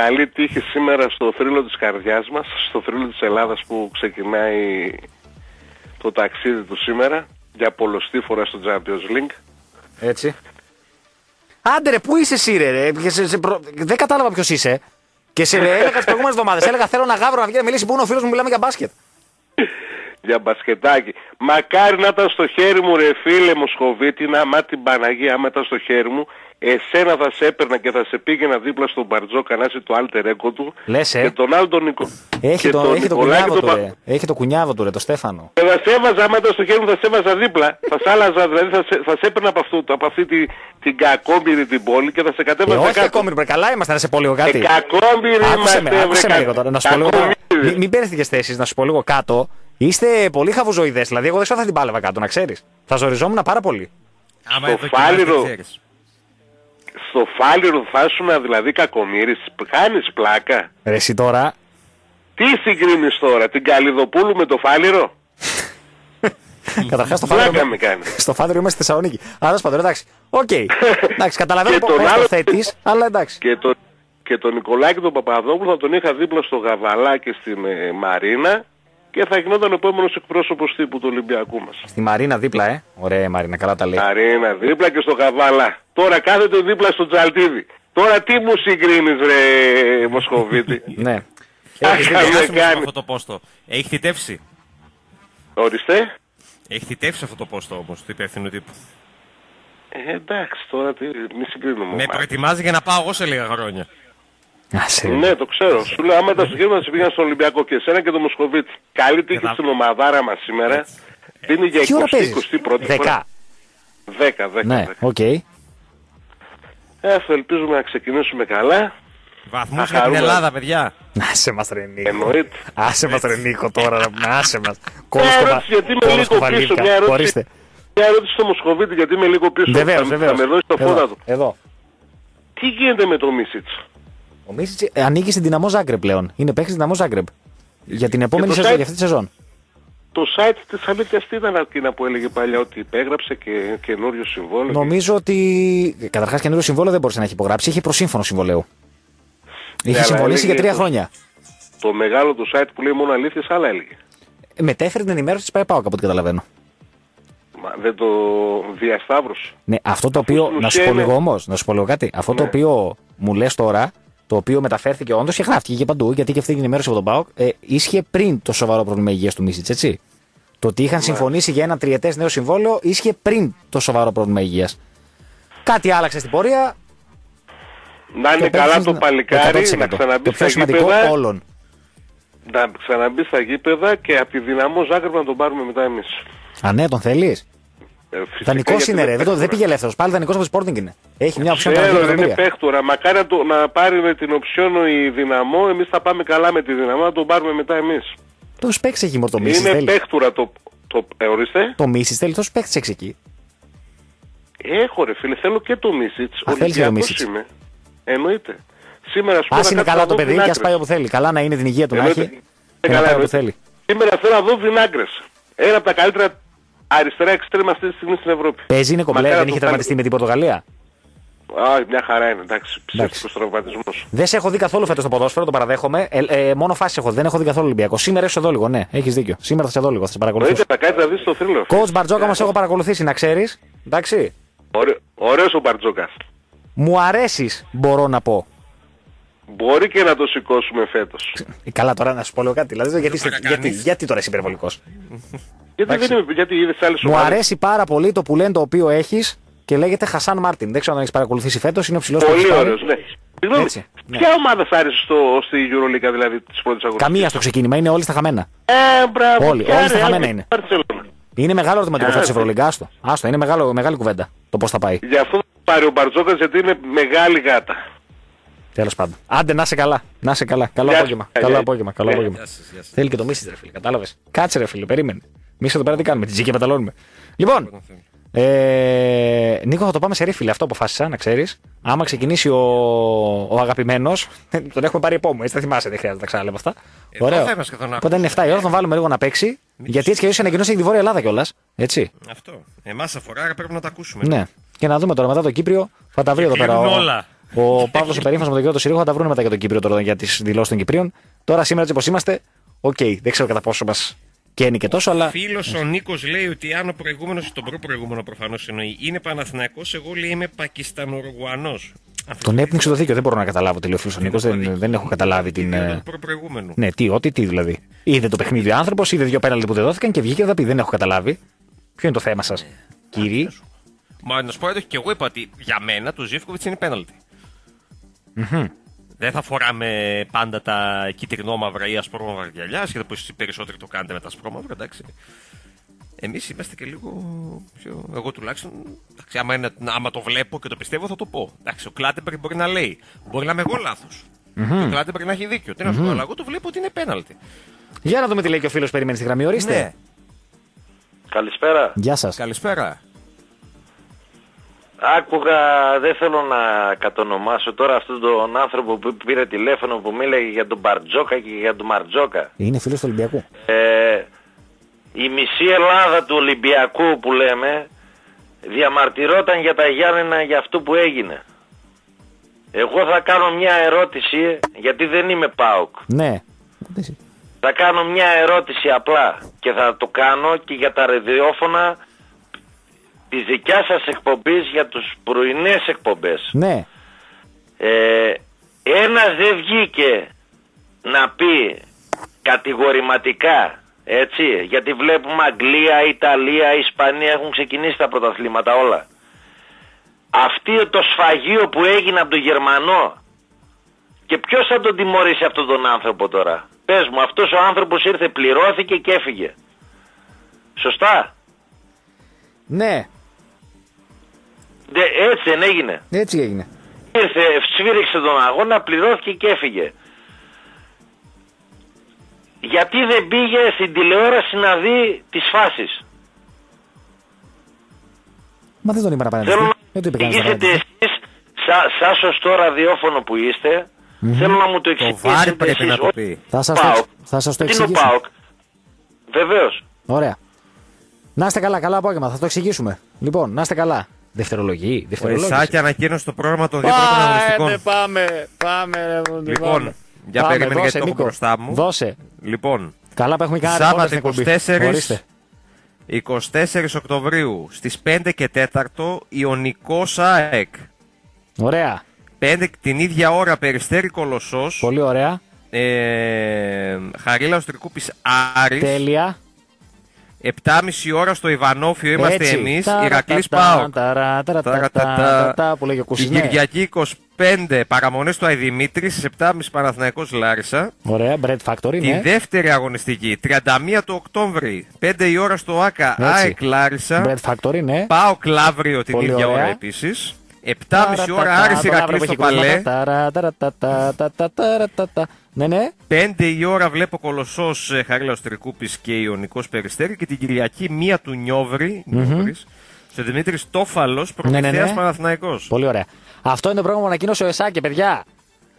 καλή τύχη σήμερα στο θρύλο της καρδιάς μας, στο θρύλο της Ελλάδας που ξεκινάει το ταξίδι του σήμερα για πολλωστή φορά στο Champions League. Έτσι. Άντε ρε, πού είσαι εσύ ρε, ρε. Και σε- σε προ- Δεν κατάλαβα ποιος είσαι. Και σε έλεγα τις προηγούμενες εβδομάδες. Έλεγα θέλω να γάβρο να βγει να μιλήσει. Πού είναι ο φίλος μου, μιλάμε για μπάσκετ. Για μπασκετάκι. Μακάρι να ήταν στο χέρι μου ρε φίλε Μοσχοβίτη, να μα την Παναγία άμα ήταν στο χέρι μου, εσένα θα σε έπαιρνα και θα σε πήγαινα δίπλα στον Μπαρτζόκα να είσαι το alter ego του Λες, ε. και τον άλλο τον Νικο... Έχει, και το, τον έχει το Νικολάκη κουνιάβο τον του, Πα- ρε. Έχει το κουνιάβο του, ρε, το Στέφανο. Και θα σε έβαζα, άμα ήταν στο χέρι μου θα σε έβαζα δίπλα. θα σε άλλαζα, δηλαδή θα σε, θα σε έπαιρνα από, αυτό, από αυτή τη, την κακόμπηρη την πόλη και θα σε Ε, κατέβαζα όχι κάτω. κακόμοιρ, βρε, καλά είμαστε, να σε πω λίγο κάτι. Ε, κακόμπηροι Άκουσε με, είμαστε, άκουσε βρε, με λίγο τώρα. Να σου πω λίγο. κακόμπηροι. Μην, μην παίρνει τέτοιε θέσεις, να σου πω λίγο κάτω. Είστε πολύ χαβουζοειδές. Δηλαδή, εγώ δεν ξέρω θα την πάλευα κάτω, να ξέρεις. Θα ζοριζόμουν πάρα πολύ. Άμα στο δοκιμάσεις, φάληρο, δεν ξέρεις. Στο φάληρο θα ήσουν δηλαδή κακομύρης, κάνεις πλάκα. Ρε εσύ τώρα, Τι συγκρίνεις τώρα, την Καλιδοπούλου με το φάληρο; καταρχάς στο Πλάκα φάδρο. με κάνει. Στο φάδρο είμαστε στη Θεσσαλονίκη. Άρα πάντων, εντάξει. Οκ. Εντάξει, καταλαβαίνω Και πώ τον το άλλο- θέτεις, αλλά εντάξει. Και, το, και τον Νικολάκη τον Παπαδόπουλο θα τον είχα δίπλα στο Γαβαλά και στην ε, Μαρίνα και θα γινόταν ο επόμενος εκπρόσωπος τύπου του Ολυμπιακού μας. Στη Μαρίνα δίπλα, ε. Ωραία, Μαρίνα, καλά τα λέει. Μαρίνα δίπλα και στο Γαβαλά. Τώρα κάθεται δίπλα στο Τζαλτίδι. Τώρα τι μου συγκρίνεις ρε Μοσχοβίτη; ναι. Αχ, Έχει με θητεύσει όμως κάνει. αυτό το πόστο. Έχει θητεύσει. Ορίστε. Έχει θητεύσει αυτό το πόστο όμως του υπεύθυνου τύπου. Ε, εντάξει τώρα τι, μη συγκρίνουμε. Με μάλλον. προετοιμάζει για να πάω εγώ σε λίγα χρόνια. Ναι, το ξέρω. Σου λέω, άμα ήταν στο γύρο σε πήγαν στο Ολυμπιακό και εσένα και το Μοσχοβίτη. Καλή τύχη στην ομαδάρα μας σήμερα. Δίνει για Τι ώρα 20 παίζεις; 21η φορά. 10. 10, 10. Ναι, 10. οκ. Ε, αυτό ελπίζουμε να ξεκινήσουμε καλά. Βαθμούς Θα για την χαρούμε. Ελλάδα, παιδιά. Άσε μας ρε Νίκο. Εννοείται. Άσε μας ρε Νίκο τώρα, να- άσε μας. Μια Κόλος ερώτηση κοβα- γιατί είμαι κόλος λίγο πίσω. κοβαλίβκα. Μια ερώτηση, Ορίστε. μια ερώτηση στο Μοσχοβίτη γιατί είμαι λίγο πίσω. Βεβαίως, θα, βεβαίως. θα με δώσει το Εδώ, φώτα του. Εδώ. Τι γίνεται με το Μίσιτς; Ο Μίσιτς ε, ανήκει στην Δυναμό Ζάγκρεπ πλέον. Είναι παίκτης Δυναμό Ζάγκρεπ. Για την επόμενη το σεζόν, site- για αυτή τη σεζόν. Το site της αλήθειας τι ήταν εκείνα που έλεγε παλιά ότι υπέγραψε και καινούριο συμβόλαιο. Νομίζω ότι. Καταρχάς καινούριο συμβόλαιο δεν μπορούσε να έχει υπογράψει. Είχε προσύμφωνο συμβολέου. Είχε Ναι, αλλά συμφωνήσει για έλεγε τρία το- χρόνια. Το μεγάλο του site που λέει μόνο αλήθειες άλλα έλεγε. Ε, Μετέφερε την ενημέρωση της ΠαΕΠΑΟ από ό,τι καταλαβαίνω. Μα δεν το διασταύρωσε. Ναι, αυτό το οποίο. στην Να σου ουσία πω είναι- λίγο όμως, να σου πω λίγο κάτι. Αυτό το Ναι. οποίο μου λες τώρα, το οποίο μεταφέρθηκε όντως και γράφτηκε και παντού, γιατί και αυτή την ενημέρωση από τον ΠΑΟΚ, ε, ίσχυε πριν το σοβαρό πρόβλημα υγείας του Μίσιτς, έτσι. Το ότι Ναι. είχαν συμφωνήσει για ένα τριετές νέο συμβόλαιο ίσχυε πριν το σοβαρό πρόβλημα υγείας. Κάτι άλλαξε στην πορεία. Να είναι Το καλά παίξεις το να- παλικάρι, 100%. να ξαναμπεί Το στα πιο σημαντικό γήπεδα. όλων. Να ξαναμπεί στα γήπεδα και από τη δυναμό Ζάγκρεπ να τον πάρουμε μετά εμείς. Α, ναι, τον θέλεις; Ε, φυσικά, Δανεικός γιατί είναι, ρε. Δεν, το- δεν παίχτουρα. πήγε ελεύθερος. Πάλι δανεικός από τη Sporting είναι. Έχει μια οψιόν Ξέρω, των δεν είναι εκατομμύρια. παίχτουρα. Μακάρι να, το, να πάρει με την οψιόν η δυναμό. Εμείς θα πάμε καλά με τη δυναμό, να τον πάρουμε μετά εμείς. Τόσους παίξει έχει μόνο το Μίσιτ. είναι Θέλει. παίχτουρα το... το ε, ορίστε. Το Μίσιτ θέλει τόσους παίξει έχεις εκεί. Έχω ρε φίλε, θέλω και το Μίσιτς. Α, θέλεις και το Ολυμπιακός Μίσιτς. είμαι. Εννοείται. Σήμερα σου Α είναι καλά το παιδί και ας πάει όπου θέλει. Καλά να είναι την υγεία του να Εννοείται. έχει. Ε, Και να καλά, πάει όπου εννοείται. θέλει. Σήμερα θέλω να δω Βινάγκρες. Ένα από τα καλύτερα αριστερά εξτρέμα αυτή τη στιγμή στην Ευρώπη. Παίζει, είναι κομπλέ, Μακάρι δεν να είχε το τραυματιστεί με την Πορτογαλία; Α, μια χαρά είναι, εντάξει. Ψεύτικος τραυματισμός. Δεν σε έχω δει καθόλου φέτος στο ποδόσφαιρο, το παραδέχομαι. Ε, ε, μόνο φάση έχω δει, δεν έχω δει καθόλου Ολυμπιακό. Σήμερα είσαι εδώ λίγο, ναι, έχεις δίκιο. Σήμερα θα σε δω λίγο, θα σε παρακολουθήσω. Εννοείται, θα κάτσεις να δεις το θρύλο. Coach Μπαρτζόκα μας έχω παρακολουθήσει, να ξέρεις. Εντάξει. Ωραίο, ωραίος ο Μπαρτζόκας. Μου αρέσεις, μπορώ να πω. Μπορεί και να το σηκώσουμε φέτος. Ε, Καλά, τώρα να σου πω λίγο κάτι. Δηλαδή, γιατί, είστε- γιατί, γιατί τώρα είσαι υπερβολικός; Γιατί, δεν είναι, γιατί είδες άλλες Μου ομάδες. αρέσει πάρα πολύ το που λένε το οποίο έχεις και λέγεται Χασάν Μάρτιν. Δεν ξέρω αν έχεις παρακολουθήσει φέτος, είναι ο ψηλός Πολύ ωραίος, ναι. Συγγνώμη, Έτσι, ναι. ποια ομάδα σ' άρεσε στο, στη Euroliga δηλαδή της πρώτης αγωνιστικής; Καμία στο ξεκίνημα, είναι όλοι στα χαμένα. Ε, μπράβο. Όλοι, ποια, όλοι στα ρε, χαμένα άλλη είναι. Barcelona. Είναι μεγάλο ερωτηματικό Ε, φέτο της ε, Ευρωλίγκας. Άστο. Άστο, είναι μεγάλο, μεγάλη κουβέντα το πώς θα πάει. Γι' αυτό θα πάρει ο Μπαρτζόκας γιατί είναι μεγάλη γάτα. Τέλος πάντων. Άντε να σε καλά. Να σε καλά. Καλό Γεια σου. απόγευμα. Γεια Καλό σου. απόγευμα. Καλό Γεια απόγευμα. Θέλει και το μίσι, ρε φίλε. Κατάλαβες. Κάτσε, ρε φίλε. Περίμενε. Μη εδώ πέρα τι κάνουμε. Τη τζίκη πεταλώνουμε. Λοιπόν. Ε, Νίκο, θα το πάμε σε ρίφιλε. Αυτό αποφάσισα, να ξέρεις. Άμα ξεκινήσει ο, ο αγαπημένος. Τον έχουμε πάρει υπόμου. Έτσι δεν θυμάσαι, δεν χρειάζεται να τα ξαναλέμε αυτά. Εδώ Ωραίο. θα είμαστε σχεδόν Οπότε είναι 7 η ώρα, τον βάλουμε λίγο να παίξει. γιατί έτσι και έτσι ανακοινώσει και τη Βόρεια Ελλάδα κιόλας. Έτσι. Αυτό. Εμάς αφορά, άρα πρέπει να τα ακούσουμε. Ναι. Και να δούμε τώρα μετά το Κύπριο. Θα τα βρει εδώ πέρα. κλείνουν Ο, όλα. ο Παύλος ο Περήφανος με τον κύριο του Συρίγου θα τα βρουν μετά για το Κύπριο τώρα για τις δηλώσεις των Κυπρίων. Τώρα σήμερα έτσι όπως είμαστε, ΟΚ, δεν ξέρω κατά πόσο μας καίει και τόσο, αλλά. Φίλος ο Νίκος λέει ότι αν ο προηγούμενος, τον προ-προηγούμενο προφανώς εννοεί, είναι Παναθηναϊκός, εγώ λέει είμαι Πακιστανοργουανός. Τον έπνιξε το δίκιο. Δεν μπορώ να καταλάβω τι λέει ο φίλος ο Νίκος. Δεν, δεν έχω καταλάβει την. ε, Προ-προηγούμενου. Ναι, τι, ό,τι, τι δηλαδή. Είδε το παιχνίδι ο άνθρωπος, είδε δύο πέναλτι που δεν δόθηκαν και βγήκε και θα πει: Δεν έχω καταλάβει. Ποιο είναι το θέμα σας, κύριοι; Μα να σου πω, και εγώ είπα ότι για μένα το Ζήφκοβιτς είναι πέναλτι. Μμμ. Δεν θα φοράμε πάντα τα κυτρινόμαυρα ή ασπρόμαυρα γυαλιά, σχεδόν πω εσεί περισσότεροι το κάνετε με τα ασπρόμαυρα, εντάξει. Εμείς είμαστε και λίγο πιο. Εγώ τουλάχιστον. Εντάξει, άμα, είναι, άμα το βλέπω και το πιστεύω, θα το πω. Εντάξει, ο Κλάτεμπεργκ μπορεί να λέει. Μπορεί να είμαι εγώ λάθος. Μμμ. Ο Κλάτεμπεργκ να έχει δίκιο. Τι να σου πω, Μμμ. αλλά εγώ το βλέπω ότι είναι πέναλτι. Για να δούμε τι λέει και ο φίλος περιμένει στη γραμμή. Ορίστε. Ναι. Καλησπέρα. Γεια σας. Καλησπέρα. Άκουγα, δεν θέλω να κατονομάσω τώρα αυτόν τον άνθρωπο που πήρε τηλέφωνο που μίλαγε για τον Μπαρτζόκα και για τον Μαρτζόκα. Είναι φίλος του Ολυμπιακού. Ε, η μισή Ελλάδα του Ολυμπιακού που λέμε διαμαρτυρόταν για τα Γιάννενα για αυτό που έγινε. Εγώ θα κάνω μια ερώτηση γιατί δεν είμαι ΠΑΟΚ. Ναι. Θα κάνω μια ερώτηση απλά και θα το κάνω και για τα ραδιόφωνα της δικιάς σας εκπομπής για τους πρωινές εκπομπές. Ναι. Ε, ένας δεν βγήκε να πει κατηγορηματικά, έτσι, γιατί βλέπουμε Αγγλία, Ιταλία, Ισπανία έχουν ξεκινήσει τα πρωταθλήματα όλα. Αυτή το σφαγείο που έγινε από τον Γερμανό και ποιος θα τον τιμωρήσει αυτόν τον άνθρωπο τώρα; Πες μου, αυτός ο άνθρωπος ήρθε, πληρώθηκε και έφυγε. Σωστά; Ναι, Δε- έτσι δεν έγινε. έτσι έγινε. Ήρθε, σφύριξε τον αγώνα, πληρώθηκε και έφυγε. Γιατί δεν πήγε στην τηλεόραση να δει τις φάσεις; Μα δεν τον είπα να Θέλω παραδεχτεί. να Δεν το είπε κανείς να εξηγήσετε παραδεχτεί. εσείς, σαν σα σωστό ραδιόφωνο που είστε, θέλω να μου το εξηγήσετε βάρ πρέπει εσείς, να το όχι πει. Θα σας το- ΠΑΟΚ. θα σας το Τι είναι ο εξηγήσω. ΠΑΟΚ. Βεβαίως. Ωραία. Να είστε καλά, καλά απόγευμα. Θα το εξηγήσουμε. Λοιπόν, να είστε καλά. Δευτερολογή, Ο δευτερολόγηση. Εσάκη ανακοίνωσε το πρόγραμμα των δύο πρώτων Άντε, αγωνιστικών. πάμε, πάμε. Λοιπόν, για Πάμε, περίμενε δώσε, γιατί το έχω Νίκο. μπροστά μου. Δώσε. Λοιπόν, Καλά που έχουμε κάνει ρεκόρ Σάββατο στην εκπομπή. 24, Ορίστε. 24 Οκτωβρίου στις 5 και 4 Ιωνικός ΑΕΚ. Ωραία. 5 την ίδια ώρα Περιστέρη Κολοσσός. Πολύ ωραία. Ε, Χαρίλαος Τρικούπης Άρης. Τέλεια. 7,5 ώρα στο Ιβανόφιο είμαστε Έτσι. εμείς. Ταρα, Ηρακλής τα, ΠΑΟΚ. ταρα, ταρα, Ταρα, τα, τα, τα, τα. τα, που λέγει ο Κούσης, Την ναι. Κυριακή 25 παραμονές του Αϊδημήτρη στις 7,5 Παναθηναϊκός Λάρισα. Ωραία, Bread Factory, Τη ναι. δεύτερη αγωνιστική 31 του Οκτώβρη 5 η ώρα στο ΑΚΑ Έτσι. ΑΕΚ Λάρισα. Bread Factory, ναι. Πάω Κλαύριο την Πολύ ίδια ωραία. ώρα επίσης. 7,5 Ταρα, ώρα τα, Άρης το λάβρο που Ηρακλής έχει στο Παλέ. κρούσματα. Ταρα, ταρα, τα, τα, τα, τα, ταρα, τα, τα. Ναι, ναι. 5 η ώρα βλέπω Κολοσσός ε, Χαρίλαος Τρικούπης και Ιωνικός Περιστέρη και την Κυριακή 1 του Νιόβρη, Μμμ. Νιόβρης, στο Δημήτρης Τόφαλος Ναι, ναι, Προμηθέας ναι. Παναθηναϊκός. Πολύ ωραία. Αυτό είναι το πρόγραμμα που ανακοίνωσε ο ΕΣΑΚΕ, παιδιά.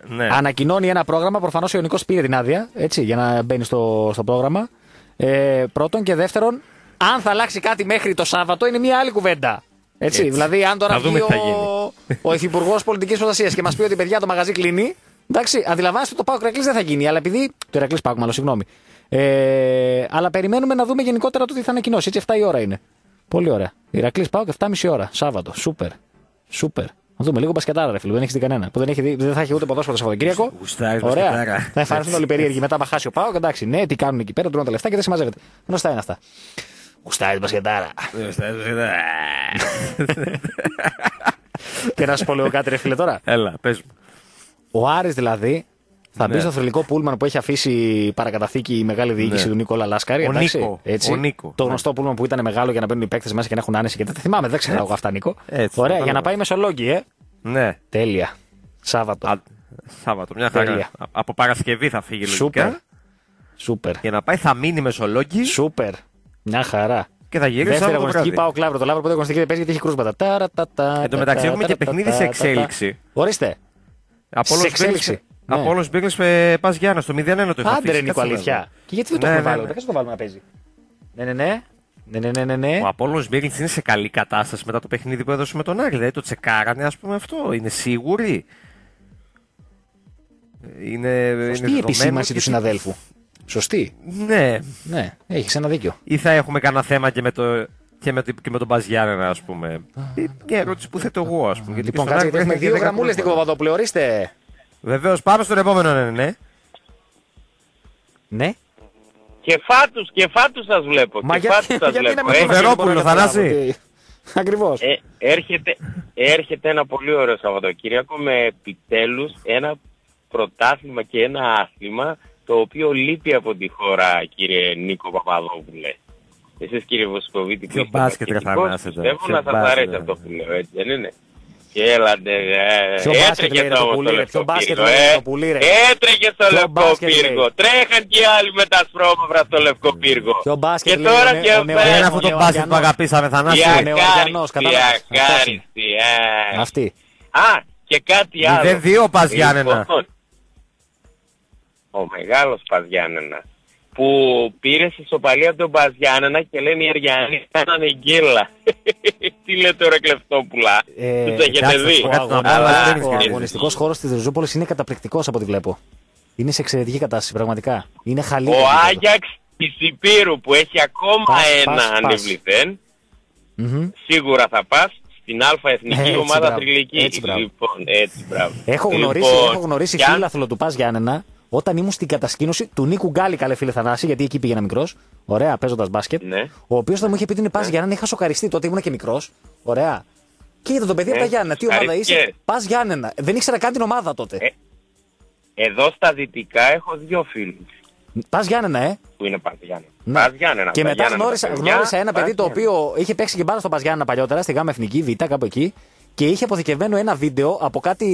Ναι. Ανακοινώνει ένα πρόγραμμα. Προφανώς ο Ιωνικός πήρε την άδεια έτσι, για να μπαίνει στο, στο πρόγραμμα. Ε, πρώτον και δεύτερον, αν θα αλλάξει κάτι μέχρι το Σάββατο είναι μια άλλη κουβέντα. Έτσι, Έτσι. Δηλαδή, αν τώρα Θα δούμε βγει τι θα ο, ο Υφυπουργός Πολιτικής Προστασία και μας πει ότι παιδιά το μαγαζί κλείνει, εντάξει, αντιλαμβάνεστε το Πάο Ηρακλή δεν θα γίνει. Αλλά επειδή. Το Ηρακλή Πάο, μάλλον, συγγνώμη. Ε, αλλά περιμένουμε να δούμε γενικότερα το τι θα ανακοινώσει. Έτσι, 7 η ώρα είναι. Πολύ ωραία. Ηρακλής Πάο και 7,5 ώρα. Σάββατο. Σούπερ. Σούπερ. Να δούμε λίγο μπασκετάρα, ρε φίλε. Δεν έχεις δει κανένα. Που δεν, έχει δει, δεν θα έχει ούτε ποδόσφαιρο το Σαββατοκύριακο. Γουστάρεις Ωραία. μπασκετάρα. Θα εμφανιστούν όλοι περίεργοι μετά, μα χάσει ο Πάο. Εντάξει, ναι, τι κάνουν εκεί πέρα, τρώνε τα λεφτά και δεν συμμαζεύεται. Γνωστά είναι αυτά. Γουστάρει μπασκετάρα. και να σου πω λίγο κάτι, ρε φίλε τώρα. Έλα, πες μου. Ο Άρης δηλαδή θα μπει Ναι. στο θρηλυκό πούλμαν που έχει αφήσει παρακαταθήκη η μεγάλη διοίκηση Ναι. του Νίκολα Λάσκαρη. Ο εντάξει, Νίκο, Έτσι. ο Νίκο, Το ναι. γνωστό πούλμαν που ήταν μεγάλο για να μπαίνουν οι παίκτες μέσα και να έχουν άνεση και τέτοια. Θυμάμαι, δεν ξέρω Έτσι. εγώ αυτά, Νίκο. Έτσι, Ωραία, το για να κατάλαβα. πάει Μεσολόγγι, ε. Ναι. Τέλεια. Σάββατο. Α, Σάββατο, μια χαρά. Τέλεια. Α- Από Παρασκευή θα φύγει Σούπερ. λογικά. Σούπερ. Για να πάει θα μείνει Μεσολόγγι Σούπερ. Μια χαρά. και θα γυρίσει Δεύτερη Σάββατο αγωνιστική βράδυ. πάω κλάβρο. Το λάβρο που δεν αγωνιστική δεν παίζει γιατί έχει κρούσματα. Τάρα, τα, τα, Εν τω τα, μεταξύ τα, έχουμε τα, και τα, παιχνίδι τα, σε τα, τα. εξέλιξη. Ορίστε. Απόλλωνος Σε εξέλιξη. Μπίγκλης- Ναι. Απόλλωνος Μπίγκλης με Πας Γιάννα στο 0-1 το είχα Άντε ρε αφήσει. Νίκο, Κάτσε να αλήθεια. δω. Και γιατί δεν το Ναι, έχουμε ναι, βάλει, ναι. δεν το βάλουμε να παίζει. Ναι, ναι, ναι. Ναι, ναι, ναι, ναι, ναι. Ο Απόλλωνος Μπίγκλης είναι σε καλή κατάσταση μετά το παιχνίδι που έδωσε με τον Άρη. Δηλαδή το τσεκάρανε, ας πούμε αυτό. Είναι σίγουροι. Είναι, είναι Σωστή η δεδομένο επισήμανση και του τι- συναδέλφου. Σωστή. Ναι. Ναι, έχεις ένα δίκιο. Ή θα έχουμε κανένα θέμα και με, το, και με, το- και με τον Μπας Γιάννενα, ας πούμε. Μια ερώτηση που θέτω εγώ, ας πούμε. γιατί Λοιπόν, και στον κάτσε γιατί Άρη έχουμε βρέθηκε δύο δέκα γραμμούλες, κρούσματα. Νίκο Παπαδόπουλο. Ορίστε. Βεβαίως, πάμε στον επόμενο, ναι, ναι, ναι. Ναι. Και φάτους, και φάτους σας βλέπω. Μα και γιατί, φάτους σας γιατί βλέπω. να μην Ε, το Βερόπουλο, Θανάση. Ακριβώς. ε, έρχεται, έρχεται ένα πολύ ωραίο Σαββατοκύριακο με επιτέλους ένα πρωτάθλημα και ένα άθλημα το οποίο λείπει από τη χώρα κύριε Νίκο Παπαδόπουλε. Εσείς κύριε Βοσκοβίτη που Ποιο είστε μπάσκετ, ρε μπασκετικός, Θανάση, τώρα. πιστεύω Ποιο να σας μπάσκετ, αρέσει ρε. αυτό που λέω έτσι δεν είναι. Έλατε, ε, Ποιο μπάσκετ έτρεχε λέει, ρε, το όμως πουλί, στο ρε, λευκό ποιο μπάσκετ πύργο, λέει, ε. το πουλί, ρε. Έτρεχε στο Ποιο λευκό μπάσκετ λέει. πύργο. Τρέχαν και άλλοι με τα ασπρόμαυρα στο λευκό πύργο. Ποιο μπάσκετ Και λέει, τώρα ο νε- και ο νεο- πέρα. Είναι αυτό το μπάσκετ που αγαπήσαμε, Θανάση. ο Νεογιαννός, κατάλαβες. Η ακάριστη, ε. Αυτή. Α, και κάτι άλλο. 0-2 ο Πας Γιάννενα. Λοιπόν, Ο μεγάλος Πας Γιάννενας. Που πήρε στη σοπαλία τον Πας Γιάννενα και λένε οι Αριανοί κάνανε γκέλα. Τι λέτε ρε κλεφτόπουλα; Ε, Τους έχετε κοιτάξτε, δει; Ο, αγωνιστικός- Αλλά- ο αγωνιστικός χώρος της Ριζούπολη είναι καταπληκτικός από ό,τι βλέπω. Είναι σε εξαιρετική κατάσταση, πραγματικά. Είναι χαλή. Ο Άγιαξ της Υπήρου που έχει ακόμα Πας, ένα πας, πας. ανεβληθέν. Σίγουρα θα πας στην Α Εθνική Έτσι, Ομάδα μπράβο. Τριλική. Έτσι, μπράβο. λοιπόν, έτσι, μπράβο. Έχω γνωρίσει, Λοιπόν, έχω γνωρίσει και αν- φίλαθλο του Πας Γιάννενα όταν ήμουν στην κατασκήνωση του Νίκου Γκάλη, καλέ φίλε Θανάση, γιατί εκεί πήγαινα μικρός. Ωραία, παίζοντας μπάσκετ. Ναι. Ο οποίος όταν μου είχε πει ότι είναι Πας Γιάννενα, είχα σοκαριστεί. Τότε ήμουν και μικρός. Ωραία. Και είδα το παιδί από Ναι, τα Γιάννενα. Τι ομάδα είσαι, συγχαρητήρια. Πας Γιάννενα. Δεν ήξερα καν την ομάδα τότε. Εδώ στα δυτικά έχω δύο φίλους Πας Γιάννενα, ε. που είναι Πας Γιάννενα. Ναι. Πας Γιάννενα. Και τα μετά Γιάννενα γνώρισα, τα παιδιά, γνώρισα ένα Πας παιδί το Γιάννενα. οποίο είχε παίξει και μπάλα στο Παζιάννα παλιότερα, στη ΓΑΜΑ Εθνική Β, κάπου εκεί. Και είχε αποθηκευμένο ένα βίντεο από κάτι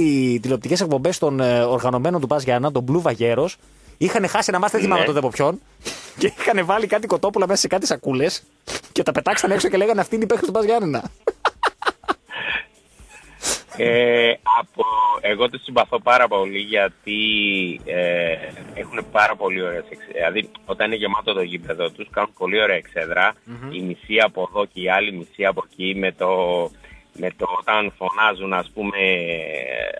τηλεοπτικές εκπομπές των ε, οργανωμένων του Πα Γιάννα, τον Blue Βαγέρος. Είχαν χάσει ένα μάτι, δεν θυμάμαι Ναι. τότε από ποιον. Και είχαν βάλει κάτι κοτόπουλα μέσα σε κάτι σακούλες. Και τα πετάξαν έξω και λέγανε Αυτή είναι η παίχτη του Πα Γιάννενα. Ε, από, εγώ τους συμπαθώ πάρα πολύ γιατί ε, έχουν πάρα πολύ ωραίες εξ- Δηλαδή όταν είναι γεμάτο το γήπεδο τους κάνουν πολύ ωραία εξέδρα. Η μισή από εδώ και η άλλη μισή από εκεί με το, με το όταν φωνάζουν ας πούμε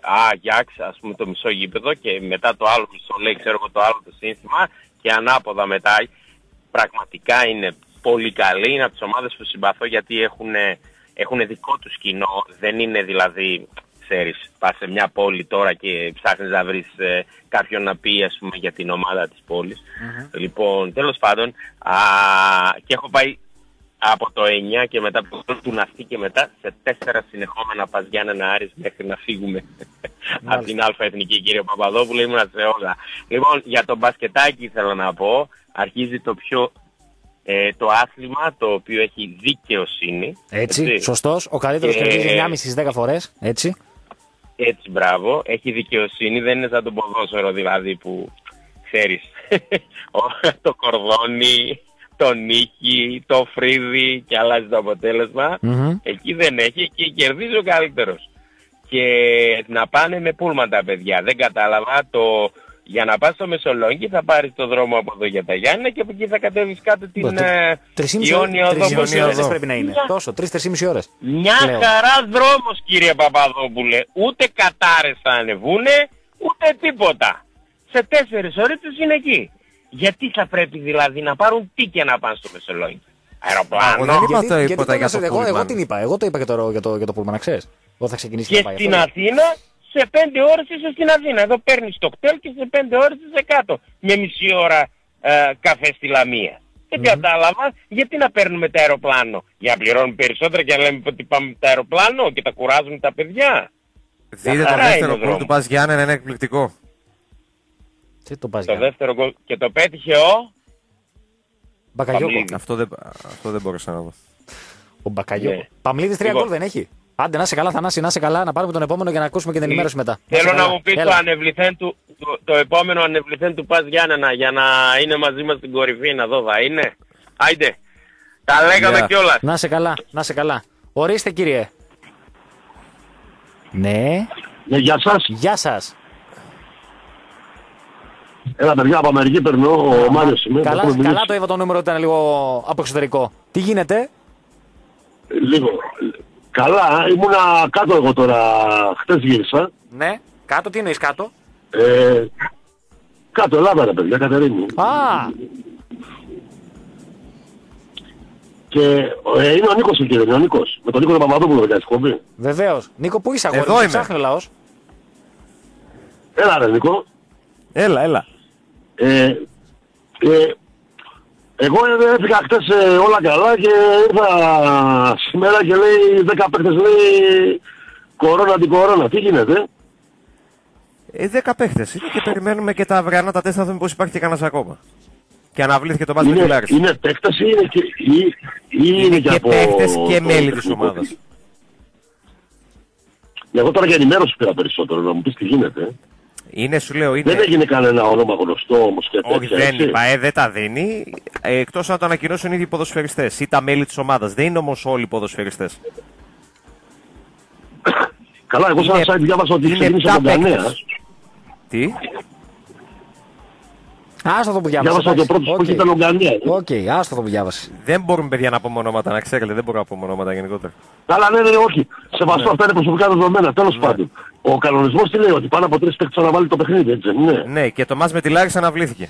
Α, Γιάξ, ας πούμε το μισό γήπεδο και μετά το άλλο μισό λέει ξέρω εγώ το άλλο το σύνθημα και ανάποδα μετά πραγματικά είναι πολύ καλή. Είναι από τις ομάδες που συμπαθώ γιατί έχουν, έχουν δικό τους κοινό. Δεν είναι δηλαδή, ξέρεις, πας σε μια πόλη τώρα και ψάχνεις να βρεις ε, κάποιον να πει ας πούμε για την ομάδα της πόλης. Λοιπόν, τέλος πάντων, α, και έχω πάει από το 9 και μετά από το του Ναυτί και μετά σε τέσσερα συνεχόμενα πας Γιάννενα Άρης μέχρι να φύγουμε από την Α Εθνική κύριε Παπαδόπουλο ήμουν σε όλα. Λοιπόν, για το μπασκετάκι ήθελα να πω, αρχίζει το πιο ε, το άθλημα το οποίο έχει δικαιοσύνη. Έτσι, σωστός. Ο καλύτερος Και- κερδίζει 9,5 στις 10 φορές. Έτσι. Έτσι, μπράβο. Έχει δικαιοσύνη, δεν είναι σαν το ποδόσφαιρο δηλαδή που ξέρεις ο- το κορδόνι, το νίκη, το φρύδι και αλλάζει το αποτέλεσμα. Εκεί δεν έχει, εκεί κερδίζει ο καλύτερος. Και να πάνε με πούλμαν τα παιδιά. Δεν κατάλαβα το... Για να πας στο Μεσολόγγι θα πάρεις το δρόμο από εδώ για τα Γιάννενα και από εκεί θα κατέβεις κάτω την ε, Ιόνια Οδό. πώς είναι. ώρες πρέπει να είναι. Μια- Τόσο, 3-3,5 ώρες. μια χαρά δρόμος κύριε Παπαδόπουλε. Ούτε κατάρες θα ανεβούνε, ούτε τίποτα. Σε τέσσερις ώρες είναι εκεί. Γιατί θα πρέπει δηλαδή να πάρουν τι και να πάνε στο Μεσολόγγι. Αεροπλάνο. δεν είπα Γιατί- το γιατί τίποτα για το εγώ, εγώ Πούλμαν. την είπα. Εγώ το είπα για το, για το, για το Πούλμαν, να ξέρεις. Εγώ θα ξεκινήσει Και να πάει στην αυτό. Αθήνα σε πέντε ώρες είσαι στην Αθήνα. Εδώ παίρνεις το κτέλ και σε πέντε ώρες είσαι κάτω. Με μισή ώρα ε, καφέ στη Λαμία. Δεν κατάλαβα γιατί να παίρνουμε το αεροπλάνο; Για να πληρώνουμε περισσότερα και να λέμε ότι πάμε με το αεροπλάνο και τα κουράζουμε τα παιδιά. Δείτε Μια το χαρά είναι δεύτερο ο γκολ δρόμος. του Πας Γιάννενα, είναι εκπληκτικό. Τι το πας Το δεύτερο γκολ και το πέτυχε ο... Μπακαγιώκο. Παμλίδης. Αυτό δεν, αυτό δεν μπορούσα να δω. Ο Μπακαγιώκο. Ναι. Παμλίδης τρία Λοιπόν. γκολ δεν έχει. Άντε να σε καλά, Θανάση, να σε καλά, να πάρουμε τον επόμενο για να ακούσουμε και την ενημέρωση μετά. Θέλω σε να καλά. μου πεις Έλα. το ανεβληθέν του, το, το επόμενο ανεβληθέν του Πας Γιάννενα για να είναι μαζί μας στην κορυφή να δω θα είναι. Άιντε. Τα λέγαμε Γεια. κιόλας. Να σε καλά, να σε καλά. Ορίστε κύριε. Ναι. Ναι, γεια σας. Γεια σας. Έλα παιδιά από Αμερική περνώ, ο Μάριος είμαι. Καλά, Μπορούμε να καλά μιλήσουμε. το είπα το νούμερο ήταν λίγο από εξωτερικό. Τι γίνεται; Λίγο. Καλά, ήμουνα κάτω εγώ τώρα, χτες γύρισα. Ναι. Κάτω, τι εννοείς κάτω; Ε, κάτω Ελλάδα ρε παιδιά, Κατερίνη. Α, Και ε, είναι ο Νίκος εκεί, δεν είναι ο Νίκος. Με τον Νίκο τον Παπαδόπουλο δεν κάνεις κόμπι. βεβαίως. Νίκο, πού είσαι αγόρι, Εδώ μου, είμαι. ψάχνει ο λαός. Έλα ρε Νίκο. Έλα, έλα. Ε, ε, εγώ ε, έφυγα χτες ε, όλα καλά και ήρθα σήμερα και λέει 10 παίκτες λέει κορώνα την κορώνα. Τι γίνεται. Ε, δέκα παίχτες είναι και περιμένουμε και τα αυριανά τα τεστ να δούμε πώς υπάρχει και κανένας ακόμα. Και αναβλήθηκε το μπάσκετ Είναι, τουλάχιστον. είναι παίκτες ή είναι και, ή, ή είναι Είναι και, και από... παίχτες και το μέλη της τεχνικό ομάδας. team. Εγώ τώρα για ενημέρωση πήρα περισσότερο, να μου πεις τι γίνεται. Ε. Είναι, σου λέω, είναι. Δεν έγινε κανένα όνομα γνωστό όμως και Όχι, τέτοια, δεν έτσι. η ΠΑΕ δεν τα δίνει. Ε, Εκτός αν το ανακοινώσουν οι ίδιοι οι ποδοσφαιριστές ή τα μέλη της ομάδας. Δεν είναι όμως όλοι οι ποδοσφαιριστές. Καλά, εγώ σε ένα site διάβασα ότι ξεκίνησε ο Λογκανέας. Τι; Άστο το που διάβασες. Διάβασα ότι ο πρώτος που είχε ήταν ο Λογκανέας. ΟΚ, άστο το που διάβασες. Δεν μπορούμε, παιδιά, να πούμε ονόματα, να ξέρετε. Δεν μπορούμε να πούμε ονόματα γενικότερα. Καλά, ναι, ναι, ναι, όχι. Σεβαστό, Ναι. αυτά είναι προσωπικά δεδομένα. Τέλος πάντων. Ο κανονισμός τι λέει, ότι πάνω από τρεις παίκτες αναβάλει το παιχνίδι, έτσι δεν είναι; Ναι, και το μα με τη Λάρισα αναβλήθηκε.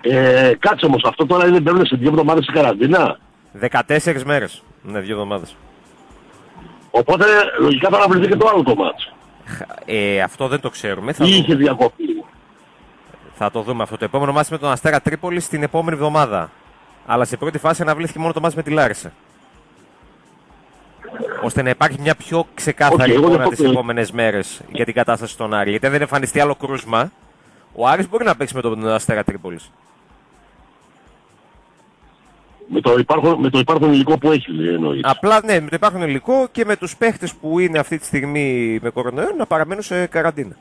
Ε, κάτσε όμως, αυτό τώρα είναι μπαίνουν σε δύο εβδομάδες σε καραντίνα. 14 μέρες. Ναι, δύο εβδομάδες. Οπότε λογικά θα αναβληθεί και το άλλο το μάτς. Ε, αυτό δεν το ξέρουμε. Θα, Ή δούμε. είχε διακοπή. Θα το δούμε αυτό. Το επόμενο μάτι με τον Αστέρα Τρίπολη την επόμενη εβδομάδα. Αλλά σε πρώτη φάση αναβλήθηκε μόνο το ματς με τη Λάρισα. Ώστε να υπάρχει μια πιο ξεκάθαρη ΟΚ, εγώ εικόνα δεν τις πω- επόμενες μέρες για την κατάσταση στον Άρη. Γιατί αν δεν εμφανιστεί άλλο κρούσμα, ο Άρης μπορεί να παίξει με τον Αστέρα Τρίπολης. Με το υπάρχον, με το υπάρχον υλικό που έχει, λέει, εννοείται. Απλά ναι, με το υπάρχον υλικό και με τους παίχτες που είναι αυτή τη στιγμή με κορονοϊό να παραμένουν σε καραντίνα.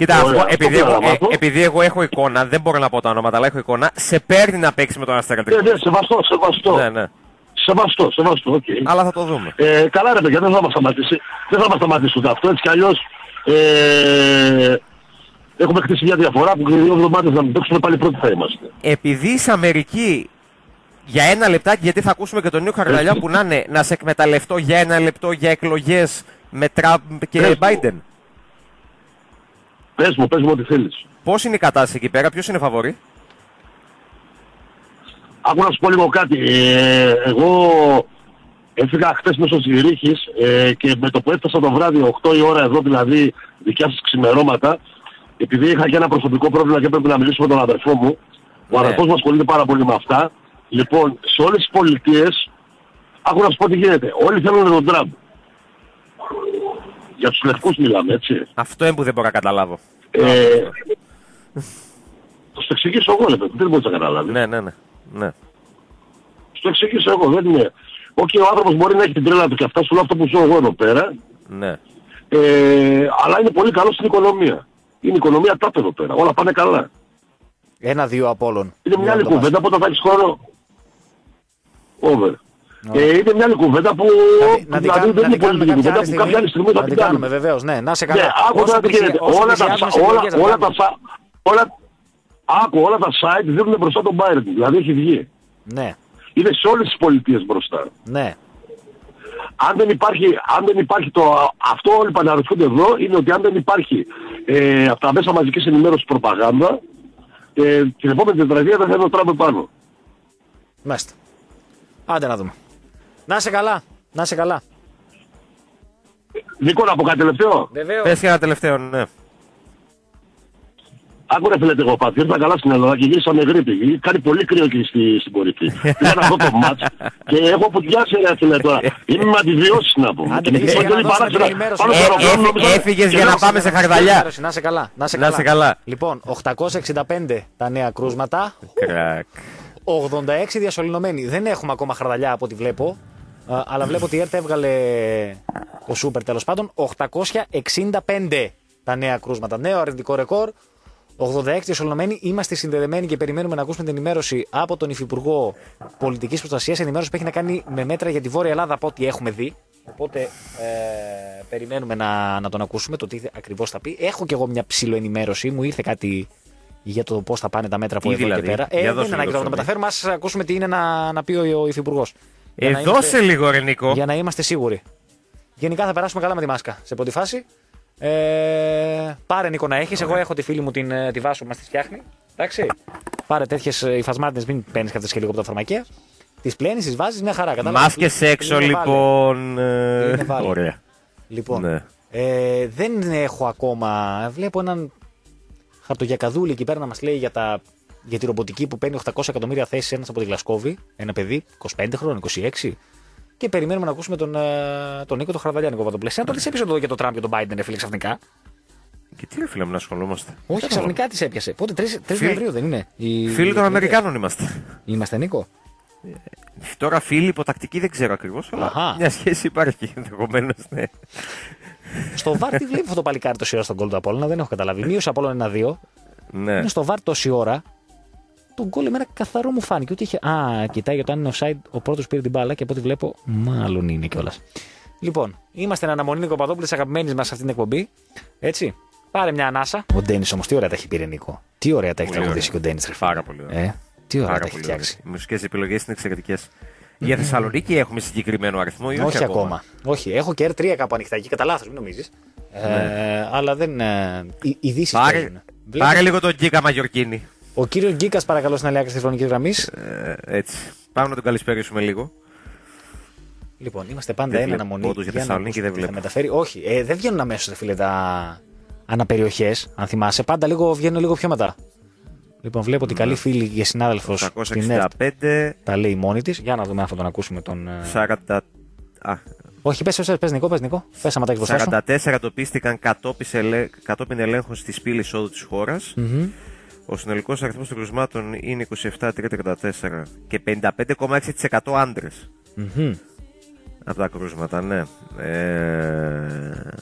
Κοίτα, Ωραία, εγώ, αυτό επειδή, θέλω εγώ, να ε, μάθω. επειδή εγώ έχω εικόνα, δεν μπορώ να πω τα ονόματα, αλλά έχω εικόνα, σε παίρνει να παίξει με τον Αστέρα Ναι, Τρίπολης. ναι, σεβαστό, σεβαστό. Ναι, ναι. Σεβαστό, σεβαστό, ΟΚ. Αλλά θα το δούμε. Ε, καλά ρε παιδιά, δεν θα μας σταματήσει. Δεν θα μας σταματήσει ούτε αυτό, έτσι κι αλλιώς ε, έχουμε χτίσει μια διαφορά που και δύο εβδομάδες να μην παίξουμε πάλι πρώτοι θα είμαστε. Επειδή είσαι Αμερική για ένα λεπτάκι, γιατί θα ακούσουμε και τον Νίκο Χαρδαλιά που να είναι να σε εκμεταλλευτώ για ένα λεπτό για εκλογές με Τραμπ και Πες μου. Biden. Πες μου, πες μου ό,τι θέλεις. Πώς είναι η κατάσταση εκεί πέρα, ποιος είναι φαβορή; Άκου να σου πω λίγο κάτι. Ε, εγώ έφυγα χτες μέσω της Ρίχης ε, και με το που έφτασα το βράδυ 8 η ώρα εδώ δηλαδή δικιά σας ξημερώματα επειδή είχα και ένα προσωπικό πρόβλημα και έπρεπε να μιλήσω με τον αδερφό μου ο Ναι. αδερφός μου ασχολείται πάρα πολύ με αυτά λοιπόν σε όλες τις πολιτείες άκου να σου πω τι γίνεται όλοι θέλουν τον Τραμπ για τους λευκούς μιλάμε έτσι Αυτό είναι που δεν μπορώ να καταλάβω. ε, θα σου το εξηγήσω εγώ, ρε παιδί, δεν μπορείς να καταλάβεις. Ναι, ναι, ναι. ναι. Στο εξηγήσω εγώ, δεν είναι. Όχι, ο άνθρωπος μπορεί να έχει την τρέλα του και αυτά, σου λέω αυτό που ζω εγώ εδώ πέρα, ναι. ε, αλλά είναι πολύ καλό στην οικονομία. Είναι η οικονομία τάπ εδώ πέρα, όλα πάνε καλά. Ένα-δύο από όλων. Είναι μια άλλη κουβέντα που όταν θα έχεις χρόνο... Over. Ε, είναι μια άλλη κουβέντα που Να την δηλαδή κάνουμε, δεν να είναι την κάνουμε πολιτική κάποια κουβέντα άλλη που κάποια άλλη στιγμή θα Να την την κάνουμε, κάνουμε. βεβαίως. Ναι, να σε Ναι, καλά. άκου Όσο τώρα τι πλησια- γίνεται. όσο Όλα τα, πλησιάζουμε σα- στις όλα, εκλογές, να όλα, κάνουμε. τα, σα- όλα, άκου, όλα τα site δίνουν μπροστά τον Biden. Δηλαδή έχει βγει. Ναι, Είναι σε όλες τις πολιτείες μπροστά. ναι. αν δεν υπάρχει, αν δεν υπάρχει το, αυτό όλοι παναρωτιούνται εδώ είναι ότι αν δεν υπάρχει ε, από τα μέσα μαζικής ενημέρωσης προπαγάνδα ε, την επόμενη τετραετία δεν θα είναι ο Τραμπ πάνω. Μάλιστα. Άντε να δούμε. Να σε καλά. Να σε καλά. Νίκο, να πω κάτι τελευταίο; Βεβαίως. Πες και ένα τελευταίο, ναι. Άκου ρε φίλε εγώ πάτη, ήρθα καλά στην Ελλάδα και γύρισα με γρήπη. Κάνει πολύ κρύο εκεί στη, στην κορυφή. Πήγα να δω το μάτς και έχω πουτιάσει ρε φίλε τώρα. Είμαι με αντιβιώσεις να πω. Άντε, Και πήγες με για να πολύ δώσεις την παράξενα. ενημέρωση. Πάνω στο Ε, αεροπλάνο, έφυ- νόμιζα- έφυγες και για να λέω, πάμε σε χαρδαλιά. Να σε καλά. Να σε Να καλά. σε καλά. Λοιπόν, 865 τα νέα κρούσματα. Κρακ. 86 διασωληνωμένοι. Δεν έχουμε ακόμα χαρδαλιά από ό,τι βλέπω. Α, αλλά βλέπω ότι η ΕΡΤ έβγαλε το σούπερ τέλος πάντων. 865 τα νέα κρούσματα. Νέο αρνητικό ρεκόρ. 86 διασωληνωμένοι. Είμαστε συνδεδεμένοι και περιμένουμε να ακούσουμε την ενημέρωση από τον Υφυπουργό Πολιτικής Προστασίας. Ενημέρωση που έχει να κάνει με μέτρα για τη Βόρεια Ελλάδα από ό,τι έχουμε δει. Οπότε ε, περιμένουμε να, να τον ακούσουμε το τι ακριβώς θα πει. Έχω κι εγώ μια ψηλοενημέρωση. Μου ήρθε κάτι για το πώς θα πάνε τα μέτρα από Τι εδώ δηλαδή; και πέρα. Για Ε, δεν δώσε είναι ανάγκη λίγο να το φωνή. μεταφέρουμε. Α ακούσουμε τι είναι να, να πει ο, ο Υφυπουργός. Ε, δώσε λίγο ρε Νίκο. Για να είμαστε σίγουροι. Γενικά θα περάσουμε καλά με τη μάσκα σε πρώτη φάση. Ε, πάρε Νίκο να έχεις. Εγώ έχω τη φίλη μου την, ε, τη Βάσο που μας τη φτιάχνει. Εντάξει. Πάρε τέτοιες υφασμάτινε, μην παίρνεις αυτέ και λίγο από τα φαρμακεία. Τις πλένεις, τις βάζεις μια χαρά. κατάλαβες. Μάσκες έξω Είναι βάλε. λοιπόν. ε, Είναι βάλε. Ωραία. Λοιπόν, Ναι. ε, δεν έχω ακόμα. Βλέπω έναν χαρτογιακαδούλη εκεί πέρα να μας λέει για, τα, για τη ρομποτική που παίρνει 800 εκατομμύρια θέσεις ένας από τη Γλασκόβη. Ένα παιδί, 25 χρόνων, 26. Και περιμένουμε να ακούσουμε τον, ε, τον Νίκο τον Χαρδαλιά, Νίκο Παπαδοπλέσια. Το τι έπεισε εδώ για τον Τραμπ και τον Biden, ρε φίλε, ξαφνικά. Και τι ρε φίλε μου να ασχολούμαστε; Όχι, ξαφνικά τις έπιασε. Πότε, 3, 3 Φίλοι- Νοεμβρίου δεν είναι. Η... Φίλοι των η- Αμερικάνων είμαστε. Είμαστε, Νίκο; Τώρα φίλοι υποτακτική δεν ξέρω ακριβώς, αλλά Αχα. μια σχέση υπάρχει ενδεχομένως. Ναι. Στο βάρ τι βλέπει αυτό το παλικάρι τόση ώρα στον γκολ του Απόλλωνα, δεν έχω καταλάβει. Μείωσε Απόλλωνα ένα-δύο. ναι. Είναι στο βάρ τόση ώρα. Το γκολ εμένα καθαρό μου φάνηκε. Ότι είχε... Α, κοιτάει για το αν είναι offside. Ο πρώτος πήρε την μπάλα και από ό,τι βλέπω, μάλλον είναι κιόλας. Λοιπόν, είμαστε εν αναμονή Νίκο Παδόπουλο, αγαπημένης μας σε αυτήν την εκπομπή. Έτσι. Πάρε μια ανάσα. Ο Ντένις όμως, τι ωραία τα έχει πει, ρε Νίκο. Τι ωραία τα έχει Πολύ τραγουδήσει και ο Ντένις. Πάρα πολύ ωραία. Ε, τι ωραία Πάρα τα έχει πολύ φτιάξει. ωραία. Οι μουσικές επιλογές είναι εξαιρετικές. Για Θεσσαλονίκη έχουμε συγκεκριμένο αριθμό ή όχι, Όχι ακόμα; Όχι, έχω και R3 κάπου ανοιχτά εκεί, κατά λάθος, μην νομίζεις. Ε, αλλά δεν. Ε, οι ειδήσεις Ναι. Πάρε, παίζουν. πάρε λίγο τον Γκίκα Μαγιορκίνη. Ο κύριος Γκίκας, παρακαλώ, στην άλλη άκρη της τηλεφωνικής γραμμής. Ε, έτσι. Πάμε να τον καλησπέρισουμε λίγο. Λοιπόν, είμαστε πάντα Δεν ένα βλέπω αναμονή. όντως για να Θεσσαλονίκη, ακούσουμε δεν τι θα βλέπω. μεταφέρει. Όχι, ε, δεν βγαίνουν αμέσως, φίλε, τα αναπεριοχές, αν θυμάσαι. Πάντα λίγο, βγαίνουν λίγο πιο μετά. Λοιπόν, βλέπω ότι καλή φίλη και συνάδελφος στην ΕΡΤ 865, τα λέει μόνη της. Για να δούμε αν θα τον ακούσουμε τον. ε, 40, α, Όχι, πες, πες, πες, Νικό, πες, Νικό. Πες, άμα τα έχεις μπροστά σου. 44 τοπίστηκαν κατόπιν, ελε... κατόπιν ελέγχων στη σπήλη εισόδου της χώρας. Μμμ. Ο συνολικός αριθμός των κρουσμάτων είναι 27,334 και 55,6% άντρες. Μμμ. Από τα κρούσματα, ναι. Ε,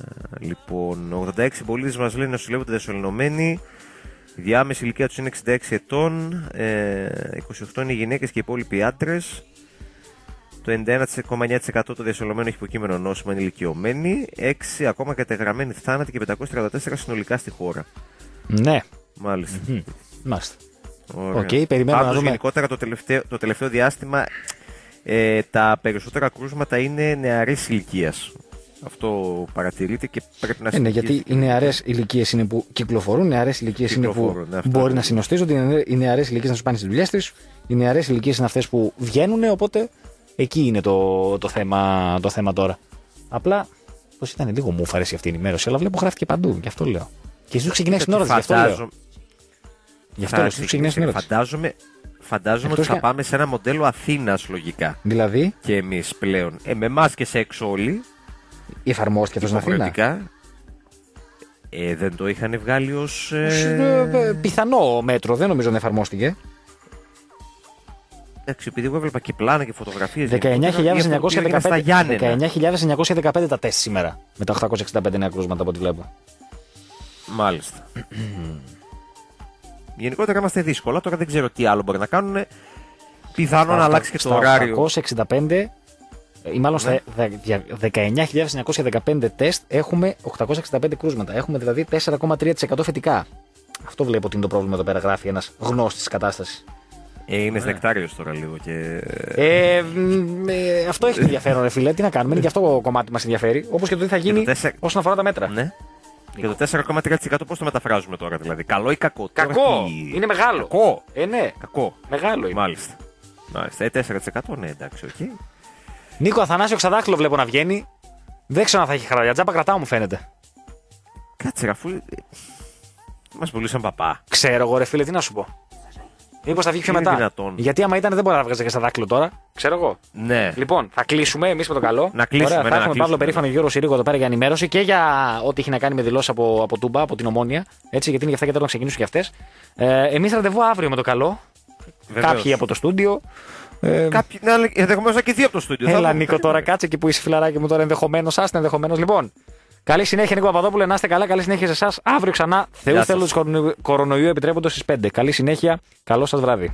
λοιπόν, 86 πολίτες μας λένε νοσηλεύονται δεσολυνωμένοι. Η διάμεση ηλικία τους είναι 66 ετών. Ε, 28 είναι οι γυναίκες και οι υπόλοιποι άντρες. Το 91,9% των διασωληνωμένων έχει υποκείμενο νόσημα είναι ηλικιωμένοι. 6 ακόμα κατεγραμμένοι θάνατοι και 534 συνολικά στη χώρα. Ναι. Μάλιστα. Μμμ. Μάλιστα. Ωραία. ΟΚ, περιμένουμε να Πάντως, δούμε. γενικότερα το τελευταίο, το τελευταίο διάστημα ε, τα περισσότερα κρούσματα είναι νεαρής ηλικίας. Αυτό παρατηρείται και πρέπει να Ε, ναι, συνεχίσει. γιατί οι νεαρές ηλικίες είναι που κυκλοφορούν, οι νεαρές ηλικίες είναι που Κυκλοφορούν, ναι, αυτό μπορεί είναι. να συνοστίζονται, οι νεα- οι νεαρές ηλικίες να σου πάνε στις δουλειές τη, οι νεαρές ηλικίες είναι αυτές που βγαίνουν, οπότε εκεί είναι το, το, θέμα, το θέμα τώρα. Απλά, πώς ήταν λίγο μου αρέσει αυτή η ενημέρωση, αλλά βλέπω γράφτηκε παντού, γι' αυτό λέω. Και εσύ ξεκινάει την ώρα, της, γι' αυτό λέω. Φαντάζομαι- Γι' αυτό λέω, Θα εσύ ξεκινάει την ώρα. της. Φαντάζομαι, φαντάζομαι Εκτός ότι θα και- πάμε σε ένα μοντέλο Αθήνας λογικά. Δηλαδή, Και εμείς πλέον. Ε, με μάσκες έξω όλοι. εφαρμόστηκε αυτός στην Αθήνα; υποχρεωτικά. Ε, δεν το είχαν βγάλει ως. Ε, ε, πιθανό μέτρο, δεν νομίζω να εφαρμόστηκε. Εντάξει, επειδή εγώ έβλεπα και πλάνα και φωτογραφίες. 19.915 Στα Γιάννενα. 19.915 τα τεστ σήμερα. Με τα 865 νέα κρούσματα από ό,τι βλέπω. Μάλιστα. Γενικότερα είμαστε δύσκολα. Τώρα δεν ξέρω τι άλλο μπορεί να κάνουν. Πιθανόν να αλλάξει και το Στα ωράριο. 865 ε, ή μάλλον στα Ναι. δε- 19.915 τεστ έχουμε 865 κρούσματα. Έχουμε δηλαδή 4,3% θετικά. Αυτό βλέπω ότι είναι το πρόβλημα εδώ πέρα, γράφει ένας γνώστης της κατάστασης. Ε, είναι νεκτάριο τώρα λίγο. Και... Ε, μ, ε, αυτό έχει ενδιαφέρον, ρε φίλε. Τι να κάνουμε, είναι και αυτό το κομμάτι μας ενδιαφέρει. Όπως και το τι θα γίνει όσον αφορά τα μέτρα. Ναι. Και το 4,3% πώς το μεταφράζουμε τώρα, δηλαδή; Καλό ή κακό; Τώρα Κακό! τι- Είναι μεγάλο. Κακό. Ε, ναι. Κακό. Μεγάλο είναι. Μάλιστα. Μάλιστα. Ε, 4% ναι, εντάξει, οκ. Νίκο Αθανασίου εξαδάκτυλο βλέπω να βγαίνει. Δεν ξέρω αν θα έχει χαρά. Τζάμπα κρατάω μου φαίνεται. Κάτσε, ρε, αφού. Μας πουλήσαν παπά. Ξέρω εγώ, ρε φίλε, τι να σου πω. Μήπως θα βγει πιο Είναι μετά; δυνατόν. Γιατί άμα ήταν δεν μπορεί να βγάζει εξαδάκτυλο τώρα. Ξέρω εγώ. Ναι. Λοιπόν, θα κλείσουμε εμείς με το καλό. Να κλείσουμε, Ωραία, ναι, θα να έχουμε κλείσουμε, Παύλο Περήφανο και Γιώργο Συρίγο εδώ πέρα για ενημέρωση και για ό,τι έχει να κάνει με δηλώσεις από, από Τούμπα, από την Ομόνια. Έτσι, γιατί είναι για αυτά και τώρα να ξεκινήσουν και αυτές. Ε, εμείς ραντεβού αύριο με το καλό. Βεβαίως. Κάποιοι από το στούντιο. Ε, Κάποιοι, ναι, αλλά ενδεχομένως και δύο από το στούντιο. Θα Έλα, δούμε. Νίκο, τώρα κάτσε εκεί που είσαι φιλαράκι μου τώρα ενδεχομένως. Άστε ενδεχομένως. Λοιπόν, καλή συνέχεια, Νίκο Παπαδόπουλε. Να είστε καλά. Καλή συνέχεια σε εσάς. Αύριο ξανά. Θεού Γεια θέλω σας. του κορονοϊού επιτρέποντο στις 5. Καλή συνέχεια. Καλό σας βράδυ.